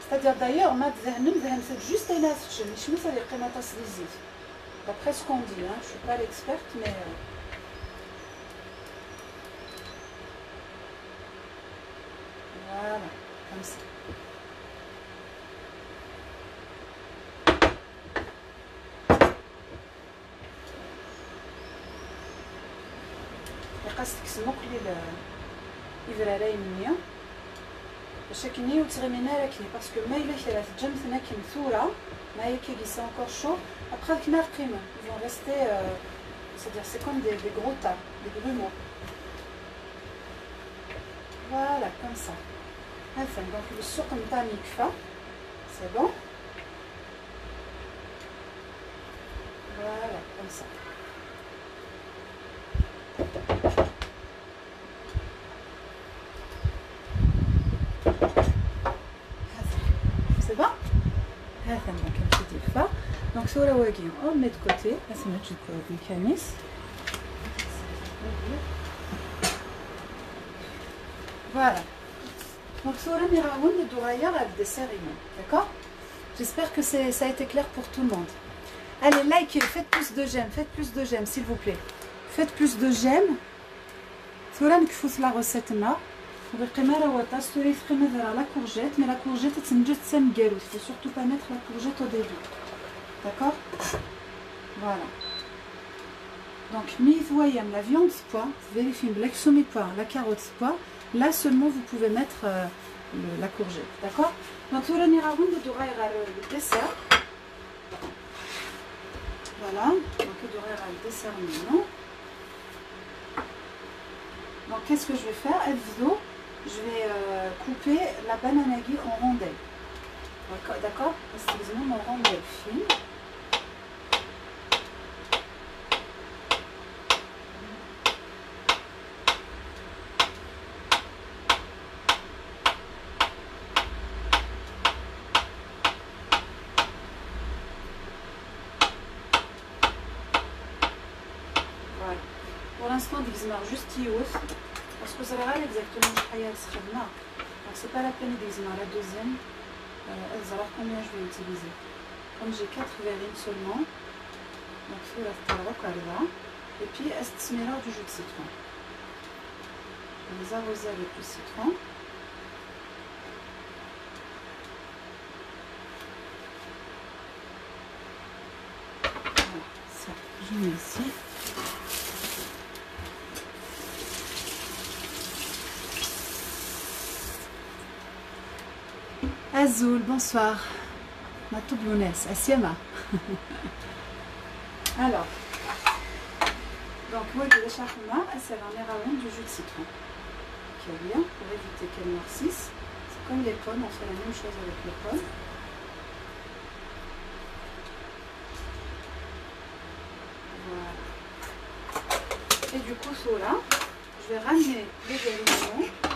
C'est-à-dire d'ailleurs, c'est juste un je ne sais pas si D'après ce qu'on dit, hein, je ne suis pas l'experte, mais. Euh, voilà, comme ça. قصدك سموكلي الإبراري مني باش كني وتغمينا راكني باسكو ما إلا ثلاث جمثنا كي مثورة ما هي كي سي encore chaud après كنا رقيمة ils vont rester euh, c'est-à-dire c'est comme des, des gros tas des grumeaux voilà comme ça enfin donc le suq نتاع مكفى c'est bon voilà comme ça C'est bon هذا donc un petit fa. Donc sur la wagyu, on met de côté. Là c'est notre mécanisme. Voilà. Donc sur la miraoun de Douraya avec des cérémonies. D'accord J'espère que ça a été clair pour tout le monde. Allez, likez, faites plus de j'aime, faites plus de j'aime s'il vous plaît. Faites plus de j'aime. Sur la recette là. la courgette, mais la courgette est une juste Il ne faut surtout pas mettre la courgette au début. D'accord? Voilà. Donc, mi voyem, la viande poids, vérifiez l'exomi poids, la carotte poids. Là seulement vous pouvez mettre euh, la courgette. D'accord? Donc, niraoun de le dessert. Voilà. Donc, le dessert maintenant. Donc, qu'est-ce que je vais faire vidéo je vais euh, couper la banane en rondelles. D'accord? Excusez-moi, en rondelles fines. Voilà. Pour l'instant, je juste hausse. Parce que ça va exactement ce Donc c'est pas la peine d'utiliser la deuxième. Euh, savoir combien je vais utiliser. Comme j'ai 4 verrines seulement, donc c'est la là. Et puis mélange du jus de citron. On les arroser avec le citron. Voilà, ça, je mets ici. Azul, bonsoir. Ma toublounesse, Asiema. Alors, donc moi je vais c'est un méravon du jus de citron. Qui est bien pour éviter qu'elle noircisse. C'est comme les pommes, on fait la même chose avec les pommes. Voilà. Et du coup, là, je vais ramener les aliments.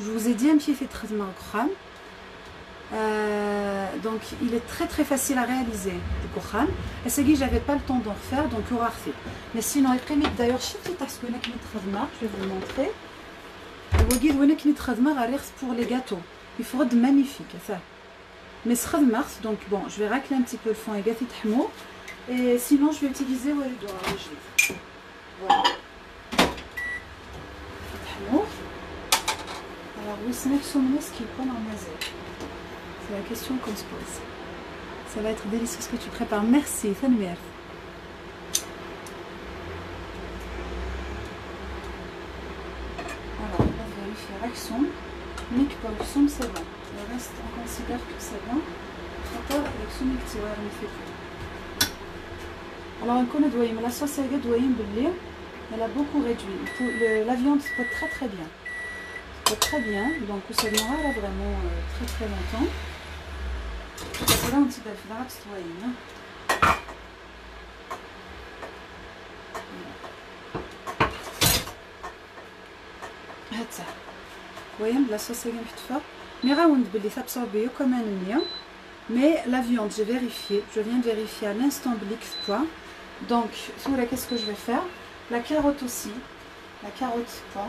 Je vous ai dit un petit fait traitement euh, donc il est très très facile à réaliser le Kohan. Et c'est que j'avais pas le temps d'en refaire donc aura fait. Mais sinon il permet d'ailleurs je vais vous le montrer. pour les gâteaux. Il faudra de magnifique ça. Mais ce mars donc bon je vais racler un petit peu le fond et gâter et sinon je vais utiliser voilà. Alors, oui, c'est ce qui est pas dans C'est la question qu'on se pose. Ça va être délicieux ce que tu prépares. Merci, Fanouer. Alors, on va vérifier l'action. Mick pour l'action, c'est bon. Le reste, on considère que c'est bon. L'action, tu vas ne fait plus. Alors, on connaît doyen, la sauce est doyen, elle a beaucoup réduit. La viande se très très bien très bien. Donc ça durera vraiment euh, très très longtemps. là, on petit peu de ça. Vous voyez, la sauce est bien forte. Mais comme un oignon. Mais la viande, j'ai vérifié. Je viens de vérifier à l'instant blix quoi. Donc, qu'est-ce que je vais faire? La carotte aussi. La carotte, vais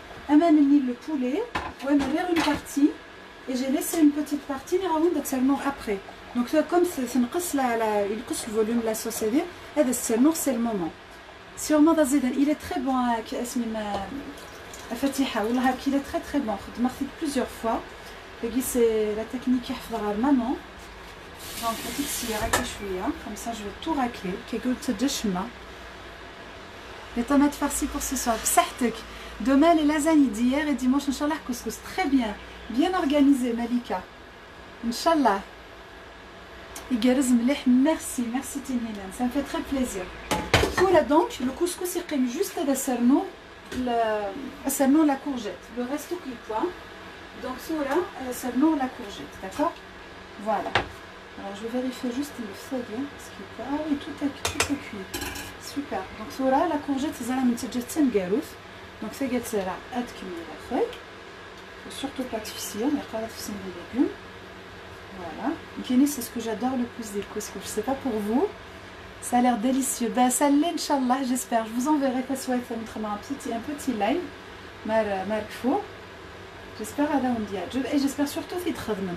le poulet, une partie, et j'ai laissé une petite partie seulement après. Donc comme c'est le volume de la sauce, c'est le moment. Sûrement, il est très bon à euh, Fatiha, il est très très bon. Je l'ai fait plusieurs fois. C'est la technique qui a maman. Donc, petite sierra là, comme ça je vais tout racler. Quelque chose de chemin. Les tomates farcies pour ce soir. Psahtek! Demain les lasagnes d'hier et dimanche inchallah couscous. Très bien. Bien organisé Malika. Inch'Allah. Merci. Merci Tinina ça me fait très plaisir. Voilà donc le couscous il juste à la la courgette. Le reste tout quoi donc cela cerno la courgette. D'accord? Voilà. Alors je vais vérifier juste le feu bien ah oui tout est tout est cuit. Super. Donc cela la courgette c'est la donc c'est là add la feuille surtout pas difficile, mais pas la des légumes. Voilà. Guinée, c'est ce que j'adore le plus des couscous. Je sais pas pour vous. Ça a l'air délicieux. Ben, ça l'est, Inch'Allah, j'espère. Je vous enverrai pas soit un petit, un petit live. J'espère à Et j'espère surtout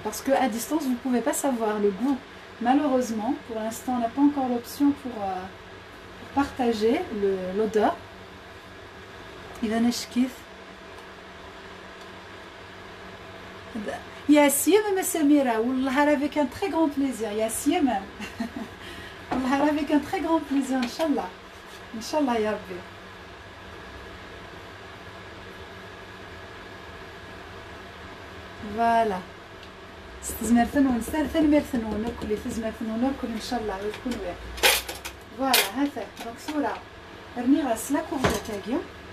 parce qu'à distance, vous ne pouvez pas savoir le goût. Malheureusement, pour l'instant, on n'a pas encore l'option pour, euh, pour partager l'odeur. إذا اش ياسيم يا ما سميرة والله راه فيك ان تري غون بليزير ياسيم. والله راه فيك ان تري غون بليزير إن شاء الله. إن شاء الله يا ربي. فوالا. استزمر ثنون سار ثنمر ثنون وكلي تزمر ثنون وكل إن شاء الله ويكون وياه فوالا هاتا دونك صورة. رني غسلك وغدا تاقيه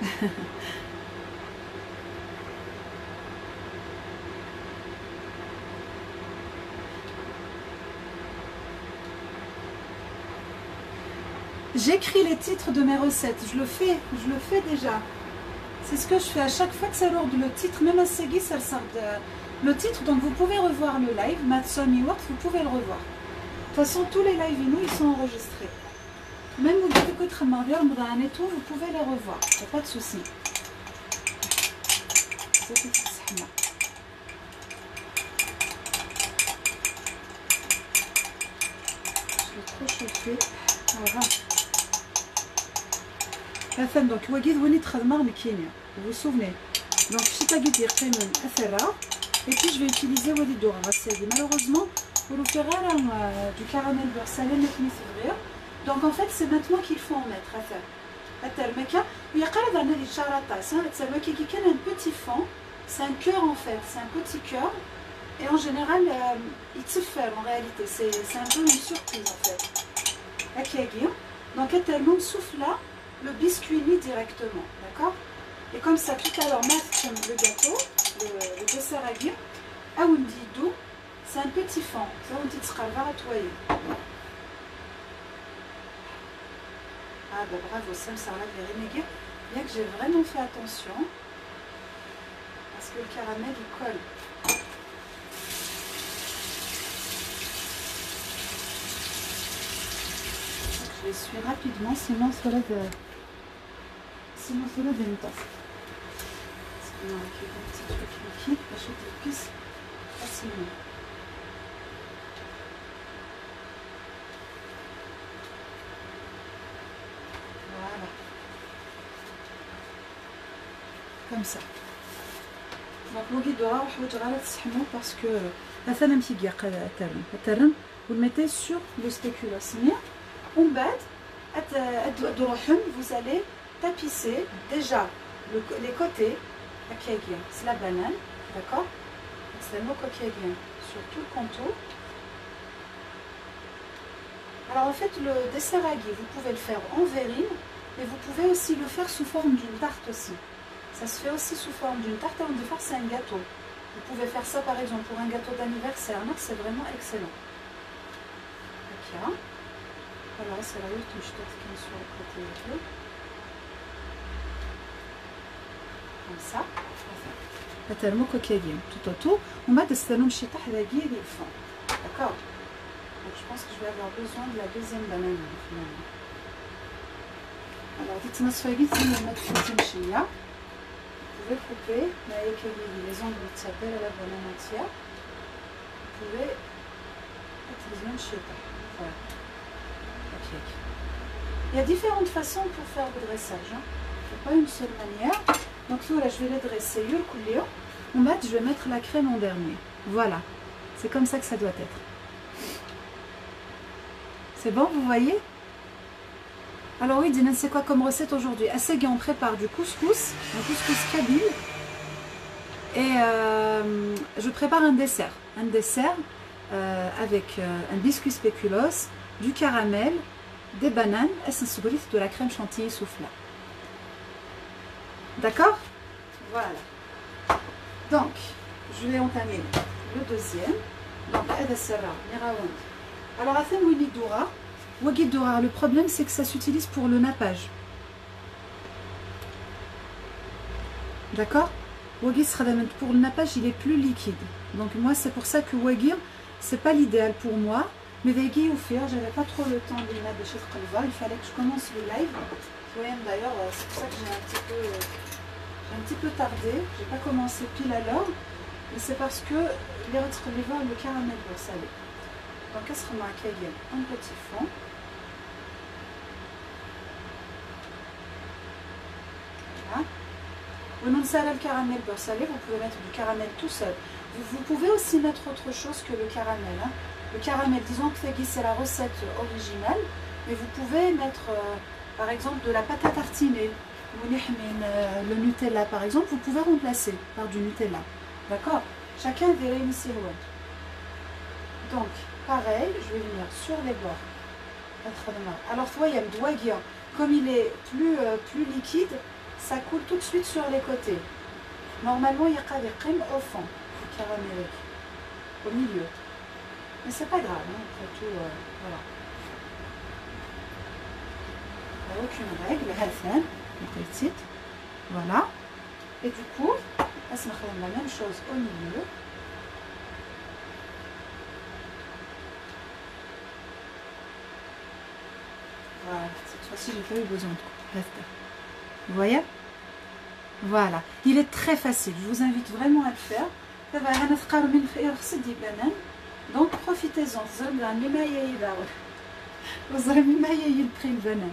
J'écris les titres de mes recettes, je le fais, je le fais déjà. C'est ce que je fais à chaque fois que ça lourde le titre, même à Segui, ça le titre, donc vous pouvez revoir le live, Matson Works, vous pouvez le revoir. De toute façon, tous les lives nous, ils sont enregistrés. Même vous dites que vous pouvez les revoir. Il n'y a pas de souci. Je l'ai trop chauffé. Voilà. Enfin, donc, vous voyez, vous vous vous souvenez. Donc, dire Et puis, je vais utiliser. Malheureusement, vous le ferez du caramel beurre salé, mais donc en fait, c'est maintenant qu'il faut en mettre. Il y a un petit fond, c'est un cœur en fait, c'est un petit cœur. Et en général, euh, il se fait en réalité, c'est un peu une surprise en fait. Donc, tellement souffle là, le biscuit directement, d'accord? Et comme ça, tout à l'heure, le gâteau, le, dessert à guire, c'est un petit fond, ça on dit à Ah bah bravo, ça me là de Bien que j'ai vraiment fait attention. Parce que le caramel il colle. je les suis rapidement, sinon cela de. Sinon cela de temps. Parce qu'on a un petit truc liquide, achète plus facilement. Comme ça. Donc je vais parce que petit guerre terrain. Vous le mettez sur le spéculoos. On vous allez tapisser déjà les côtés. C'est la banane, d'accord? C'est le mot sur tout le contour. Alors en fait, le dessert vous pouvez le faire en verrine, mais vous pouvez aussi le faire sous forme d'une tarte aussi. Ça se fait aussi sous forme d'une tarte, avant de faire c'est un gâteau. Vous pouvez faire ça par exemple pour un gâteau d'anniversaire, c'est vraiment excellent. Ok. Alors c'est là où je sur le côté tout. Comme ça. tellement coquille tout autour. On va tester le chita à la fond. D'accord? Donc je pense que je vais avoir besoin de la Alors dites-moi ce vite si vous mettre une chimia. Vous pouvez couper les ongles de tchabel à la banane entière. Vous pouvez utiliser une chita. Voilà. Ok. Il y a différentes façons pour faire le dressage. Hein. Il pas une seule manière. Donc là, je vais les dresser. En bas, je vais mettre la crème en dernier. Voilà. C'est comme ça que ça doit être. C'est bon, vous voyez? Alors oui, Dina, c'est quoi comme recette aujourd'hui? À on prépare du couscous, un couscous kabyle. Et euh, je prépare un dessert. Un dessert euh, avec euh, un biscuit spéculoos, du caramel, des bananes et de la crème chantilly soufflée. D'accord? Voilà. Donc, je vais entamer le deuxième. Donc, alors, à Dora, le problème c'est que ça s'utilise pour le nappage. D'accord? Pour le nappage, il est plus liquide. Donc, moi, c'est pour ça que Wagir, c'est pas l'idéal pour moi. Mais Vegi ou faire, j'avais pas trop le temps de mettre de chez Il fallait que je commence le live. D'ailleurs, euh, c'est pour ça que j'ai un petit peu, euh, un petit peu tardé. J'ai pas commencé pile à l'heure. Mais c'est parce que les autres le caramel pour salé. Donc, qu'est-ce qu'on a un petit fond. Le caramel beurre salé, vous pouvez mettre du caramel tout seul. Vous, pouvez aussi mettre autre chose que le caramel. Hein. Le caramel, disons que c'est la recette originale, mais vous pouvez mettre, euh, par exemple, de la pâte à tartiner, euh, le Nutella, par exemple, vous pouvez remplacer par du Nutella. D'accord? Chacun verra une silhouette. Donc, pareil, je vais venir sur les bords. Alors, voyez, comme il est plus, euh, plus liquide, ça coule tout de suite sur les côtés. Normalement, il y a au fond, au milieu. Mais c'est pas grave, hein, après tout, euh, voilà. Il n'y a aucune règle, petite. Voilà. Et du coup, on va la même chose au milieu. Voilà, cette fois-ci, j'ai pas eu besoin de rester. Vous voyez? Voilà. Il est très facile. Je vous invite vraiment à le faire. Donc profitez-en. Vous aurez le prix le banane.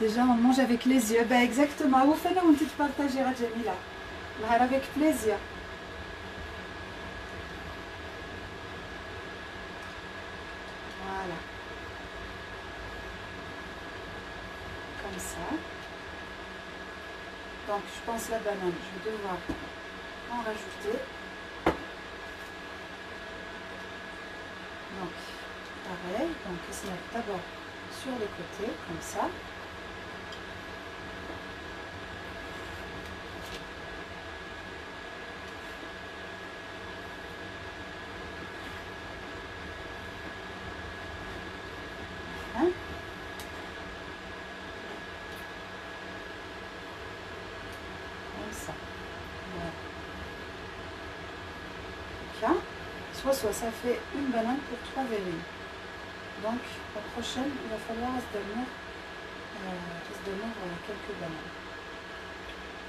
Déjà, on mange avec les yeux. Ben exactement. Vous faites une petite partage, Jamila. Avec plaisir. Donc je pense la banane, je vais devoir en rajouter. Donc pareil, donc il se d'abord sur les côtés, comme ça. Soit, ça fait une banane pour trois verrines. Donc, la prochaine, il va falloir se donner, euh, quelques bananes.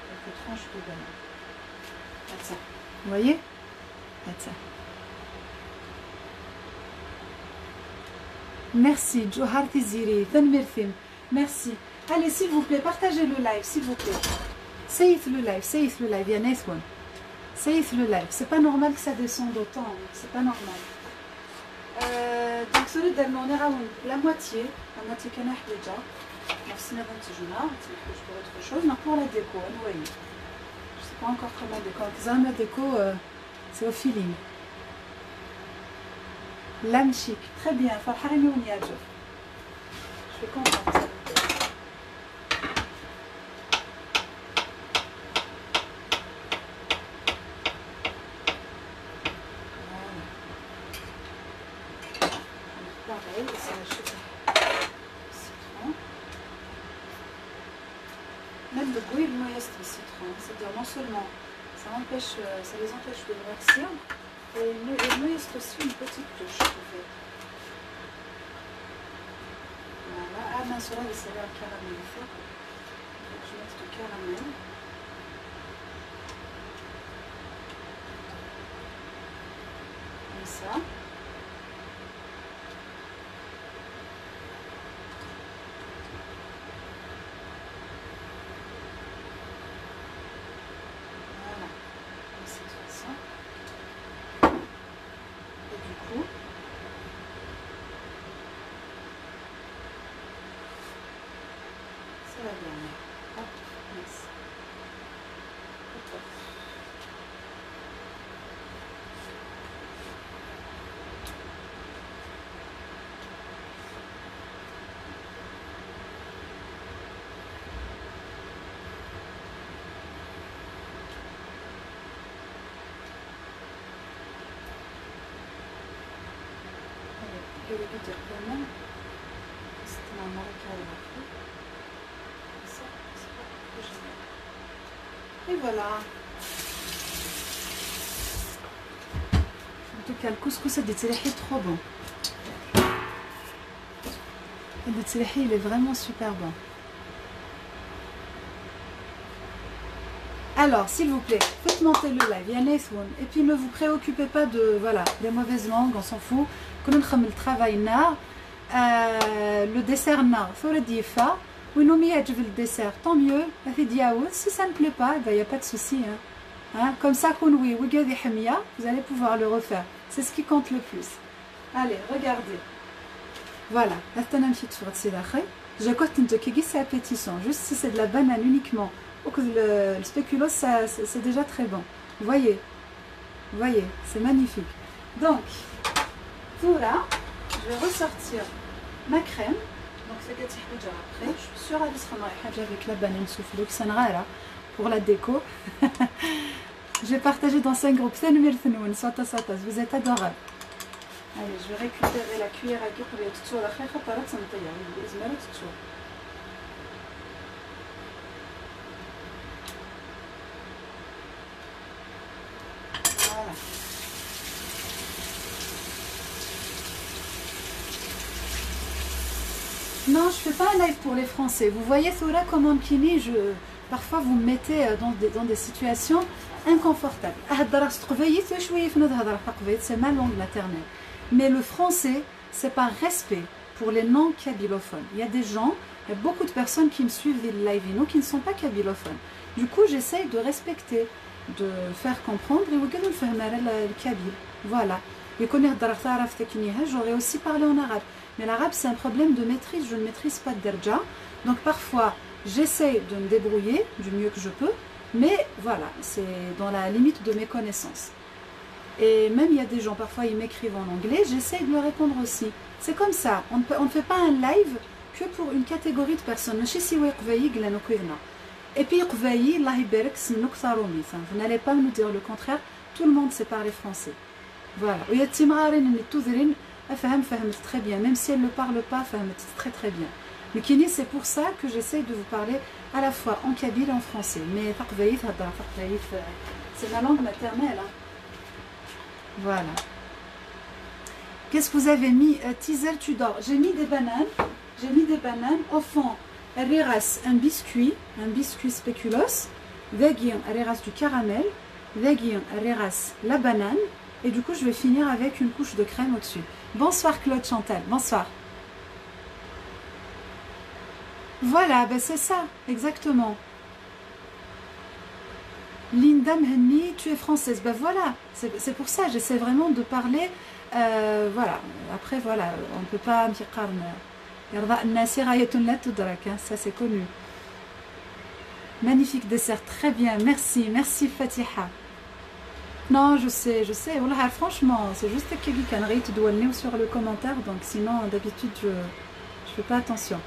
Quelques tranches de bananes. ça. Vous voyez? Ça. Merci, Johar Tiziri, Merci. Allez, s'il vous plaît, partagez le live, s'il vous plaît. Saïf le live, saïf le live, il y a Saïf le live. C'est pas normal que ça descende autant, c'est pas normal. Euh, donc celui d'Allemand, on est la moitié, la moitié qu'on a déjà. Merci ce jour-là, c'est pour autre chose. Mais pour la déco, vous voyez. Je sais pas encore comment déco. La déco, euh, c'est au feeling. L'âme chic, très bien. Je suis contente. Seulement ça, empêche, euh, ça les empêche de noircir, et il me reste aussi une petite touche en fait. Voilà, ah mince, là, c'est là le caramel. Je mettre du caramel. Comme ça. Et voilà. En tout cas, le couscous a des trop bon. Le il est vraiment super bon. Alors, s'il vous plaît, faites monter le live, et puis ne vous préoccupez pas de, voilà, des mauvaises langues, on s'en fout. Quand on le travail le dessert nar, faut le dessert, tant mieux, si ça ne plaît pas, il n'y a pas de souci. Hein. Hein? Comme ça, vous allez pouvoir le refaire. C'est ce qui compte le plus. Allez, regardez. Voilà, je compte que c'est appétissant. Juste si c'est de la banane uniquement, le, spéculoos, c'est déjà très bon. Voyez voyez, c'est magnifique. Donc, voilà, je vais ressortir ma crème. Donc c'est que après. Je suis sûre qu'elle avec la banane soufflée, que ça là pour la déco. je vais partager dans 5 groupes. Vous êtes adorables. Allez, je vais récupérer la cuillère à gueule pour les tout la Non, je fais pas un live pour les Français. Vous voyez, Thora, comment Kini, je... parfois vous me mettez euh, dans des, dans des situations inconfortables. C'est ma langue maternelle. Mais le français, c'est par respect pour les non-kabylophones. Il y a des gens, il y a beaucoup de personnes qui me suivent des live qui ne sont pas kabylophones. Du coup, j'essaye de respecter, de faire comprendre et le kabyle. Voilà. J'aurais aussi parlé en arabe. Mais l'arabe, c'est un problème de maîtrise. Je ne maîtrise pas de derja. Donc parfois, j'essaie de me débrouiller du mieux que je peux. Mais voilà, c'est dans la limite de mes connaissances. Et même il y a des gens, parfois ils m'écrivent en anglais, j'essaie de leur répondre aussi. C'est comme ça, on ne, fait pas un live que pour une catégorie de personnes. Et puis, vous n'allez pas nous dire le contraire, tout le monde sait parler français. Voilà. Ah, faham, faham, très bien. Même si elle ne parle pas, faham, très très bien. Le kini, c'est pour ça que j'essaye de vous parler à la fois en kabyle et en français. Mais euh, c'est ma langue maternelle. Hein. Voilà. Qu'est-ce que vous avez mis? Euh, Tizel, tu dors. J'ai mis des bananes. J'ai mis des bananes. Au fond, riras, un biscuit, un biscuit spéculos. Vegien, riras du caramel. Vegien, riras la banane. Et du coup, je vais finir avec une couche de crème au-dessus. Bonsoir Claude Chantal, bonsoir. Voilà, ben c'est ça, exactement. Linda Mhenni, tu es française. Ben voilà, c'est pour ça, j'essaie vraiment de parler. Euh, voilà, après, voilà, on ne peut pas me dire hein, ça c'est connu. Magnifique dessert, très bien, merci, merci Fatiha. Non, je sais, je sais. Voilà, franchement, c'est juste quelqu'un qui doit sur le commentaire, donc sinon, d'habitude, je ne fais pas attention.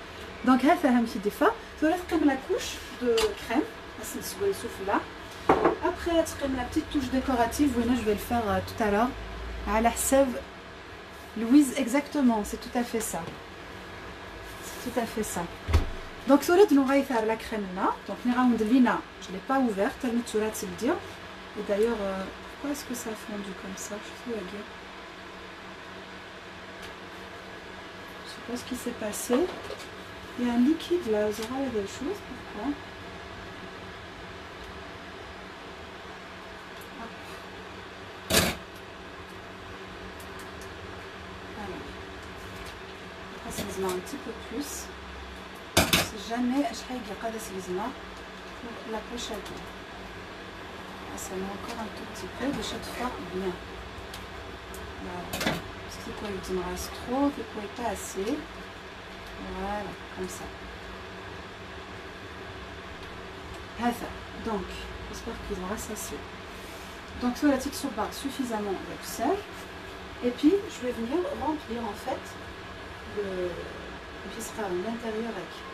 Donc, là, faire un petit défa. Je vais comme la couche de crème. là. Après, la petite touche décorative. Je vais le faire euh, tout à l'heure. À la sève. Louise, exactement, c'est tout à fait ça. C'est tout à fait ça. Donc, sur nous va faire la crème là. Donc, de lina, je ne l'ai pas ouverte. Elle me dire. Et d'ailleurs, euh, pourquoi est-ce que ça a fondu comme ça Je suis Je sais pas ce qui s'est passé. Il y a un liquide là, vous aurez des choses, pourquoi Alors, un petit peu plus. Jamais je vais garder pour la poche à dos. Ah, ça met encore un tout petit peu de chaque fois bien. Parce que quoi, il me reste trop, que quoi, pas assez. Voilà, comme ça. Donc, j'espère qu'ils ont assez. Donc, sur la petite soupe suffisamment de sel. Et puis, je vais venir remplir en fait l'intérieur avec.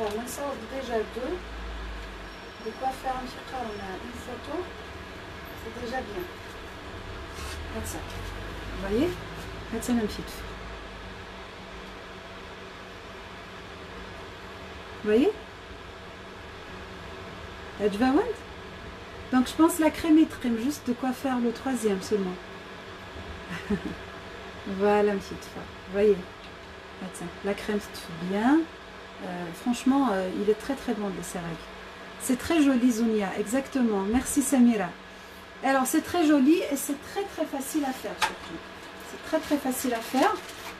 on sort déjà deux. De quoi faire un petit on a une photo. C'est déjà bien. Comme ça. Vous voyez? Ça un petit Vous voyez? Donc je pense la crème est crème, juste de quoi faire le troisième seulement. voilà une petite fois. Vous voyez? La crème se bien. Euh, franchement, euh, il est très très bon le Serag. C'est très joli Zunia, exactement. Merci Samira. Alors c'est très joli et c'est très très facile à faire surtout. C'est très très facile à faire.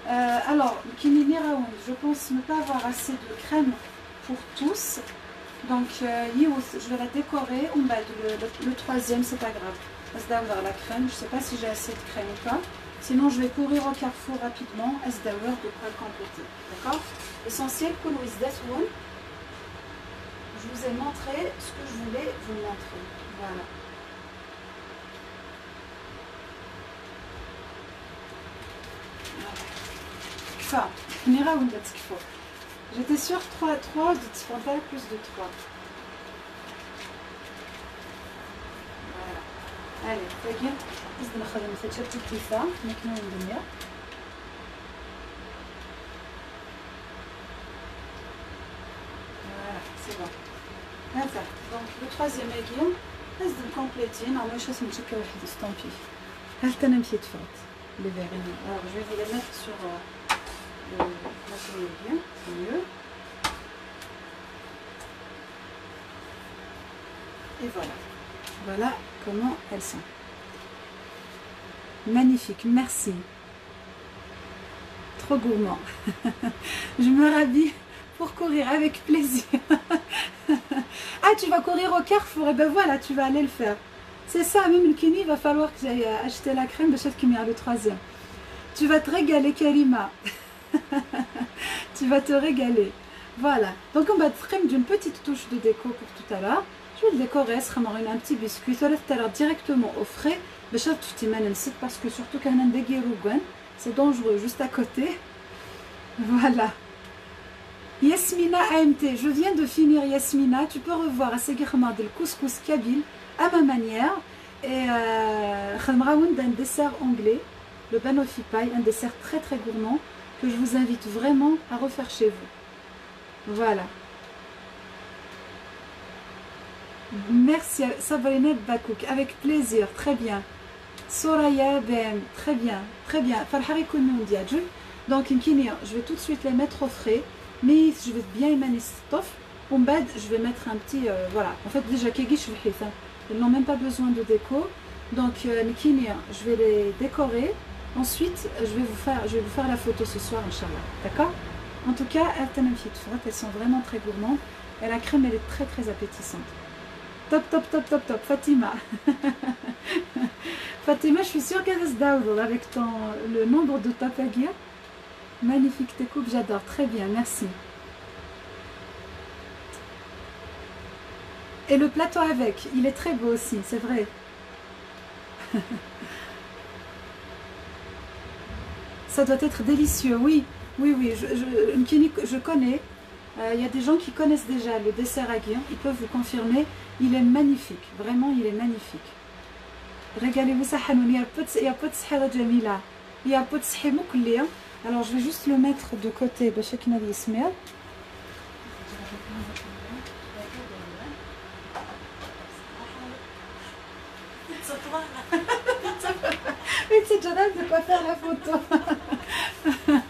Euh, alors, je pense ne pas avoir assez de crème pour tous. Donc, je vais la décorer. Le, troisième, c'est pas grave. la crème. Je sais pas si j'ai assez de crème ou pas. Sinon, je vais courir au carrefour rapidement. Asdawer de quoi le compléter. D'accord Essentiel, pour Je vous ai montré ce que je voulais vous montrer. Voilà. Ça, on ira où qu'il faut. J'étais sur 3 à 3, de plus de 3. Voilà. Allez, t'as bien نقدر نخدم مثلا شفت الكيسة ماكينة الدنيا Voilà, c'est bon. Attends, donc le troisième aiguillon, laisse de compléter. Normalement, je vais checker واحد estampille. هل انا مشيت فات les verres Alors, je vais vous les mettre sur euh, le plateau aiguillon, c'est mieux. Et voilà. Voilà comment elles sont. Magnifique, merci. Trop gourmand. Je me ravis pour courir avec plaisir. ah, tu vas courir au carrefour, et eh ben voilà, tu vas aller le faire. C'est ça, même le kini, va falloir que j'aille acheter la crème de chef Kimia, le troisième. Tu vas te régaler, Karima. tu vas te régaler. Voilà. Donc, on va te crème d'une petite touche de déco pour tout à l'heure. Je vais le décorer, ce un petit biscuit. Ça va directement au frais? parce que surtout quand on c'est dangereux juste à côté. Voilà. Yasmina AMT, je viens de finir Yasmina. Tu peux revoir à de le couscous kabyle à ma manière. Et euh, un dessert anglais, le banoffee pie, un dessert très très gourmand que je vous invite vraiment à refaire chez vous. Voilà. Merci Sabrina Bakouk, avec plaisir, très bien. Soraya Ben, très bien, très bien. Donc, je vais tout de suite les mettre au frais. Mais je vais bien émaner stuff en bas je vais mettre un petit euh, voilà. En fait déjà kegi je vais ils n'ont même pas besoin de déco. Donc euh, je vais les décorer. Ensuite je vais vous faire je vais vous faire la photo ce soir inchallah. D'accord? En tout cas elles sont vraiment très gourmandes. Et la crème elle est très très appétissante top top top top top Fatima Fatima je suis sûre qu'elle se avec ton, le nombre de tapagia Magnifique tes coupes, j'adore. Très bien, merci. Et le plateau avec, il est très beau aussi, c'est vrai. Ça doit être délicieux, oui. Oui, oui, je, je, connais. Euh, il y a des gens qui connaissent déjà le dessert à guillon. Ils peuvent vous confirmer. Il est magnifique. Vraiment, il est magnifique. Régalez-vous, ça Il y a peu de Jamila. Il y a peu de alors je vais juste le mettre de côté de chez Knadi Ismail. C'est de quoi faire la photo.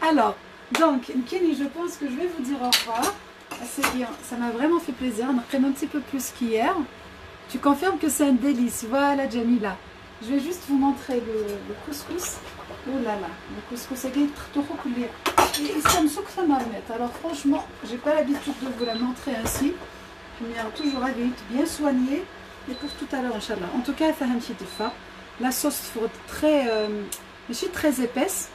Alors, donc, Kenny, je pense que je vais vous dire au revoir. C'est bien, ça m'a vraiment fait plaisir. On a pris un petit peu plus qu'hier. Tu confirmes que c'est un délice. Voilà, Jamila. Je vais juste vous montrer le, couscous. Oh là là, le couscous est trop Et ça me souque marmette. Alors franchement, j'ai pas l'habitude de vous la montrer ainsi. Mais toujours bien soigné. Et pour tout à l'heure, Inch'Allah. En tout cas, fait un petit effort. La sauce froide très, euh, très épaisse.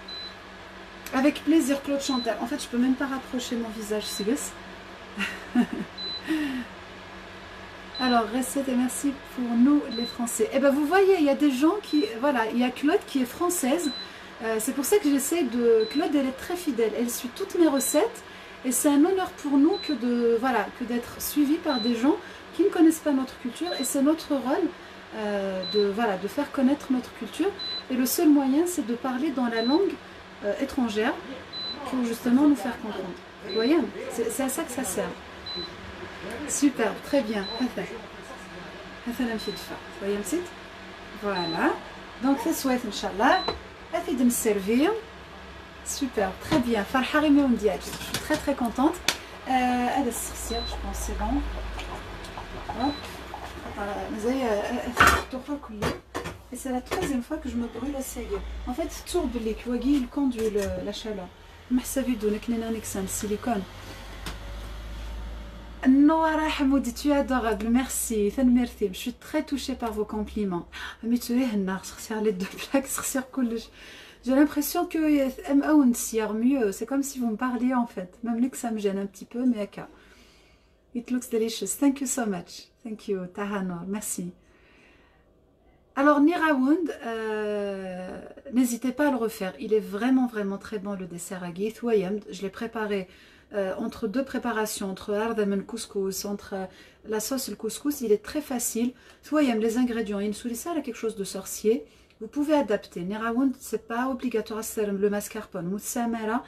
Avec plaisir, Claude Chantal. En fait, je peux même pas rapprocher mon visage, si Alors, recette et merci pour nous les Français. Eh bien, vous voyez, il y a des gens qui... Voilà, il y a Claude qui est française. Euh, c'est pour ça que j'essaie de... Claude, elle est très fidèle. Elle suit toutes mes recettes. Et c'est un honneur pour nous que de voilà que d'être suivi par des gens qui ne connaissent pas notre culture. Et c'est notre rôle euh, de faire connaître notre culture. Et le seul moyen, c'est de parler dans la langue euh, étrangère pour justement nous faire comprendre. Vous voyez C'est à ça que ça sert. Super, très bien. Voyez le Voilà. Donc c'est souhaite, Inch'Allah. Elle de me servir. Super, très bien. Je suis très très contente. Euh, elle est je pense c'est bon. Et c'est la troisième fois que je me brûle à En fait, tourbe les il conduit la chaleur. محسا فيديو نكنا نكسن silicone. Noara Hamoudi, tu es adorable, merci. Je suis très touchée par vos compliments. Mais tu es les deux plaques, J'ai l'impression que c'est mieux. C'est comme si vous me parliez en fait. Même que ça me gêne un petit peu, mais ok. It looks delicious. Thank you so much. Thank you, Tahanor. Merci. Alors, Niraound, euh, n'hésitez pas à le refaire. Il est vraiment, vraiment très bon le dessert à Gith Je l'ai préparé euh, entre deux préparations, entre ardem et le couscous, entre euh, la sauce et le couscous, il est très facile. A les ingrédients, il a quelque chose de sorcier. Vous pouvez adapter. Nerawound, c'est pas obligatoire le mascarpone. Moussamara,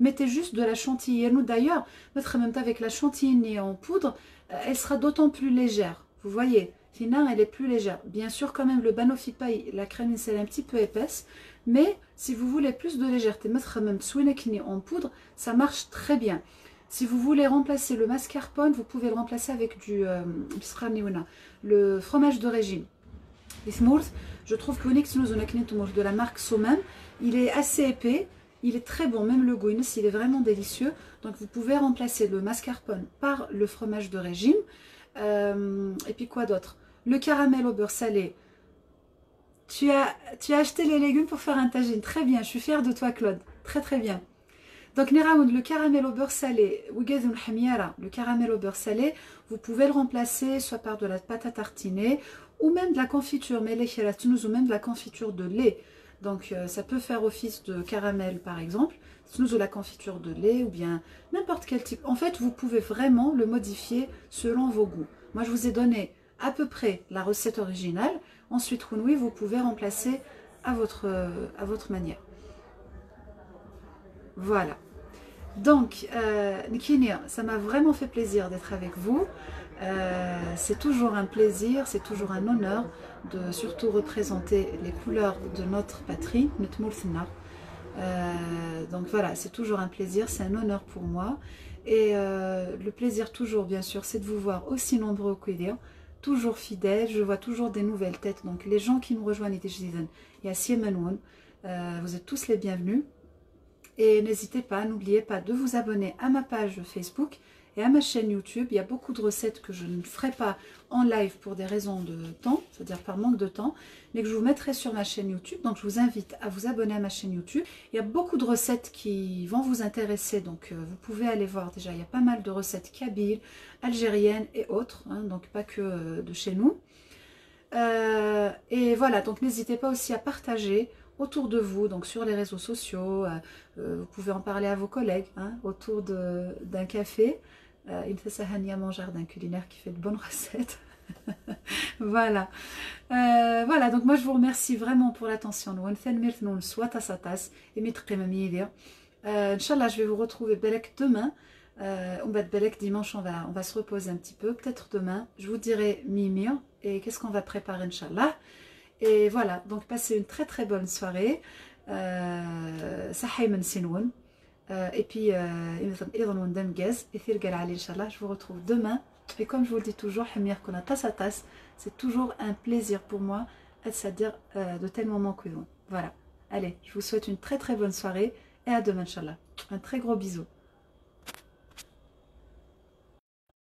mettez juste de la chantilly. Nous d'ailleurs, mettre même avec la chantilly en poudre, euh, elle sera d'autant plus légère. Vous voyez, Fina, elle est plus légère. Bien sûr, quand même, le banoffee pie, la crème, c'est un petit peu épaisse. Mais si vous voulez plus de légèreté, mettre même swinekni en poudre, ça marche très bien. Si vous voulez remplacer le mascarpone, vous pouvez le remplacer avec du euh, le fromage de régime. Je trouve que de la marque Somem, il est assez épais, il est très bon, même le goût, il est vraiment délicieux. Donc vous pouvez remplacer le mascarpone par le fromage de régime. Euh, et puis quoi d'autre? Le caramel au beurre salé, tu as, tu as acheté les légumes pour faire un tagine. Très bien, je suis fière de toi, Claude. Très, très bien. Donc, le caramel au beurre salé, le caramel au beurre salé, vous pouvez le remplacer soit par de la pâte à tartiner ou même de la confiture, mais ou même de la confiture de lait. Donc euh, ça peut faire office de caramel par exemple, ou la confiture de lait ou bien n'importe quel type. En fait, vous pouvez vraiment le modifier selon vos goûts. Moi, je vous ai donné à peu près la recette originale. Ensuite, vous pouvez remplacer à votre, à votre manière. Voilà. Donc, euh, ça m'a vraiment fait plaisir d'être avec vous. Euh, c'est toujours un plaisir, c'est toujours un honneur de surtout représenter les couleurs de notre patrie, notre euh, donc voilà, c'est toujours un plaisir, c'est un honneur pour moi. Et euh, le plaisir toujours, bien sûr, c'est de vous voir aussi nombreux au Kouidia, toujours fidèles. Je vois toujours des nouvelles têtes. Donc les gens qui nous rejoignent, il y a Siemenoun, euh, vous êtes tous les bienvenus. Et n'hésitez pas, n'oubliez pas de vous abonner à ma page Facebook et à ma chaîne YouTube. Il y a beaucoup de recettes que je ne ferai pas en live pour des raisons de temps, c'est-à-dire par manque de temps, mais que je vous mettrai sur ma chaîne YouTube. Donc je vous invite à vous abonner à ma chaîne YouTube. Il y a beaucoup de recettes qui vont vous intéresser, donc euh, vous pouvez aller voir déjà. Il y a pas mal de recettes kabyles, algériennes et autres, hein, donc pas que euh, de chez nous. Euh, et voilà, donc n'hésitez pas aussi à partager autour de vous, donc sur les réseaux sociaux. vous pouvez en parler à vos collègues hein, autour d'un café. Euh, il fait mon jardin culinaire qui fait de bonnes recettes. voilà. Euh, voilà, donc moi je vous remercie vraiment pour l'attention. Euh, Inch'Allah, je vais vous retrouver Belek demain. on va Belek dimanche, on va, on va se reposer un petit peu. Peut-être demain, je vous dirai Mimir et qu'est-ce qu'on va préparer, Inch'Allah. Et voilà, donc passez une très très bonne soirée. Euh. Euh, et puis, euh, je vous retrouve demain. Et comme je vous le dis toujours, c'est toujours un plaisir pour moi, c'est-à-dire euh, de tel moment que Voilà. Allez, je vous souhaite une très très bonne soirée et à demain, Inch'Allah. Un très gros bisou.